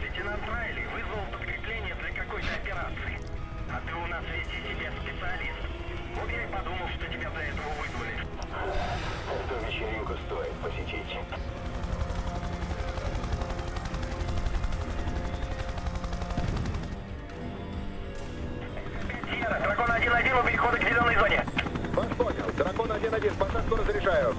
Speaker 22: Лейтенант Райли вызвал подкрепление для какой-то операции. А ты у нас весь из себя специалист. Вот я и подумал, что тебя для этого вызвали.
Speaker 8: Эту вечеринку стоит посетить.
Speaker 22: Дракон 1-1 у перехода к зеленой зоне.
Speaker 8: Вас понял. Дракон 1-1, посадку разрешаю.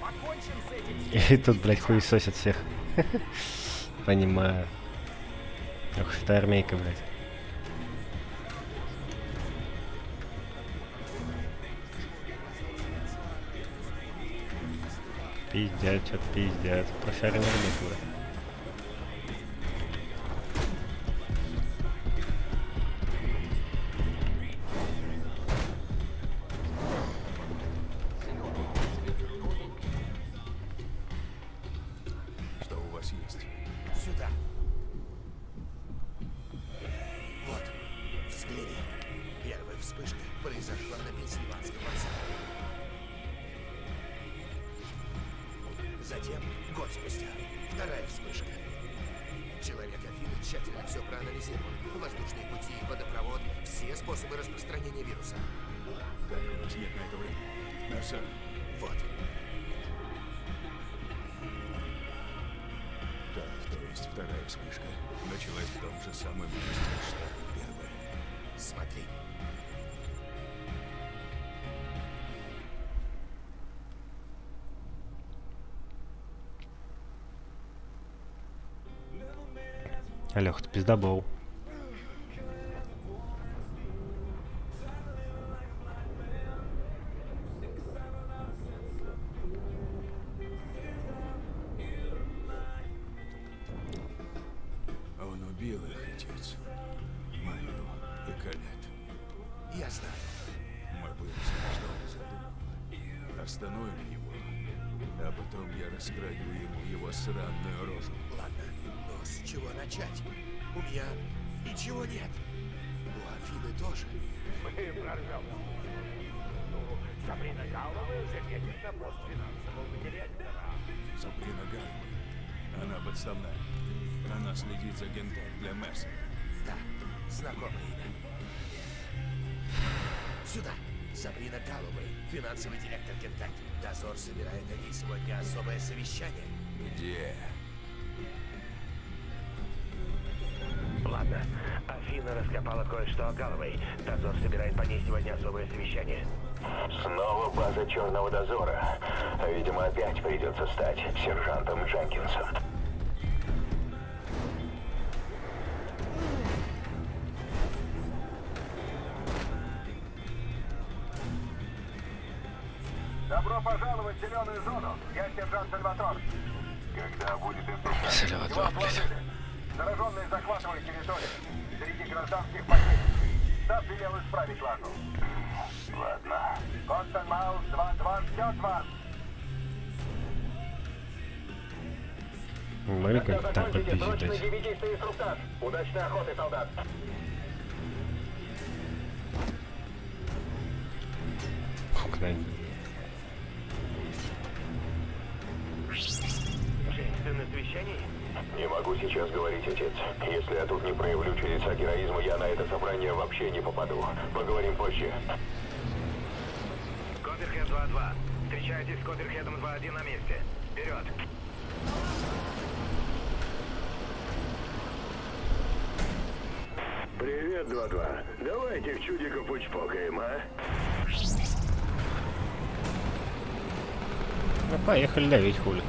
Speaker 1: Покончим с этим.
Speaker 12: И тут, блядь, хуесосят всех. Понимаю. Ох, это армейка, блядь. Пиздят, что-то пиздят. Прошаренная армейка,
Speaker 7: блядь. tá
Speaker 2: bom. считать. Удачной охоты, солдат! Угнали.
Speaker 8: Не могу сейчас говорить, отец. Если я тут не проявлю чудеса героизма, я на это собрание вообще не попаду. Поговорим позже.
Speaker 10: Копперхед 2-2. Встречайтесь с Копперхедом 2-1 на месте. Вперед!
Speaker 8: 2-2. Давайте в чудиков учпокаем, а?
Speaker 7: Ну, поехали давить хули.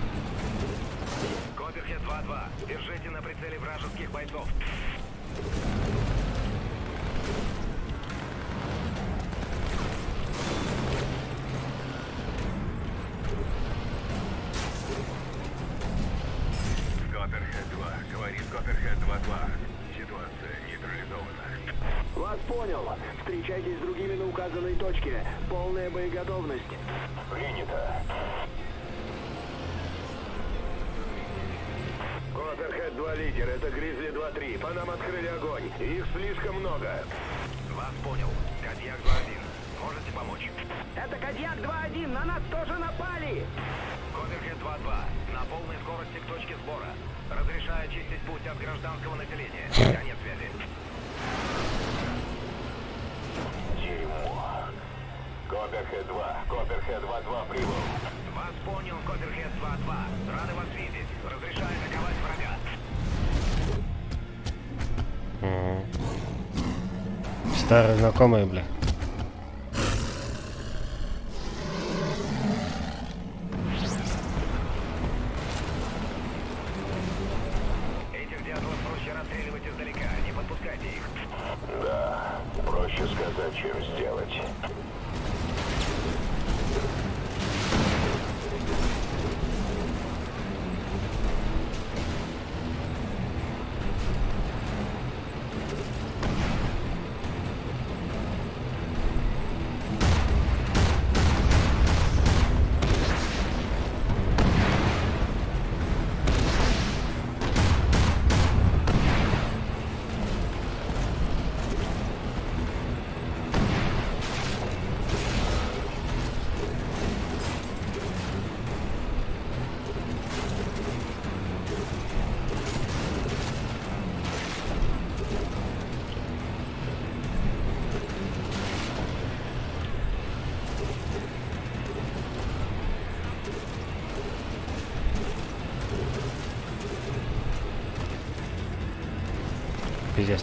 Speaker 7: старые знакомые, бля.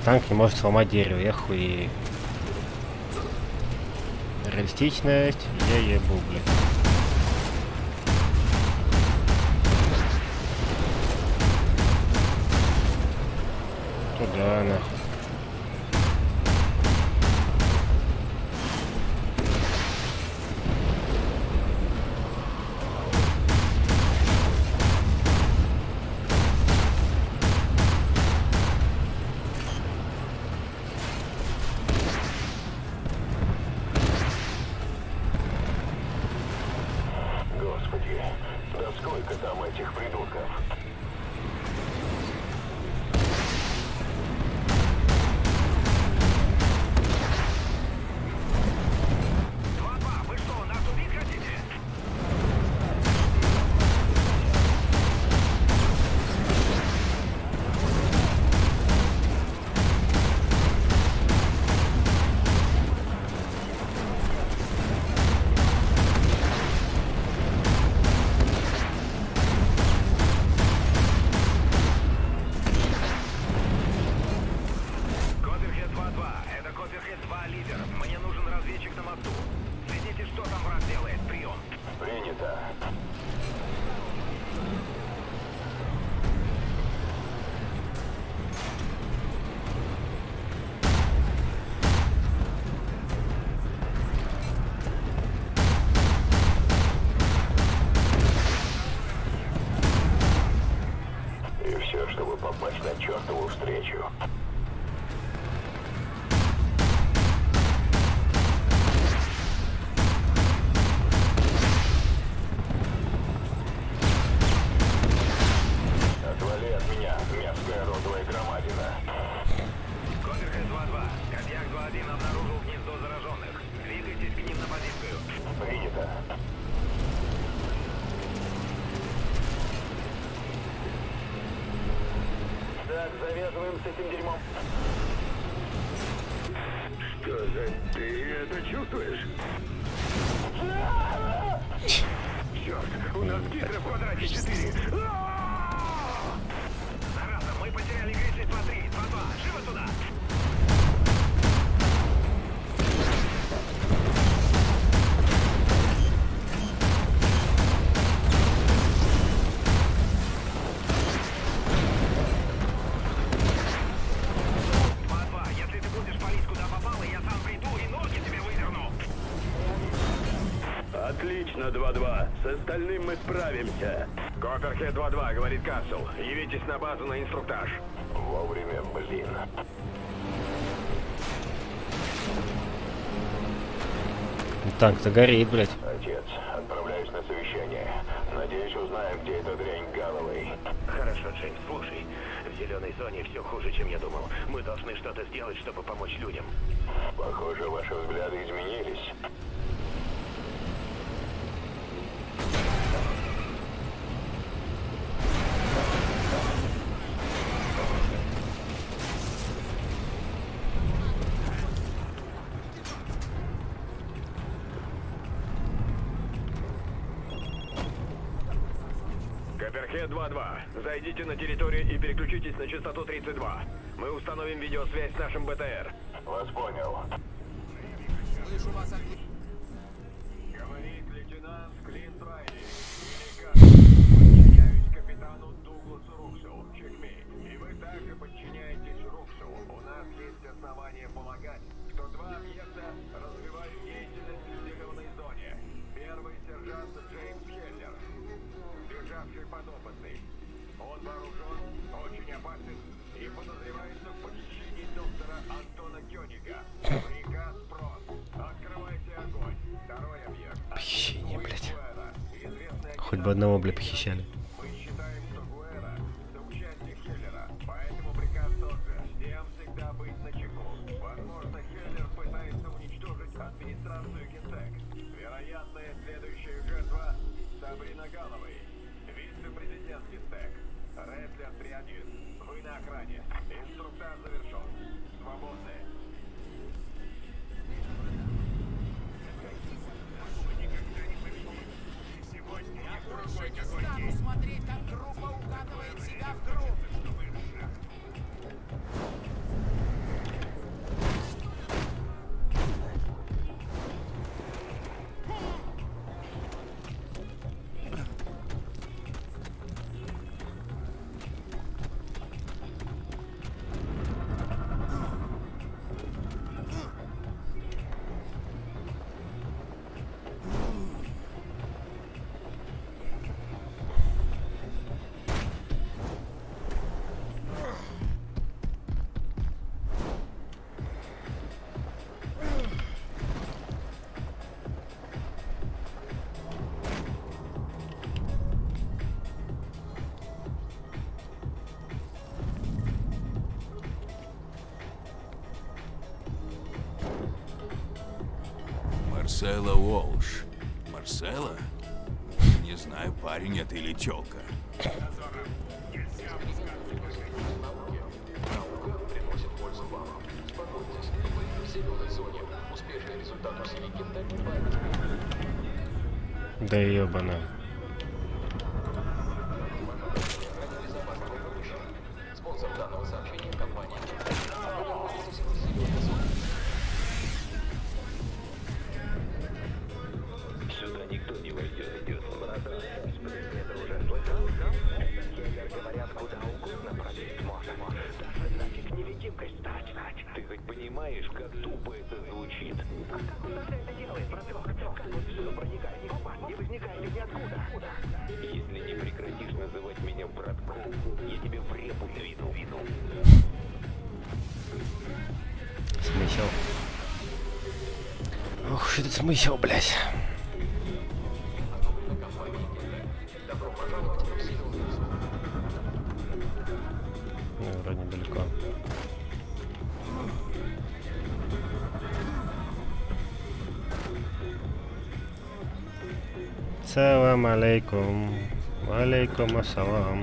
Speaker 1: танк не может сломать дерево, я хуею. Реалистичность, я ебу, блядь.
Speaker 8: indirmem. справимся.
Speaker 12: Копперхед 2-2, говорит Касл, Явитесь на базу на инструктаж.
Speaker 8: Вовремя, блин.
Speaker 1: Ну, танк-то горит, блядь.
Speaker 8: Отец, отправляюсь на совещание. Надеюсь, узнаем, где эта дрянь Галловой.
Speaker 7: Хорошо, Джеймс, слушай. В зеленой зоне все хуже, чем я думал. Мы должны что-то сделать, чтобы помочь людям.
Speaker 8: Похоже, ваши взгляды изменились.
Speaker 12: Шахет 2-2, зайдите на территорию и переключитесь на частоту 32. Мы установим видеосвязь с нашим БТР.
Speaker 8: Вас понял.
Speaker 1: много, бля, похищали. замысел, блядь. Ну, вроде далеко. Салам алейкум. Алейкум ассалам.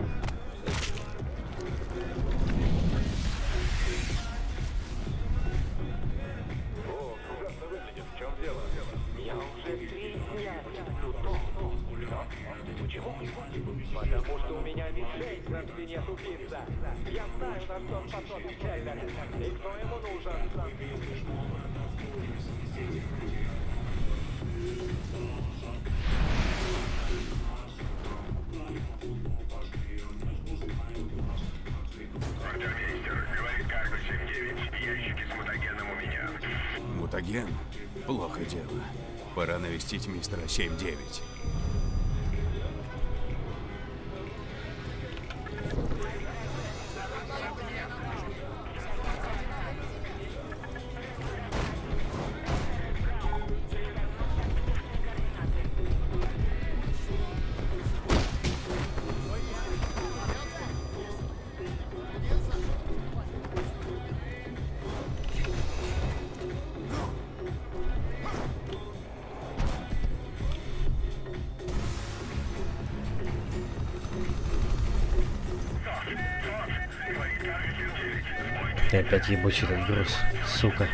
Speaker 1: опять ебучий этот груз, сука.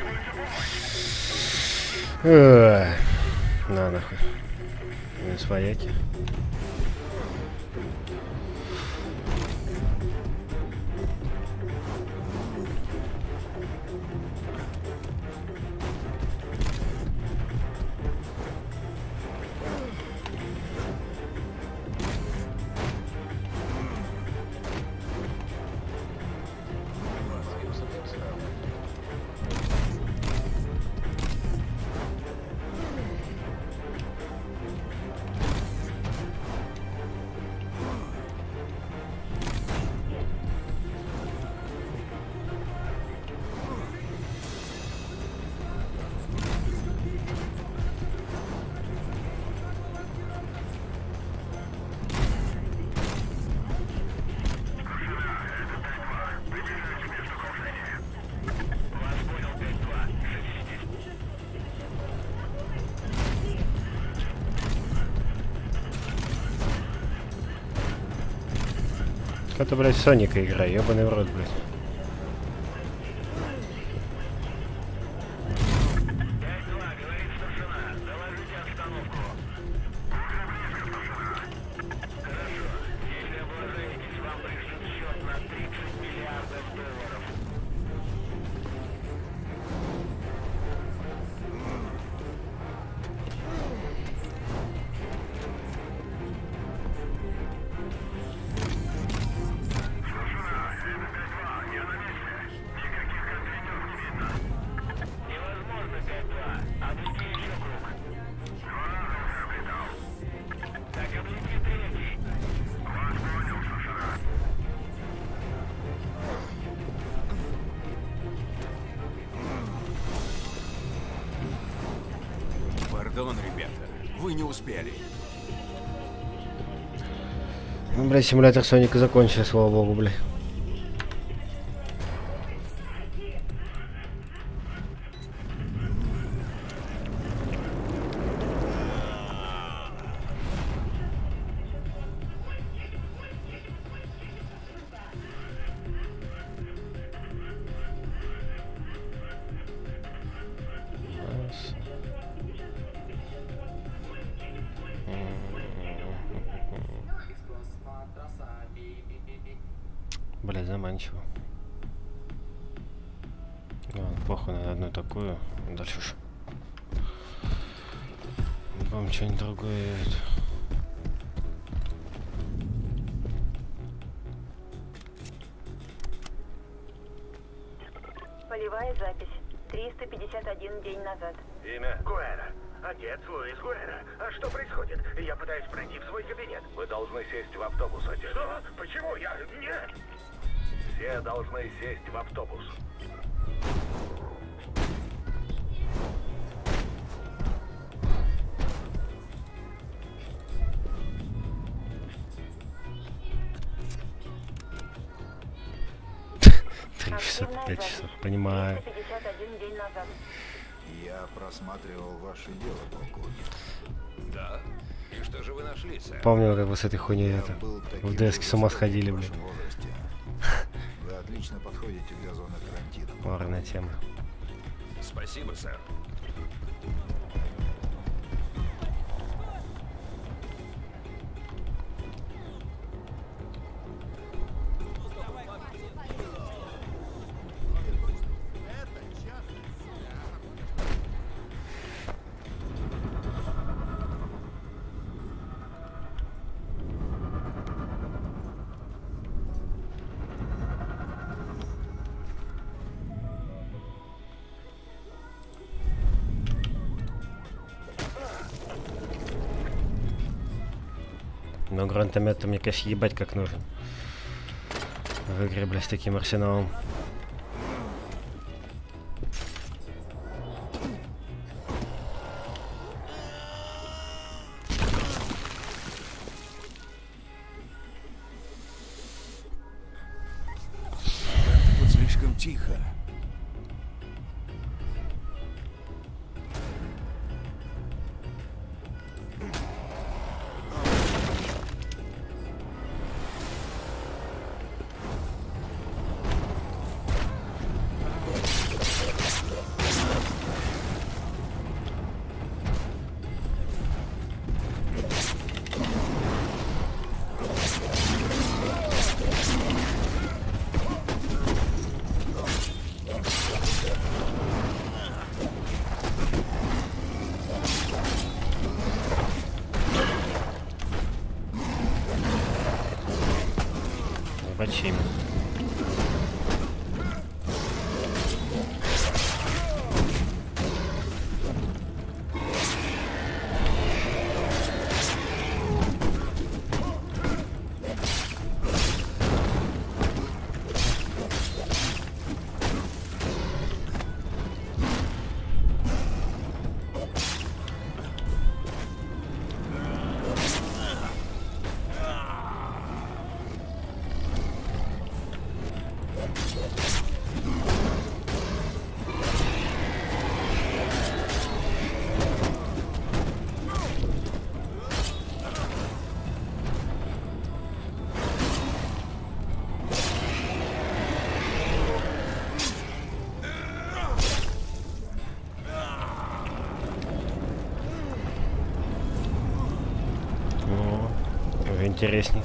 Speaker 1: На нахуй. не свояки. Это ты, блядь, Соника игра. ебаный в рот, блядь. симулятор Соника закончился, слава богу, бля. Заманчиво. Ладно, похуй на одну такую. Дальше уж. Будем что-нибудь другое. это.
Speaker 10: Просматривал ваше дело, полковник.
Speaker 2: Да? И что же вы нашли, сэр?
Speaker 1: Помню, как вы с этой хуйней это, в деске с ума сходили, блин.
Speaker 10: Вы отлично подходите для зоны карантина.
Speaker 1: Важная тема.
Speaker 2: Спасибо, сэр.
Speaker 1: Гранатомет мне, конечно, ебать как нужен. В игре, бля, с таким арсеналом. Интересней.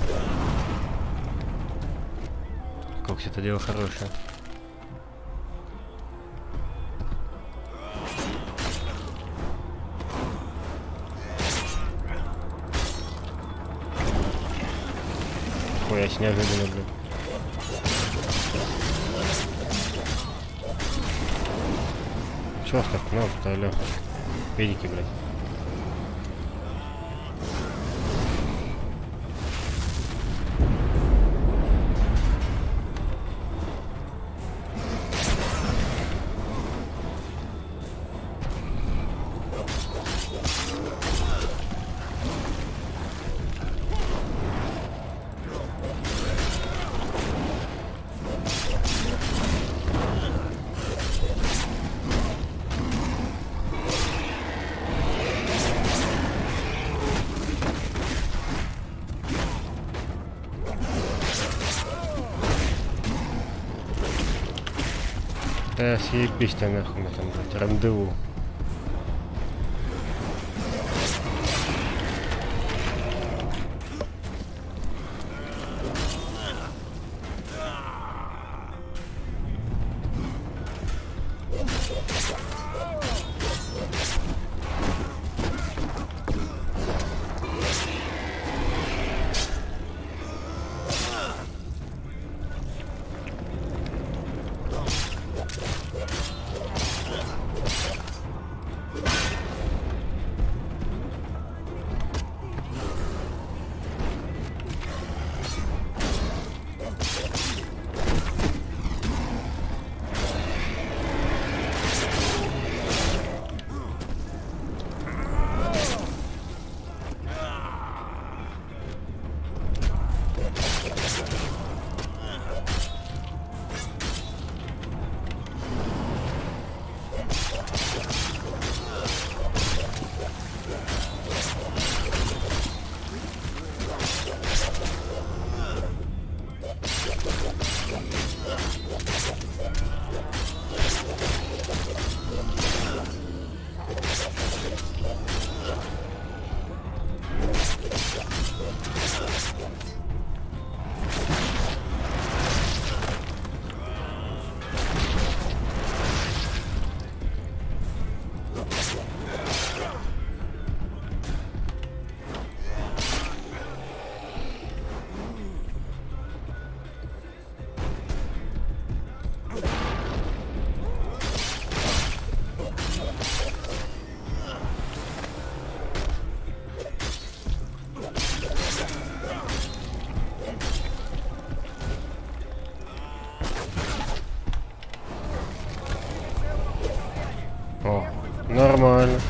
Speaker 1: Как это дело хорошее. Хуя с неожиданно, блин. Чё ж так? Ну, то алё. Педики, блядь. Да съебись ты нахуй на там, блядь, рандеву. Нормально.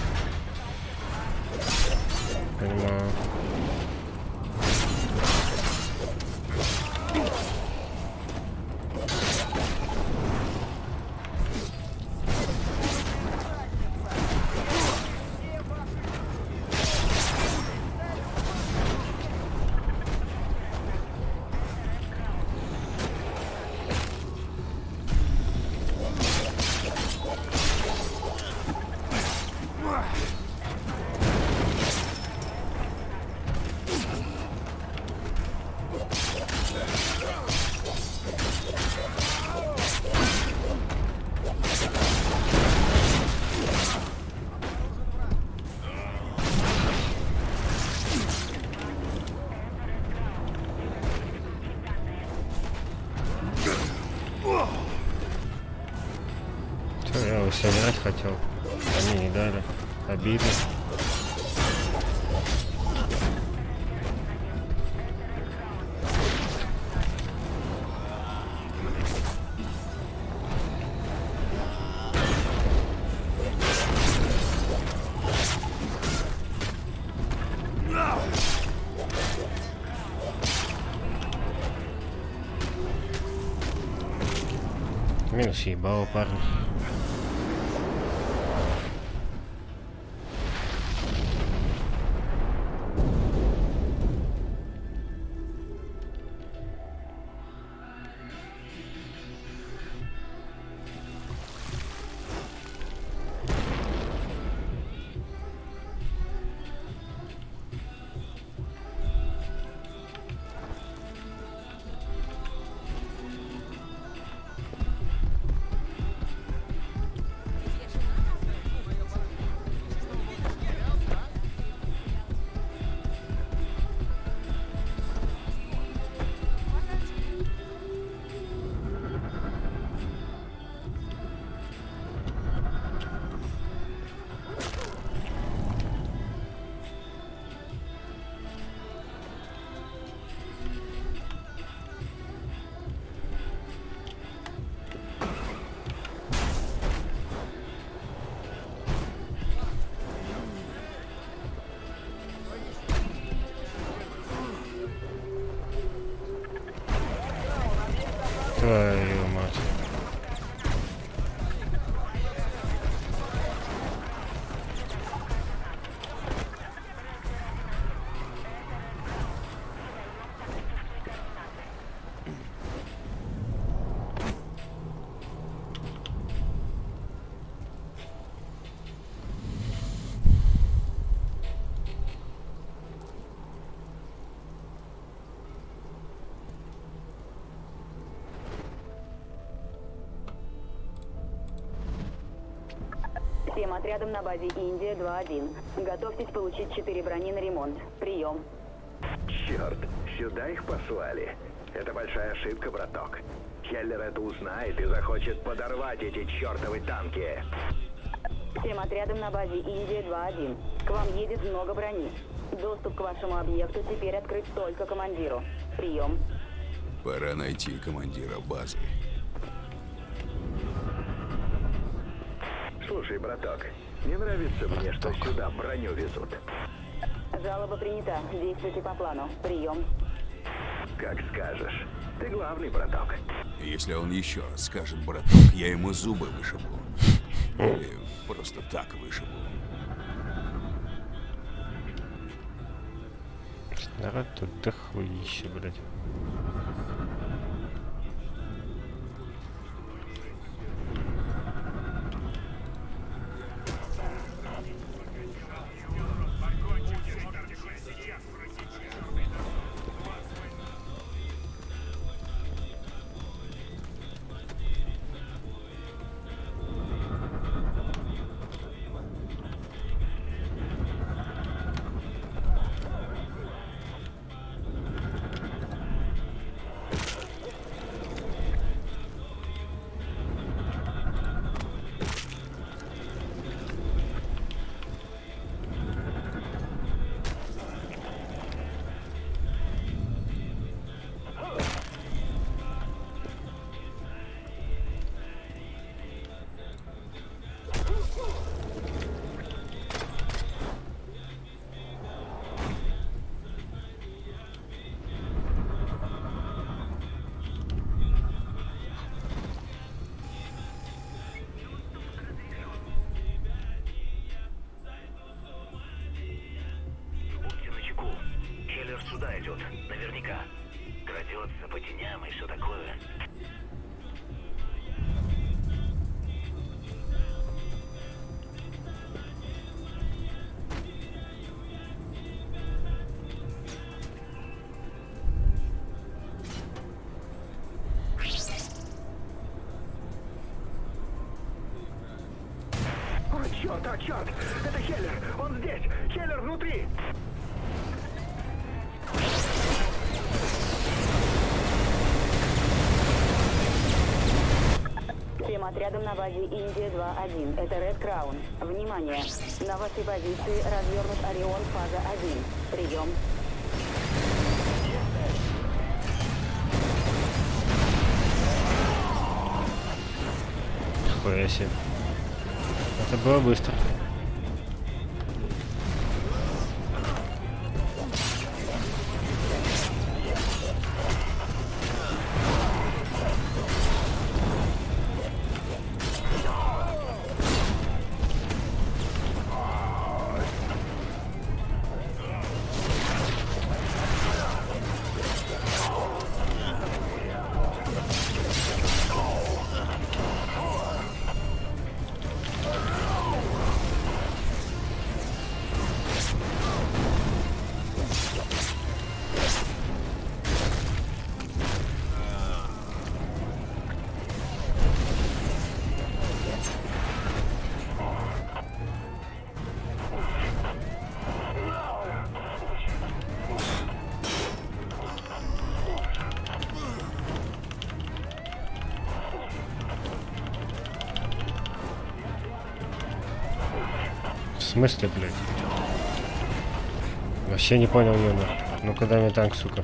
Speaker 1: Минус ебало, парни.
Speaker 9: Всем отрядам на базе Индия 2-1. Готовьтесь получить 4 брони на ремонт. Прием.
Speaker 10: Черт, сюда их послали. Это большая ошибка, браток. Хеллер это узнает и захочет подорвать эти чертовы танки.
Speaker 9: Всем отрядам на базе Индия 2-1. К вам едет много брони. Доступ к вашему объекту теперь открыт только командиру. Прием.
Speaker 2: Пора найти командира базы.
Speaker 10: Слушай, браток, не нравится мне, что сюда броню везут.
Speaker 9: Жалоба принята. Действуйте по плану. Прием.
Speaker 10: Как скажешь. Ты главный, браток.
Speaker 2: Если он еще раз скажет, браток, я ему зубы вышибу. Или просто так вышибу.
Speaker 1: Народ тут дохуище, блядь.
Speaker 9: Базе Индия 2-1. Это Red Crown. Внимание! На вашей позиции развернут Орион фаза 1. Прием.
Speaker 1: Хуя себе. Это было быстро. Смысле, блядь? Вообще не понял номер. Ну куда мне танк, сука?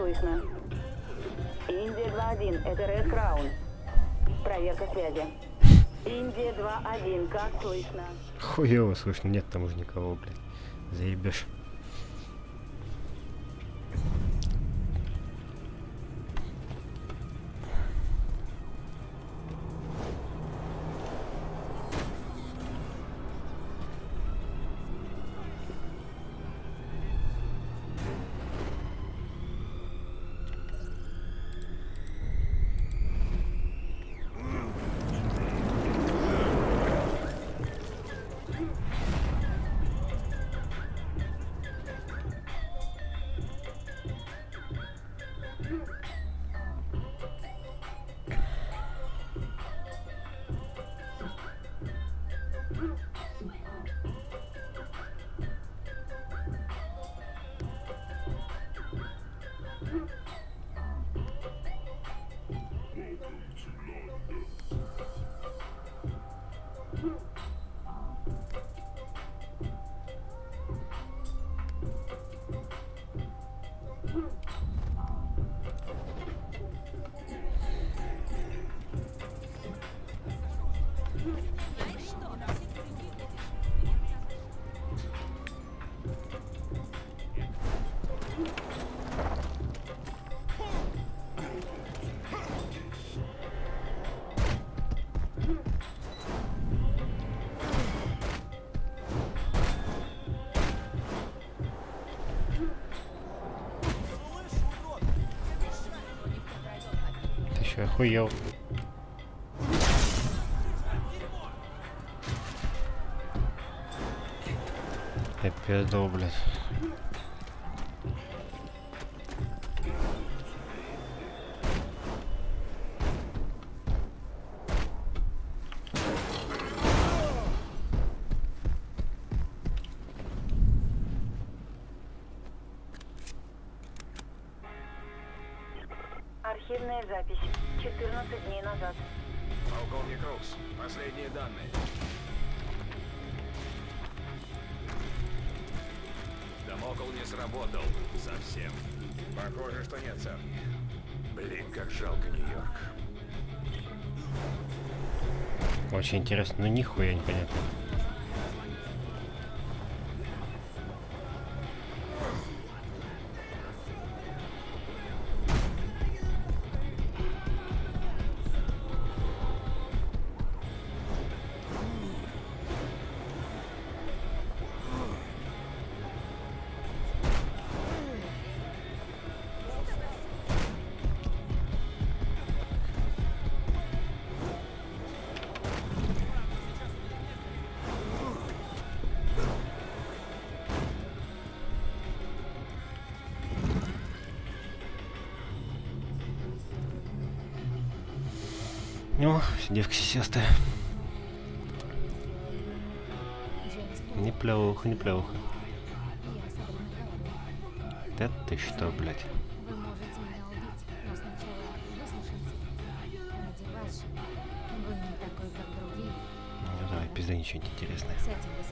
Speaker 9: Слышно? Индия 2-1. Это Red Crown. Проверка связи. Индия 2-1. Как слышно?
Speaker 1: Хуево слышно, нет там уже никого, блядь. Заебешь. Охуел. Я пизду, блядь.
Speaker 23: Архивная запись. 14 дней назад.
Speaker 24: Полковник Рукс, последние данные. Дамокл не сработал совсем. Похоже, что нет, сэр. Блин, как жалко Нью-Йорк.
Speaker 1: Очень интересно, ну нихуя непонятно. Девки сестры. Неплохо, неплохо. Да ты что, блядь? Ну давай, пизда ничего не интересное.
Speaker 11: С этим вы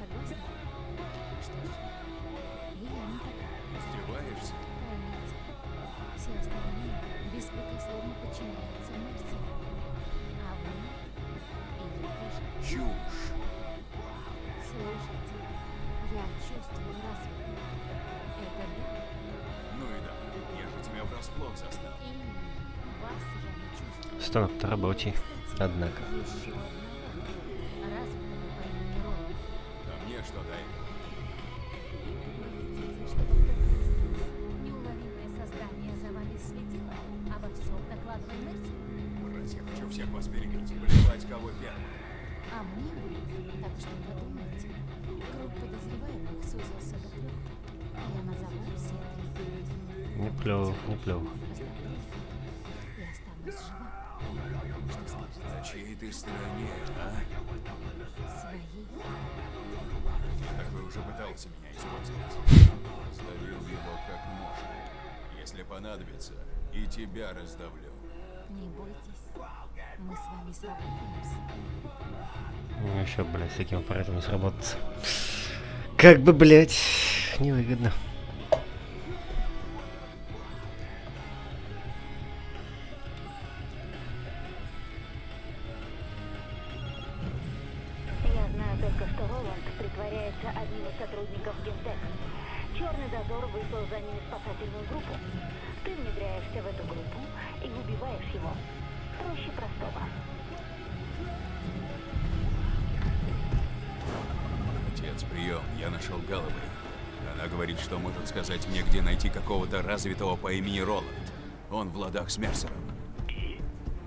Speaker 10: Брать, я хочу всех вас перебить. Плевать, кого первым.
Speaker 11: А мне будет, так что подумайте. Круг подозреваемых сузился до трех. Я назову все три.
Speaker 1: Неплохо, неплохо.
Speaker 11: И останусь жива. Что скажете?
Speaker 10: На чьей ты стороне, а?
Speaker 11: Своей?
Speaker 10: Такой уже пытался меня использовать. Раздавил его как можно. Если понадобится, и тебя раздавлю.
Speaker 11: Не бойтесь. Мы с вами сработаемся.
Speaker 1: Ну еще, блядь, с таким аппаратом не сработаться. Как бы, блядь, невыгодно.
Speaker 2: Говорит, что может сказать мне, где найти какого-то развитого по имени Роланд. Он в ладах с Мерсером.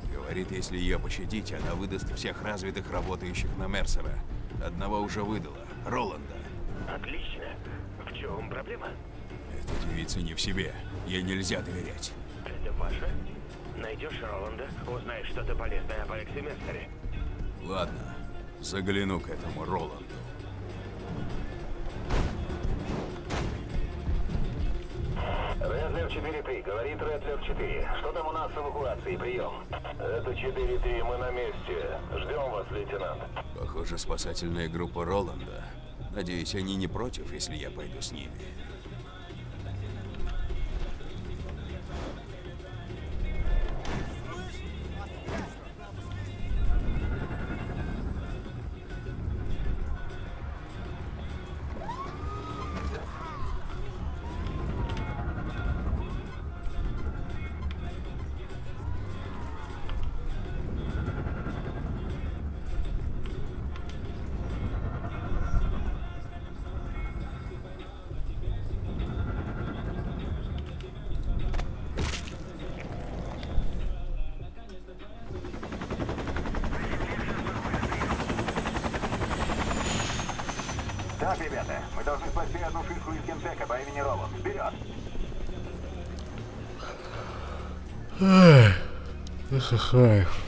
Speaker 2: Говорит, если ее пощадить, она выдаст всех развитых, работающих на Мерсера. Одного уже выдала. Роланда.
Speaker 7: Отлично. В чем проблема?
Speaker 2: Эта девица не в себе. Ей нельзя доверять.
Speaker 7: Это ваша? Найдешь Роланда, узнаешь что-то полезное об Алексе Мессере.
Speaker 2: Ладно, загляну к этому Роланду.
Speaker 8: Редлер 4-3, говорит Редлер 4. Что там у нас с эвакуацией? Прием. Это 4-3, мы на месте. Ждем вас, лейтенант.
Speaker 2: Похоже, спасательная группа Роланда. Надеюсь, они не против, если я пойду с ними.
Speaker 8: Эх,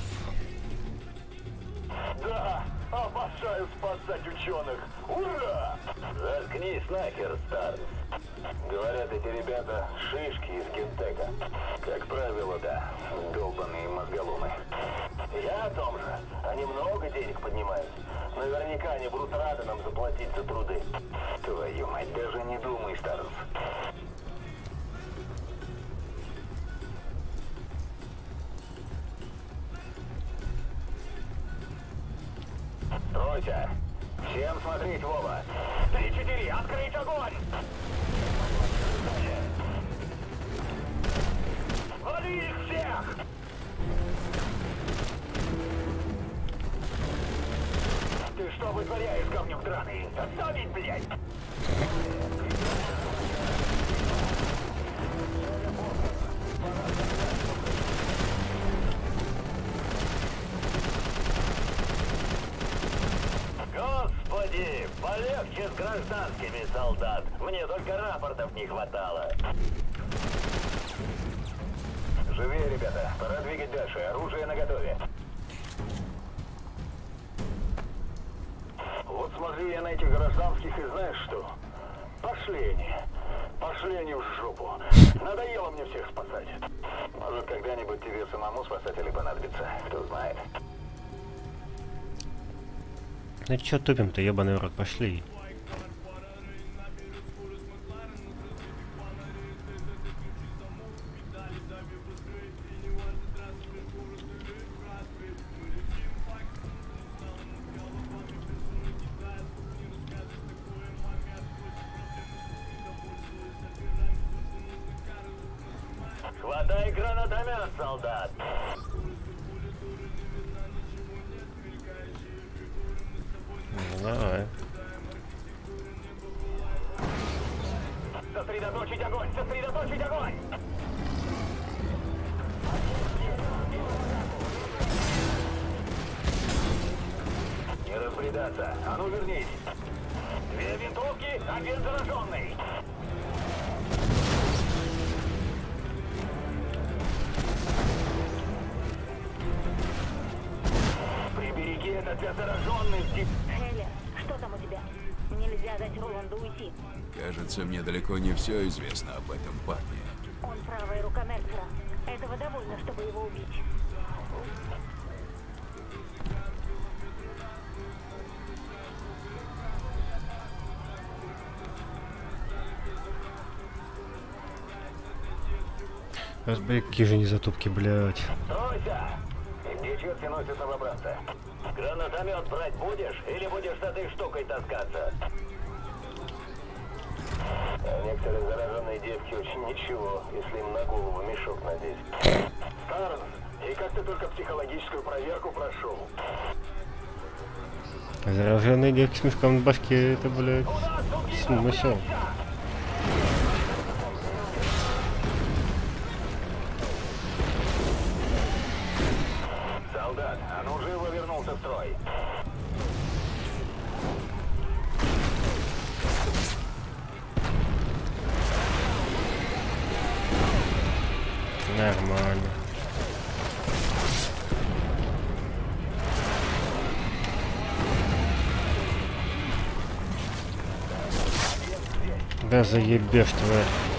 Speaker 10: не хватало. Живее, ребята. Пора двигать дальше. Оружие наготове. Вот смотри я на этих гражданских и знаешь что? Пошли они. Пошли они в жопу. Надоело мне всех спасать. Может, когда-нибудь тебе самому спасатели понадобится. Кто знает.
Speaker 8: Ну чё тупим-то, ебаный рот, пошли.
Speaker 2: Все известно об этом парне.
Speaker 23: Он правая рука Мерцера. Этого довольно, чтобы его убить.
Speaker 8: Разбери, какие же незатупки, блядь.
Speaker 10: Тройся! И где черти носят новобранца? Гранатомет брать будешь или будешь с этой штукой таскаться? Некоторые зараженные девки очень ничего, если им на голову мешок надеть. Старнс, и как ты только психологическую проверку прошел?
Speaker 8: Зараженные девки с мешком на башке, это, блядь, смысл. Нормально. Да заебешь тварь.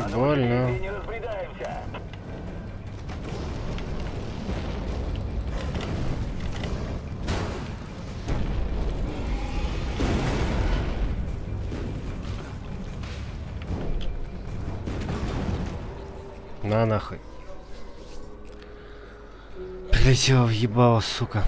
Speaker 10: так
Speaker 8: больно. На нахуй. Прилетела въебала, сука.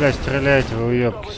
Speaker 8: блядь, стреляете вы,
Speaker 23: уебки?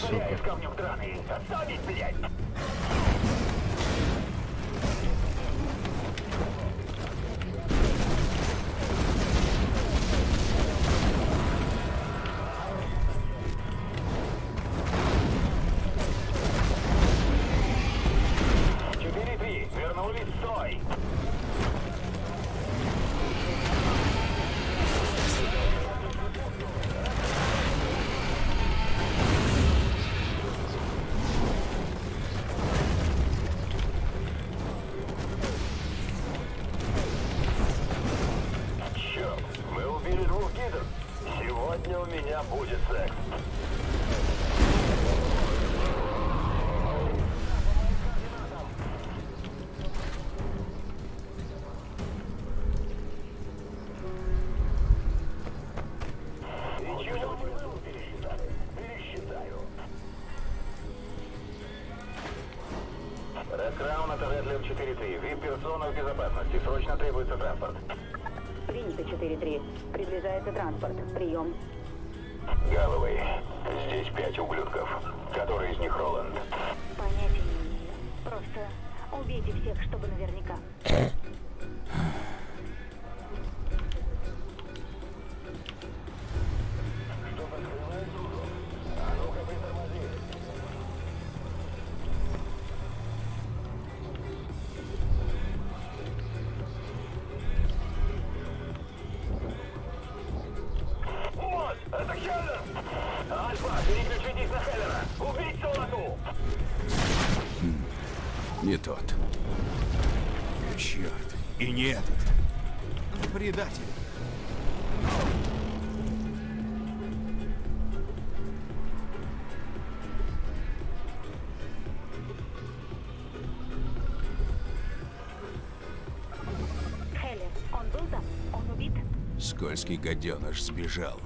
Speaker 18: Скользкий гаденыш сбежал.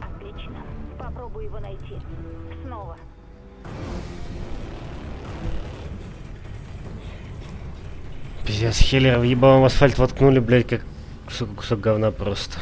Speaker 23: Отлично. Попробуй его найти. Снова.
Speaker 13: Пиздец, Хеллера в ебалом асфальт воткнули, блядь, как сука, кусок говна просто.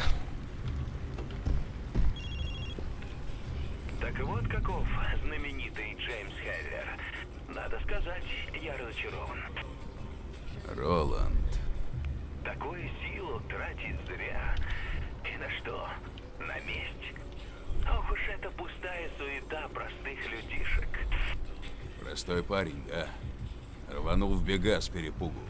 Speaker 18: С перепугу.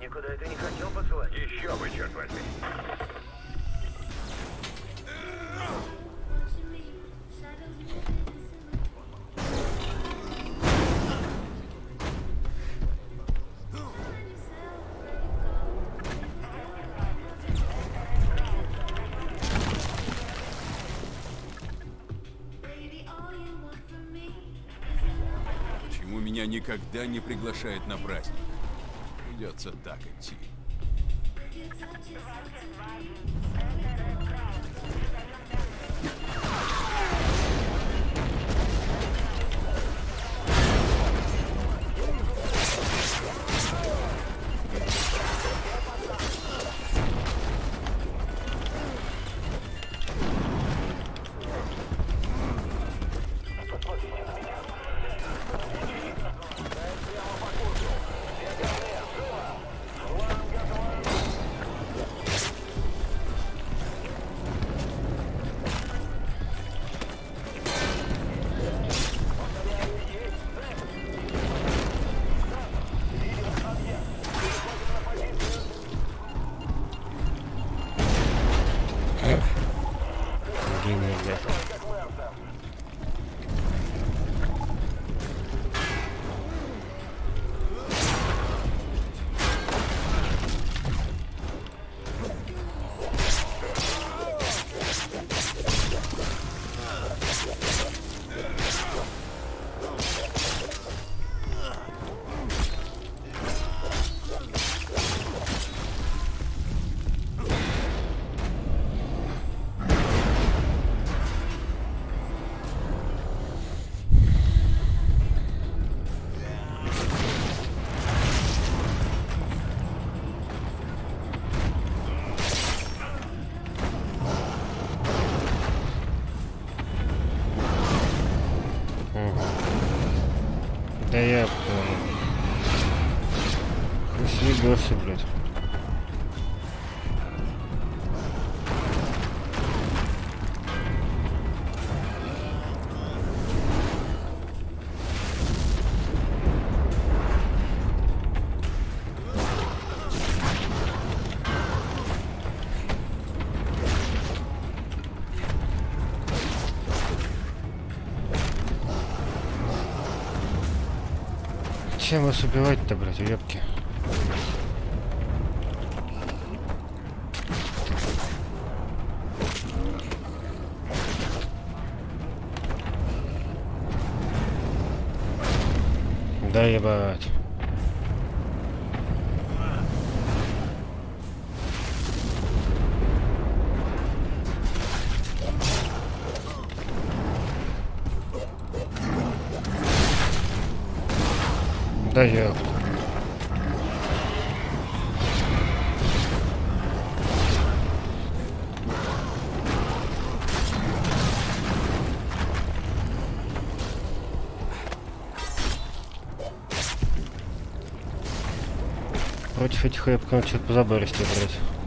Speaker 7: Никуда это не хотел посылать.
Speaker 2: Еще бы, черт возьми.
Speaker 8: Меня никогда не приглашают на праздник? Придется так идти.
Speaker 13: Чем вас убивать-то, блядь, уебки?
Speaker 1: Этих рэпков надо что-то позабористее брать.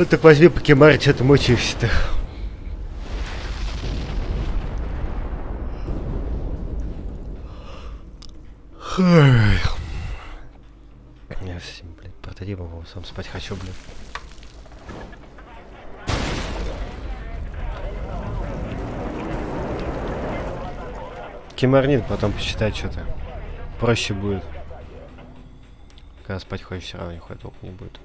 Speaker 1: Вот так возьми покемарь, что ты мучаешься-то. Я с этим, блядь, прототипом сам спать хочу, блядь. Кемарнит потом почитать что-то. Проще будет. Когда спать хочешь, все равно нихуя толку не будет.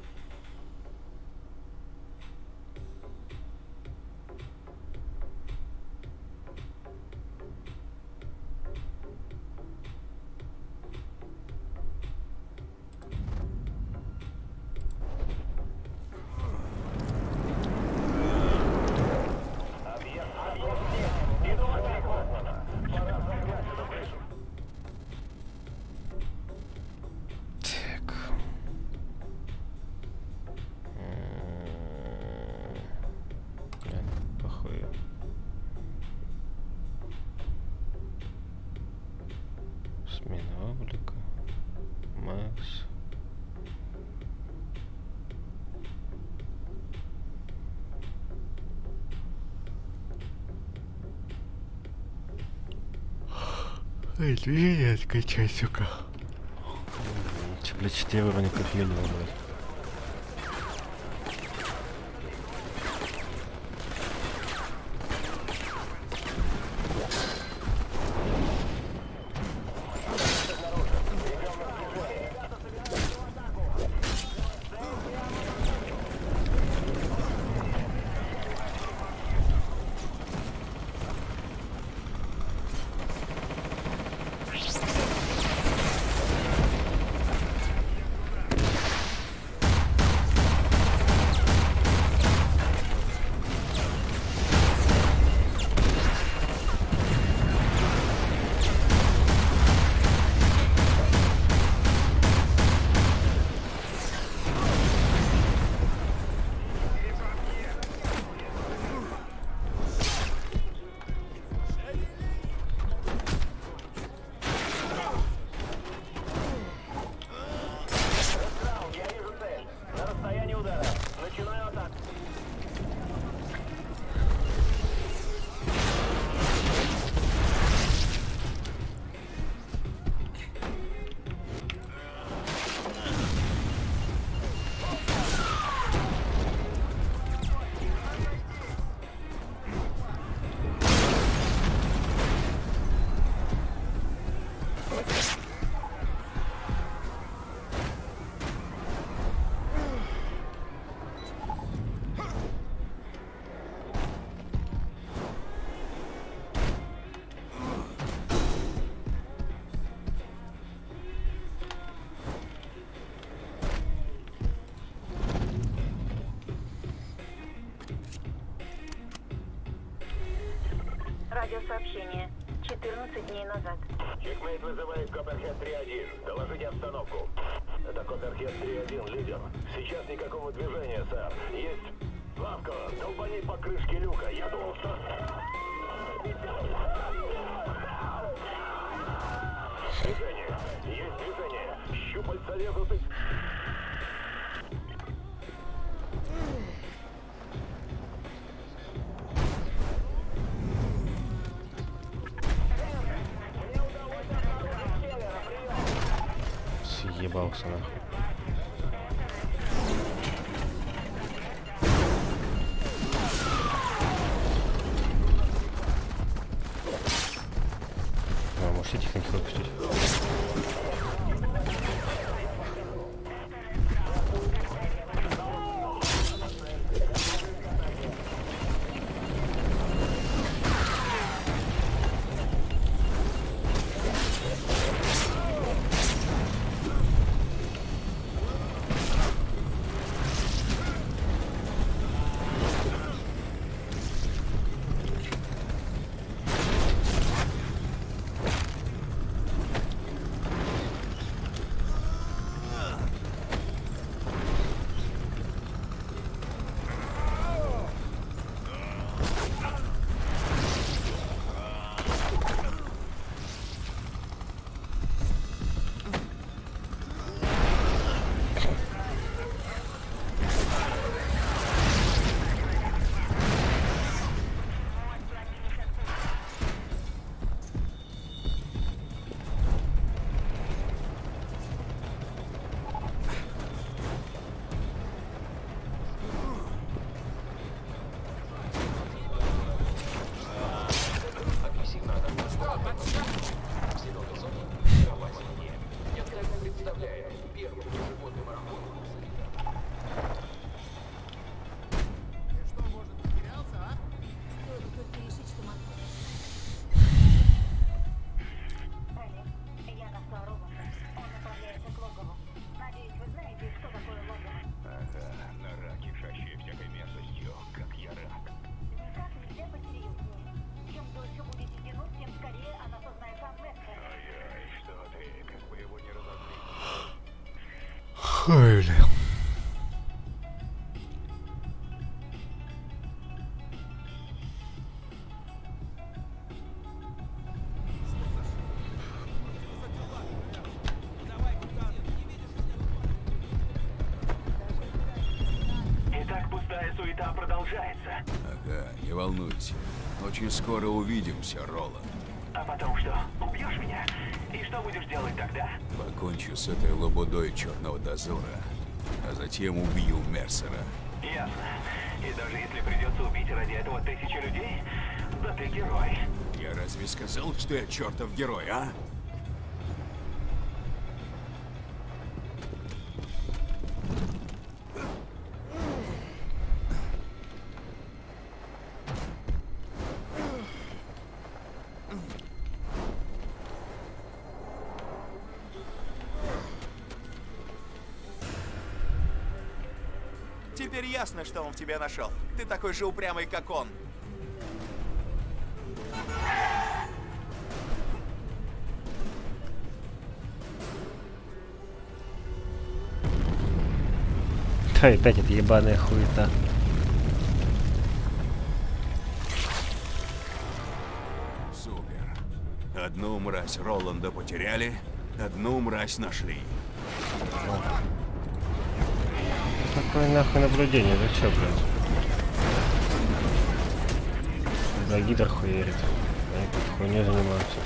Speaker 1: Скачай, сука. Че, блядь, 4 уровня как минимум, блядь. Хайли.
Speaker 13: Итак, пустая суета продолжается.
Speaker 2: Ага, не волнуйся. Очень скоро увидимся, Роланд. Покончу с этой лобудой черного дозора, а затем убью Мерсера.
Speaker 13: Ясно. И даже если придется убить ради этого тысячи людей, да ты герой.
Speaker 2: Я разве сказал, что я чертов герой, а?
Speaker 25: Что он в тебе нашел. Ты такой же упрямый, как он.
Speaker 1: Да, опять эта ебаная хуета.
Speaker 2: Супер. Одну мразь Роланда потеряли, одну мразь нашли.
Speaker 1: Какое нахуй наблюдение? Это чё, блядь? Да гидр хуерит. Они тут хуйней занимаются.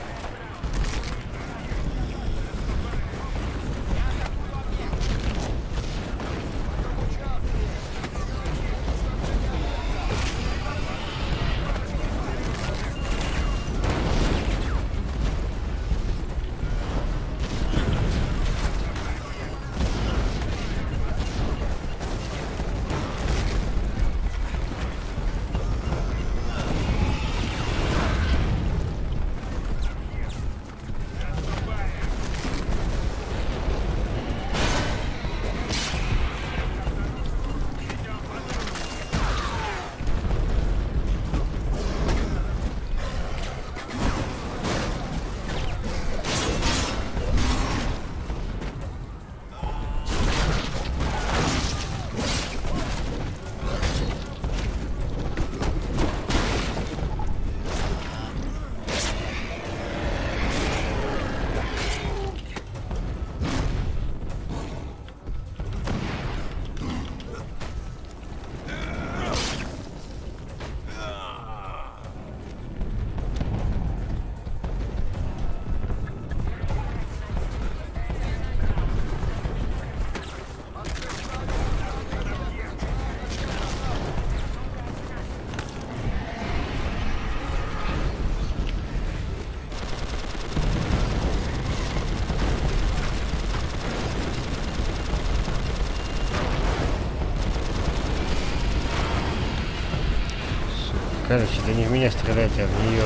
Speaker 1: В меня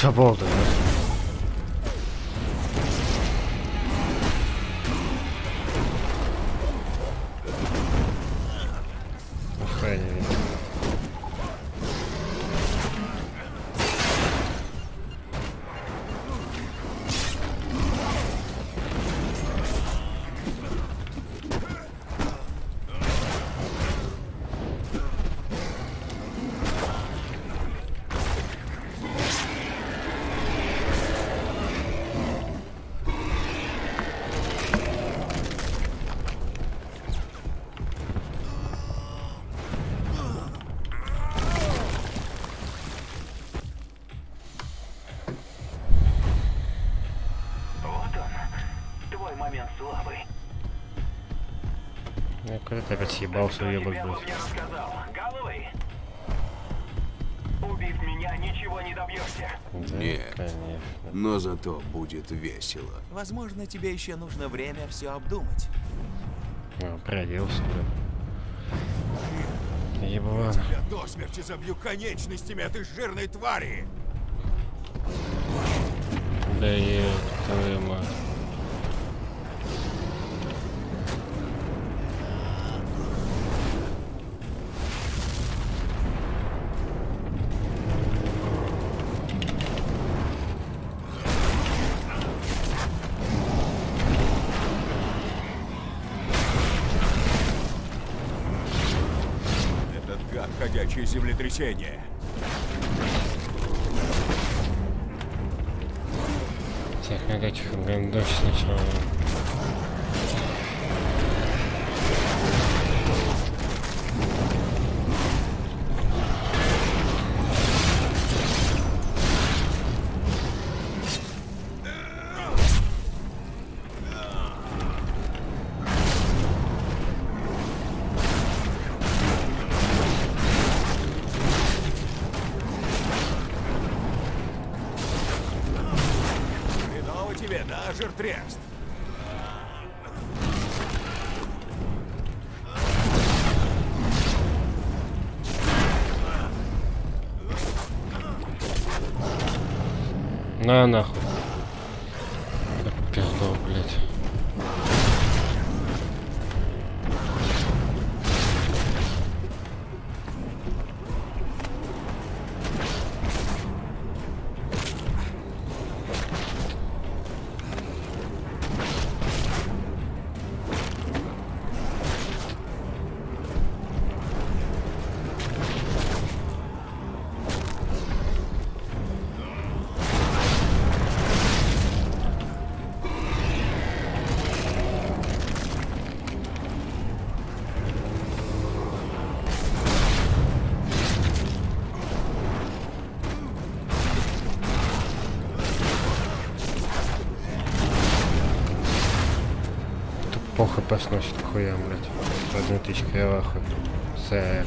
Speaker 1: Что болт? Нихуя съебался,
Speaker 13: Тебе
Speaker 1: блядь.
Speaker 13: Убив меня, ничего не добьешься.
Speaker 26: Нет,
Speaker 1: конечно.
Speaker 26: но зато будет весело.
Speaker 25: Возможно, тебе еще нужно время все обдумать.
Speaker 1: А, проделся, блядь. Еблан.
Speaker 2: Я до смерти забью конечностями этой жирной твари!
Speaker 1: Да еб твою мать.
Speaker 2: Ходячее землетрясение.
Speaker 1: Всех нагатив гандош сначала. Пол хп сносит к хуям, блядь. Одной я в ахуе. Сэр.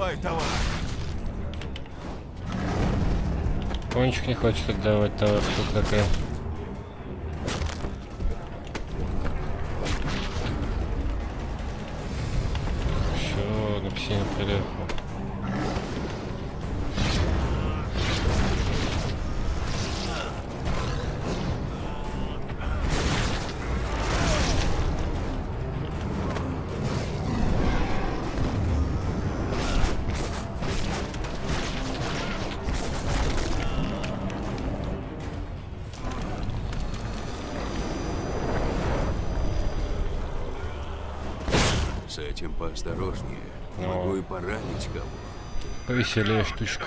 Speaker 12: Отдавай товар.
Speaker 1: Пончик не хочет отдавать товар, сука такая.
Speaker 2: Этим поосторожнее.
Speaker 1: Ну.
Speaker 2: Могу и поранить кого.
Speaker 1: Повеселее штучка.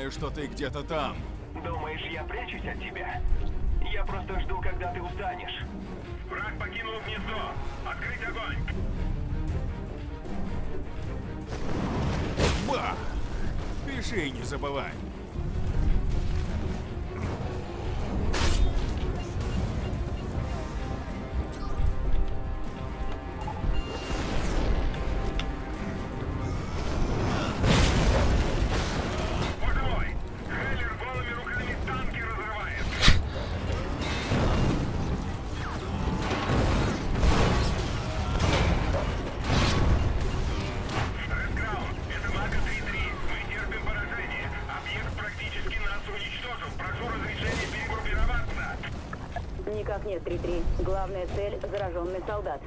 Speaker 12: Знаю, что ты где-то там.
Speaker 13: Думаешь, я прячусь от тебя? Я просто жду, когда ты устанешь.
Speaker 27: Враг покинул гнездо. Открыть огонь.
Speaker 12: Ба! Пиши и не забывай.
Speaker 27: 3-3.
Speaker 9: Главная цель — зараженный солдат.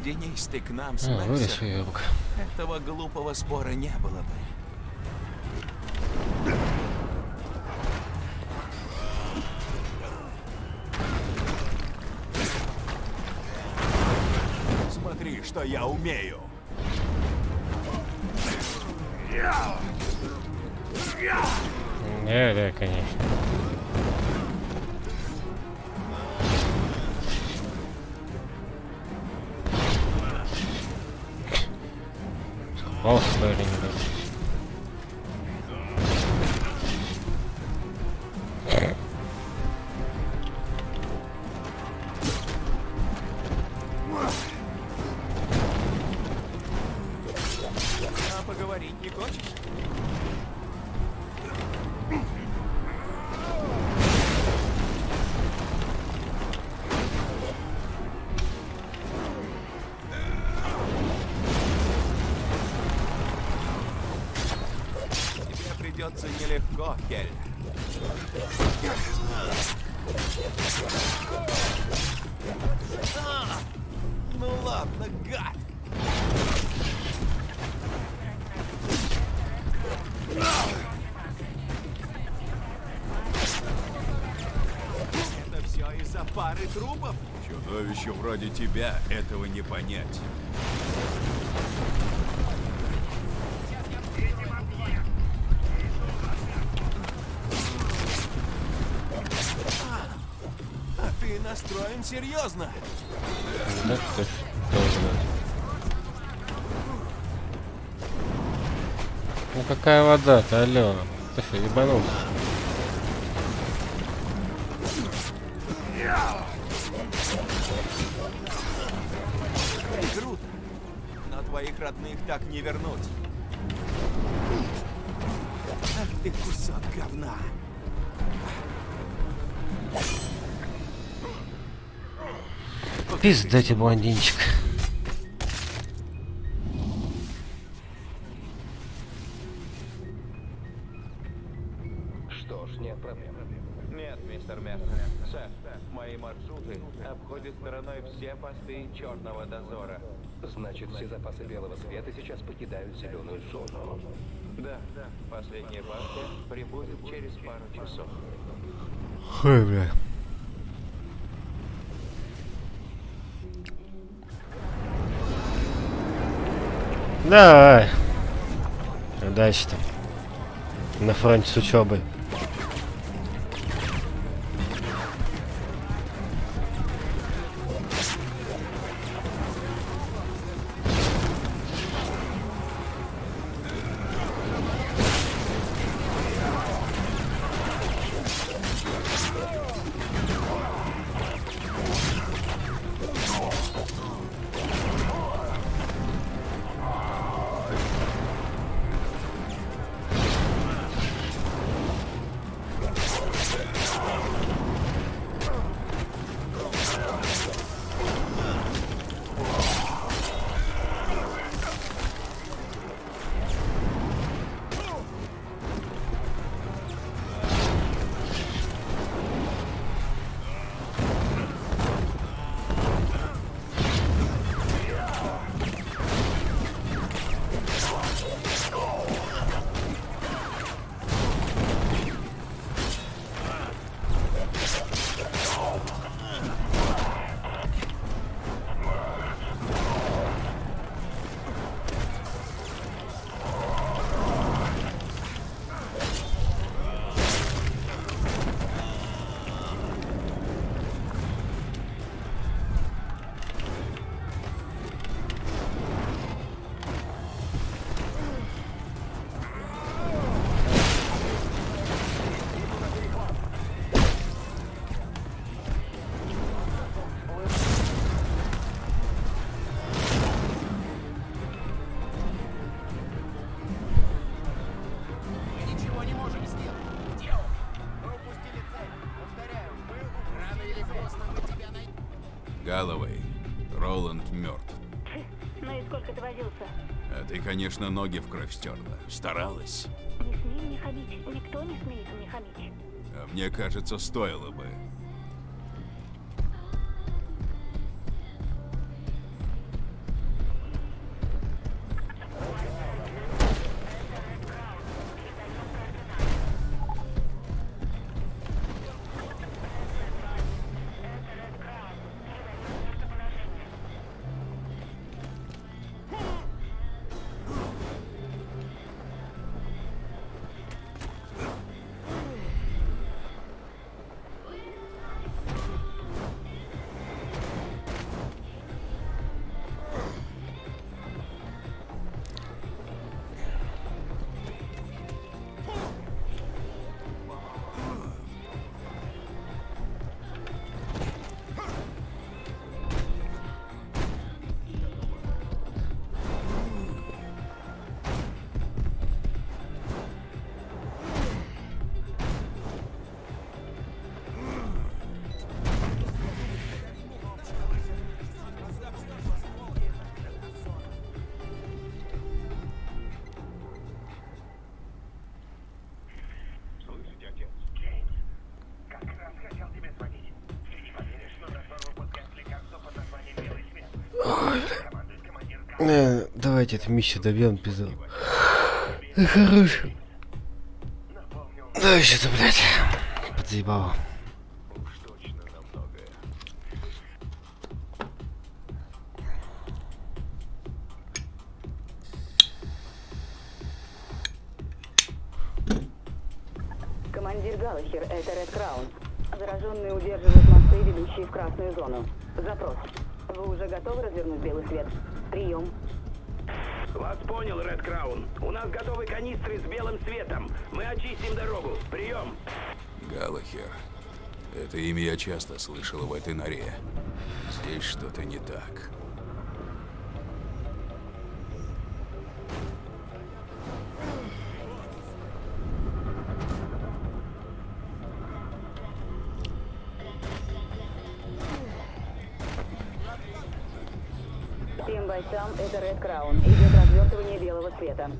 Speaker 25: Присоединись ты к нам с
Speaker 1: А, вылез.
Speaker 25: Этого глупого спора не было бы.
Speaker 12: Смотри, что я умею. Тебя этого не понять.
Speaker 25: А ты настроен серьезно?
Speaker 1: Да ты ж. Ну какая вода-то, алло. Ты что, ебанулся? Пизда тебе, блондинчик.
Speaker 5: Что ж, нет проблем.
Speaker 28: Нет, мистер Мерсер. Сэр, мои маршруты обходят стороной все посты черного дозора.
Speaker 5: Значит, все запасы белого света сейчас покидают зеленую зону.
Speaker 28: Да, да. Последняя партия прибудет через пару часов.
Speaker 1: Ой, бля. Давай. А дальше там? На фронте с учебой.
Speaker 2: Старалась.
Speaker 29: Не смей мне хамить. Никто не смеет мне хамить.
Speaker 2: А мне кажется, стоило бы.
Speaker 1: Э, давайте эту миссию добьем, пизду. Ты хороший. Да что-то, блядь. Подъебало.
Speaker 2: Часто слышал в этой норе. Здесь что-то не так.
Speaker 9: Всем бойцам это Ред Краун. Идет развертывание белого света.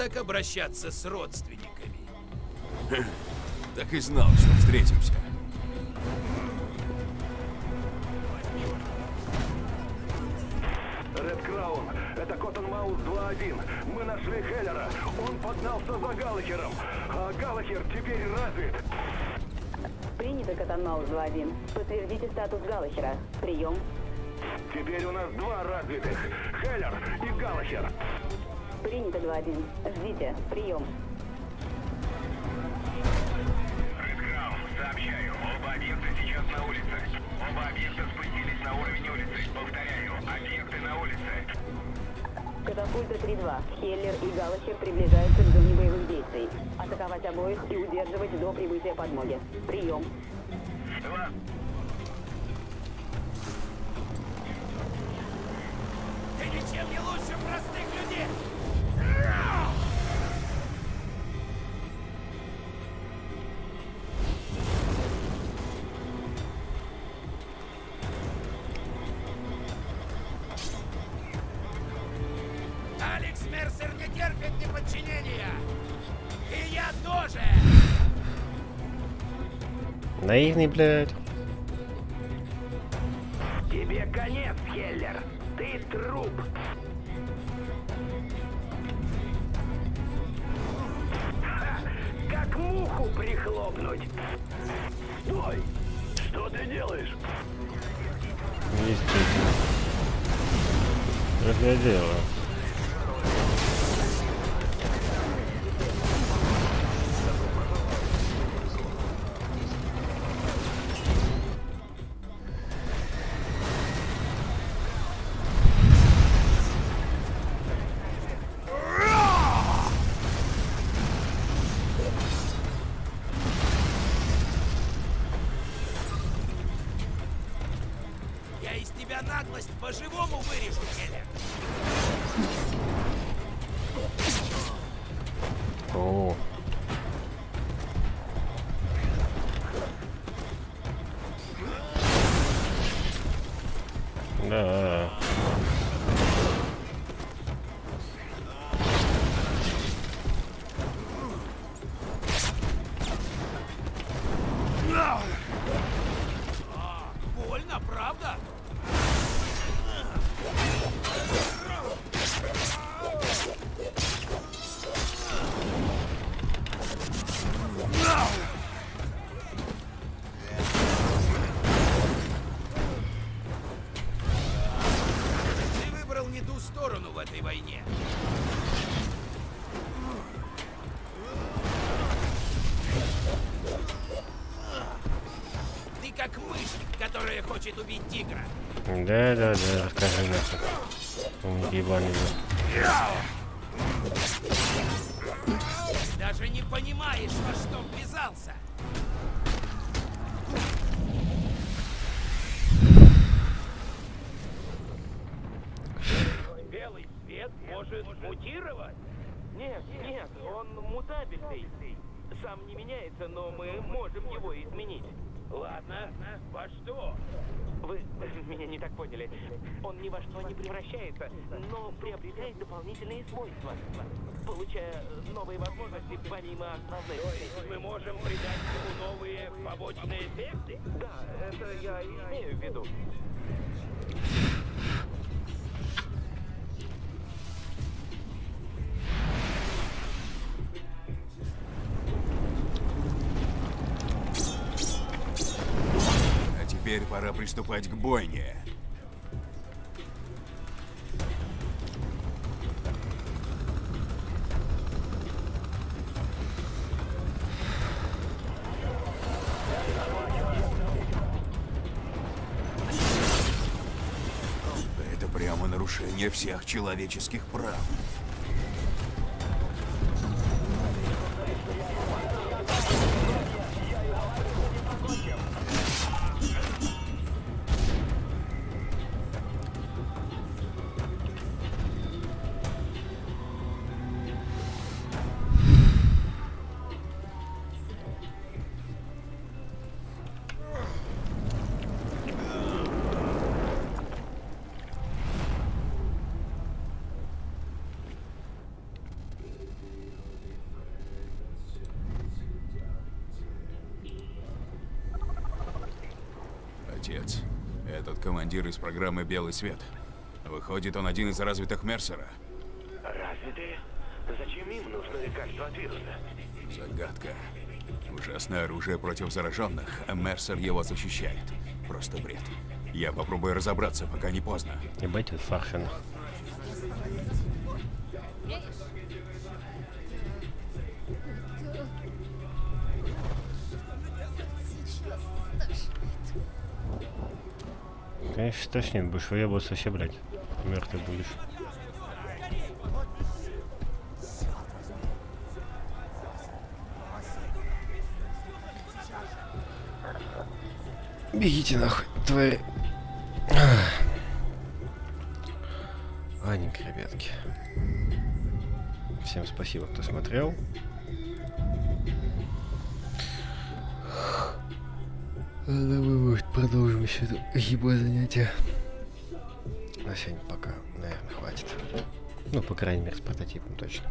Speaker 17: Так обращаться с родственниками.
Speaker 2: Так и знал, что встретимся.
Speaker 8: Ред Краун, это Коттон Маус 2-1. Мы нашли Хеллера. Он погнался за Галлахером. А Галлахер теперь развит.
Speaker 9: Принято, Катанмаус 2-1. Подтвердите статус Галлахера. Прием.
Speaker 8: Теперь у нас два развитых. Хеллер и Галлахер.
Speaker 9: Принято 2-1. Ждите. Прием.
Speaker 13: Сообщаю, оба объекта сейчас на улице. Оба объекта спустились на уровень улицы. Повторяю, объекты на улице.
Speaker 9: Катапульта 3-2. Хеллер и Галлахер приближаются к зоне боевых действий. Атаковать обоих и удерживать до прибытия подмоги. Прием.
Speaker 17: Ты ничем не лучше простых
Speaker 1: Наивный, блядь.
Speaker 8: Как
Speaker 17: мышь, которая хочет убить тигра.
Speaker 1: Да, да, да, расскажи нахуй. Он ебаный.
Speaker 17: Даже не понимаешь, во что ввязался.
Speaker 8: Белый свет может мутировать? Нет, нет, он мутабельный. Сам не меняется, но мы можем его изменить. Ладно, во что? Вы меня не так поняли. Он ни во что не превращается, но приобретает дополнительные свойства, получая новые возможности помимо основных. То есть мы можем придать ему новые побочные эффекты? Да, это я имею в виду.
Speaker 2: Теперь пора приступать к бойне. Это прямо нарушение всех человеческих прав. Командир из программы «Белый свет». Выходит, он один из развитых Мерсера.
Speaker 7: Развитые? Зачем им нужно лекарство от вируса?
Speaker 2: Загадка. Ужасное оружие против зараженных, а Мерсер его защищает. Просто бред. Я попробую разобраться, пока не поздно.
Speaker 1: Ебать, это Фаршин. Конечно, тошнит. Будешь выебываться вообще, блядь. Мертвый будешь. Бегите нахуй, твари. Ладненько, ребятки. Всем спасибо, кто смотрел. Давай может, продолжим еще это ебое занятие. На сегодня пока, наверное, хватит. Ну, по крайней мере, с прототипом точно.